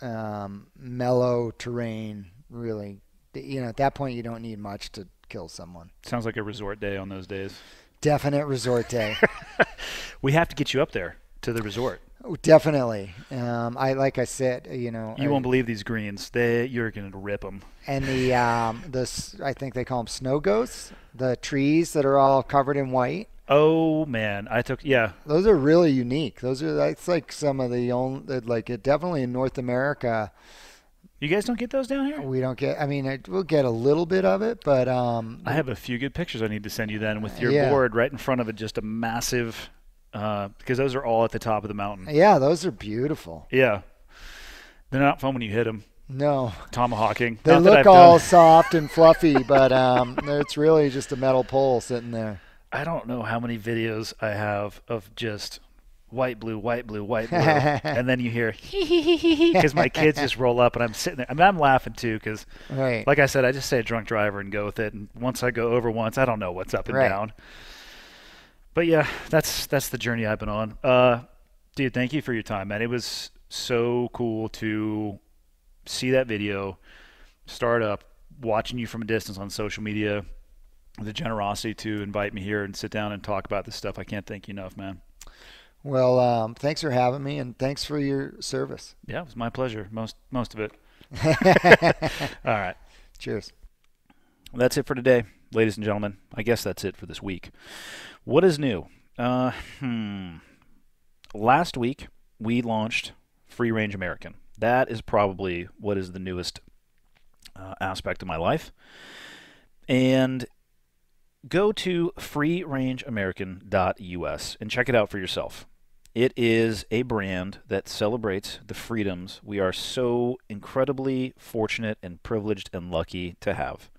um, mellow terrain really you know at that point you don't need much to kill someone Sounds like a resort day on those days. definite resort day We have to get you up there to the resort. Oh, definitely um, i like i said you know You I- won't believe these greens. They you're gonna rip them. and the um, the I think they call them snow ghosts, the trees that are all covered in white. Oh man, I took yeah. Those are really unique. Those are that's like some of the only like it definitely in North America You guys don't get those down here. we don't get. I mean, we'll get a little bit of it, but um, I have a few good pictures I need to send you then with your Yeah. board right in front of it, just a massive, uh, because those are all at the top of the mountain. yeah, those are beautiful. Yeah, they're not fun when you hit them. No, Tomahawking. they Not look all soft and fluffy, but um, it's really just a metal pole sitting there. I don't know how many videos I have of just white, blue, white, blue, white, blue, and then you hear because my kids just roll up and I'm sitting there. I mean, I'm laughing too because, Right. like I said, I just say a drunk driver and go with it. And once I go over once, I don't know what's up and Right. down. But yeah, that's that's the journey I've been on. Uh, dude, thank you for your time, man. It was so cool to see that video, start up, watching you from a distance on social media, the generosity to invite me here and sit down and talk about this stuff. I can't thank you enough, man. Well, um, thanks for having me, and thanks for your service. Yeah, it was my pleasure. Most most of it. All right. Cheers. That's it for today, ladies and gentlemen. I guess that's it for this week. What is new? Uh, hmm. Last week we launched Free Range American. That is probably what is the newest uh, aspect of my life. And go to freerangeamerican.us and check it out for yourself. It is a brand that celebrates the freedoms we are so incredibly fortunate and privileged and lucky to have.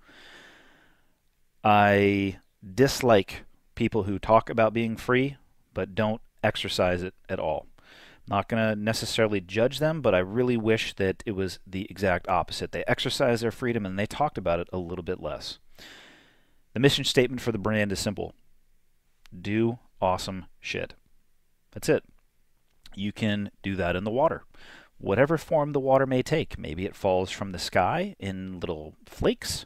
I dislike people who talk about being free but don't exercise it at all. Not going to necessarily judge them, but I really wish that it was the exact opposite. They exercise their freedom and they talked about it a little bit less. The mission statement for the brand is simple do awesome shit. That's it. You can do that in the water. Whatever form the water may take. Maybe it falls from the sky in little flakes.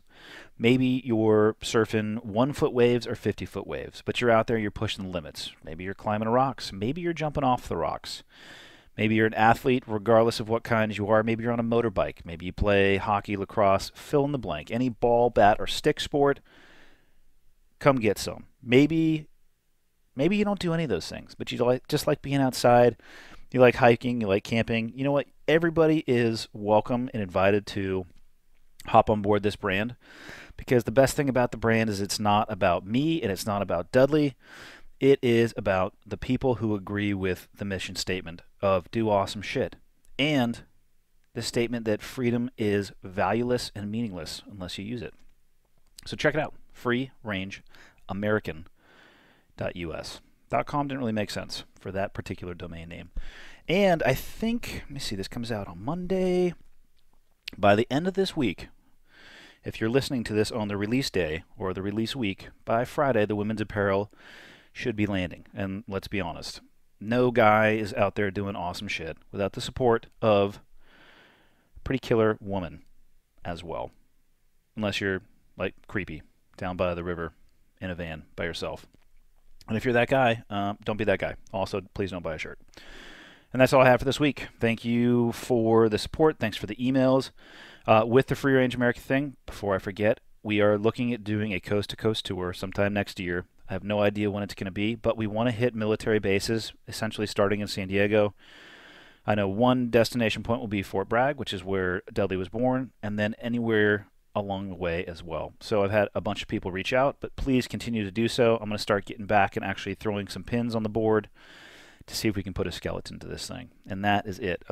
Maybe you're surfing one foot waves or 50 foot waves, but you're out there, you're pushing the limits. Maybe you're climbing rocks. Maybe you're jumping off the rocks. Maybe you're an athlete, regardless of what kind you are. Maybe you're on a motorbike. Maybe you play hockey, lacrosse, fill in the blank. Any ball, bat, or stick sport, come get some. Maybe maybe you don't do any of those things, but you like just like being outside, you like hiking, you like camping. You know what? Everybody is welcome and invited to hop on board this brand because the best thing about the brand is it's not about me and it's not about Dudley. It is about the people who agree with the mission statement of do awesome shit and the statement that freedom is valueless and meaningless unless you use it. So check it out. Free range American.us. .com didn't really make sense for that particular domain name. And I think, let me see, this comes out on Monday. By the end of this week, if you're listening to this on the release day or the release week, by Friday, the women's apparel should be landing. And let's be honest, no guy is out there doing awesome shit without the support of pretty killer woman as well. Unless you're like creepy down by the river in a van by yourself. And if you're that guy, uh, don't be that guy. Also, please don't buy a shirt. And that's all I have for this week. Thank you for the support. Thanks for the emails. Uh, with the Free Range America thing, before I forget, we are looking at doing a coast to coast tour sometime next year. I have no idea when it's going to be, but we want to hit military bases, essentially starting in San Diego. I know one destination point will be Fort Bragg, which is where Dudley was born, and then anywhere along the way as well. So I've had a bunch of people reach out, but please continue to do so. I'm going to start getting back and actually throwing some pins on the board to see if we can put a skeleton to this thing. And that is it.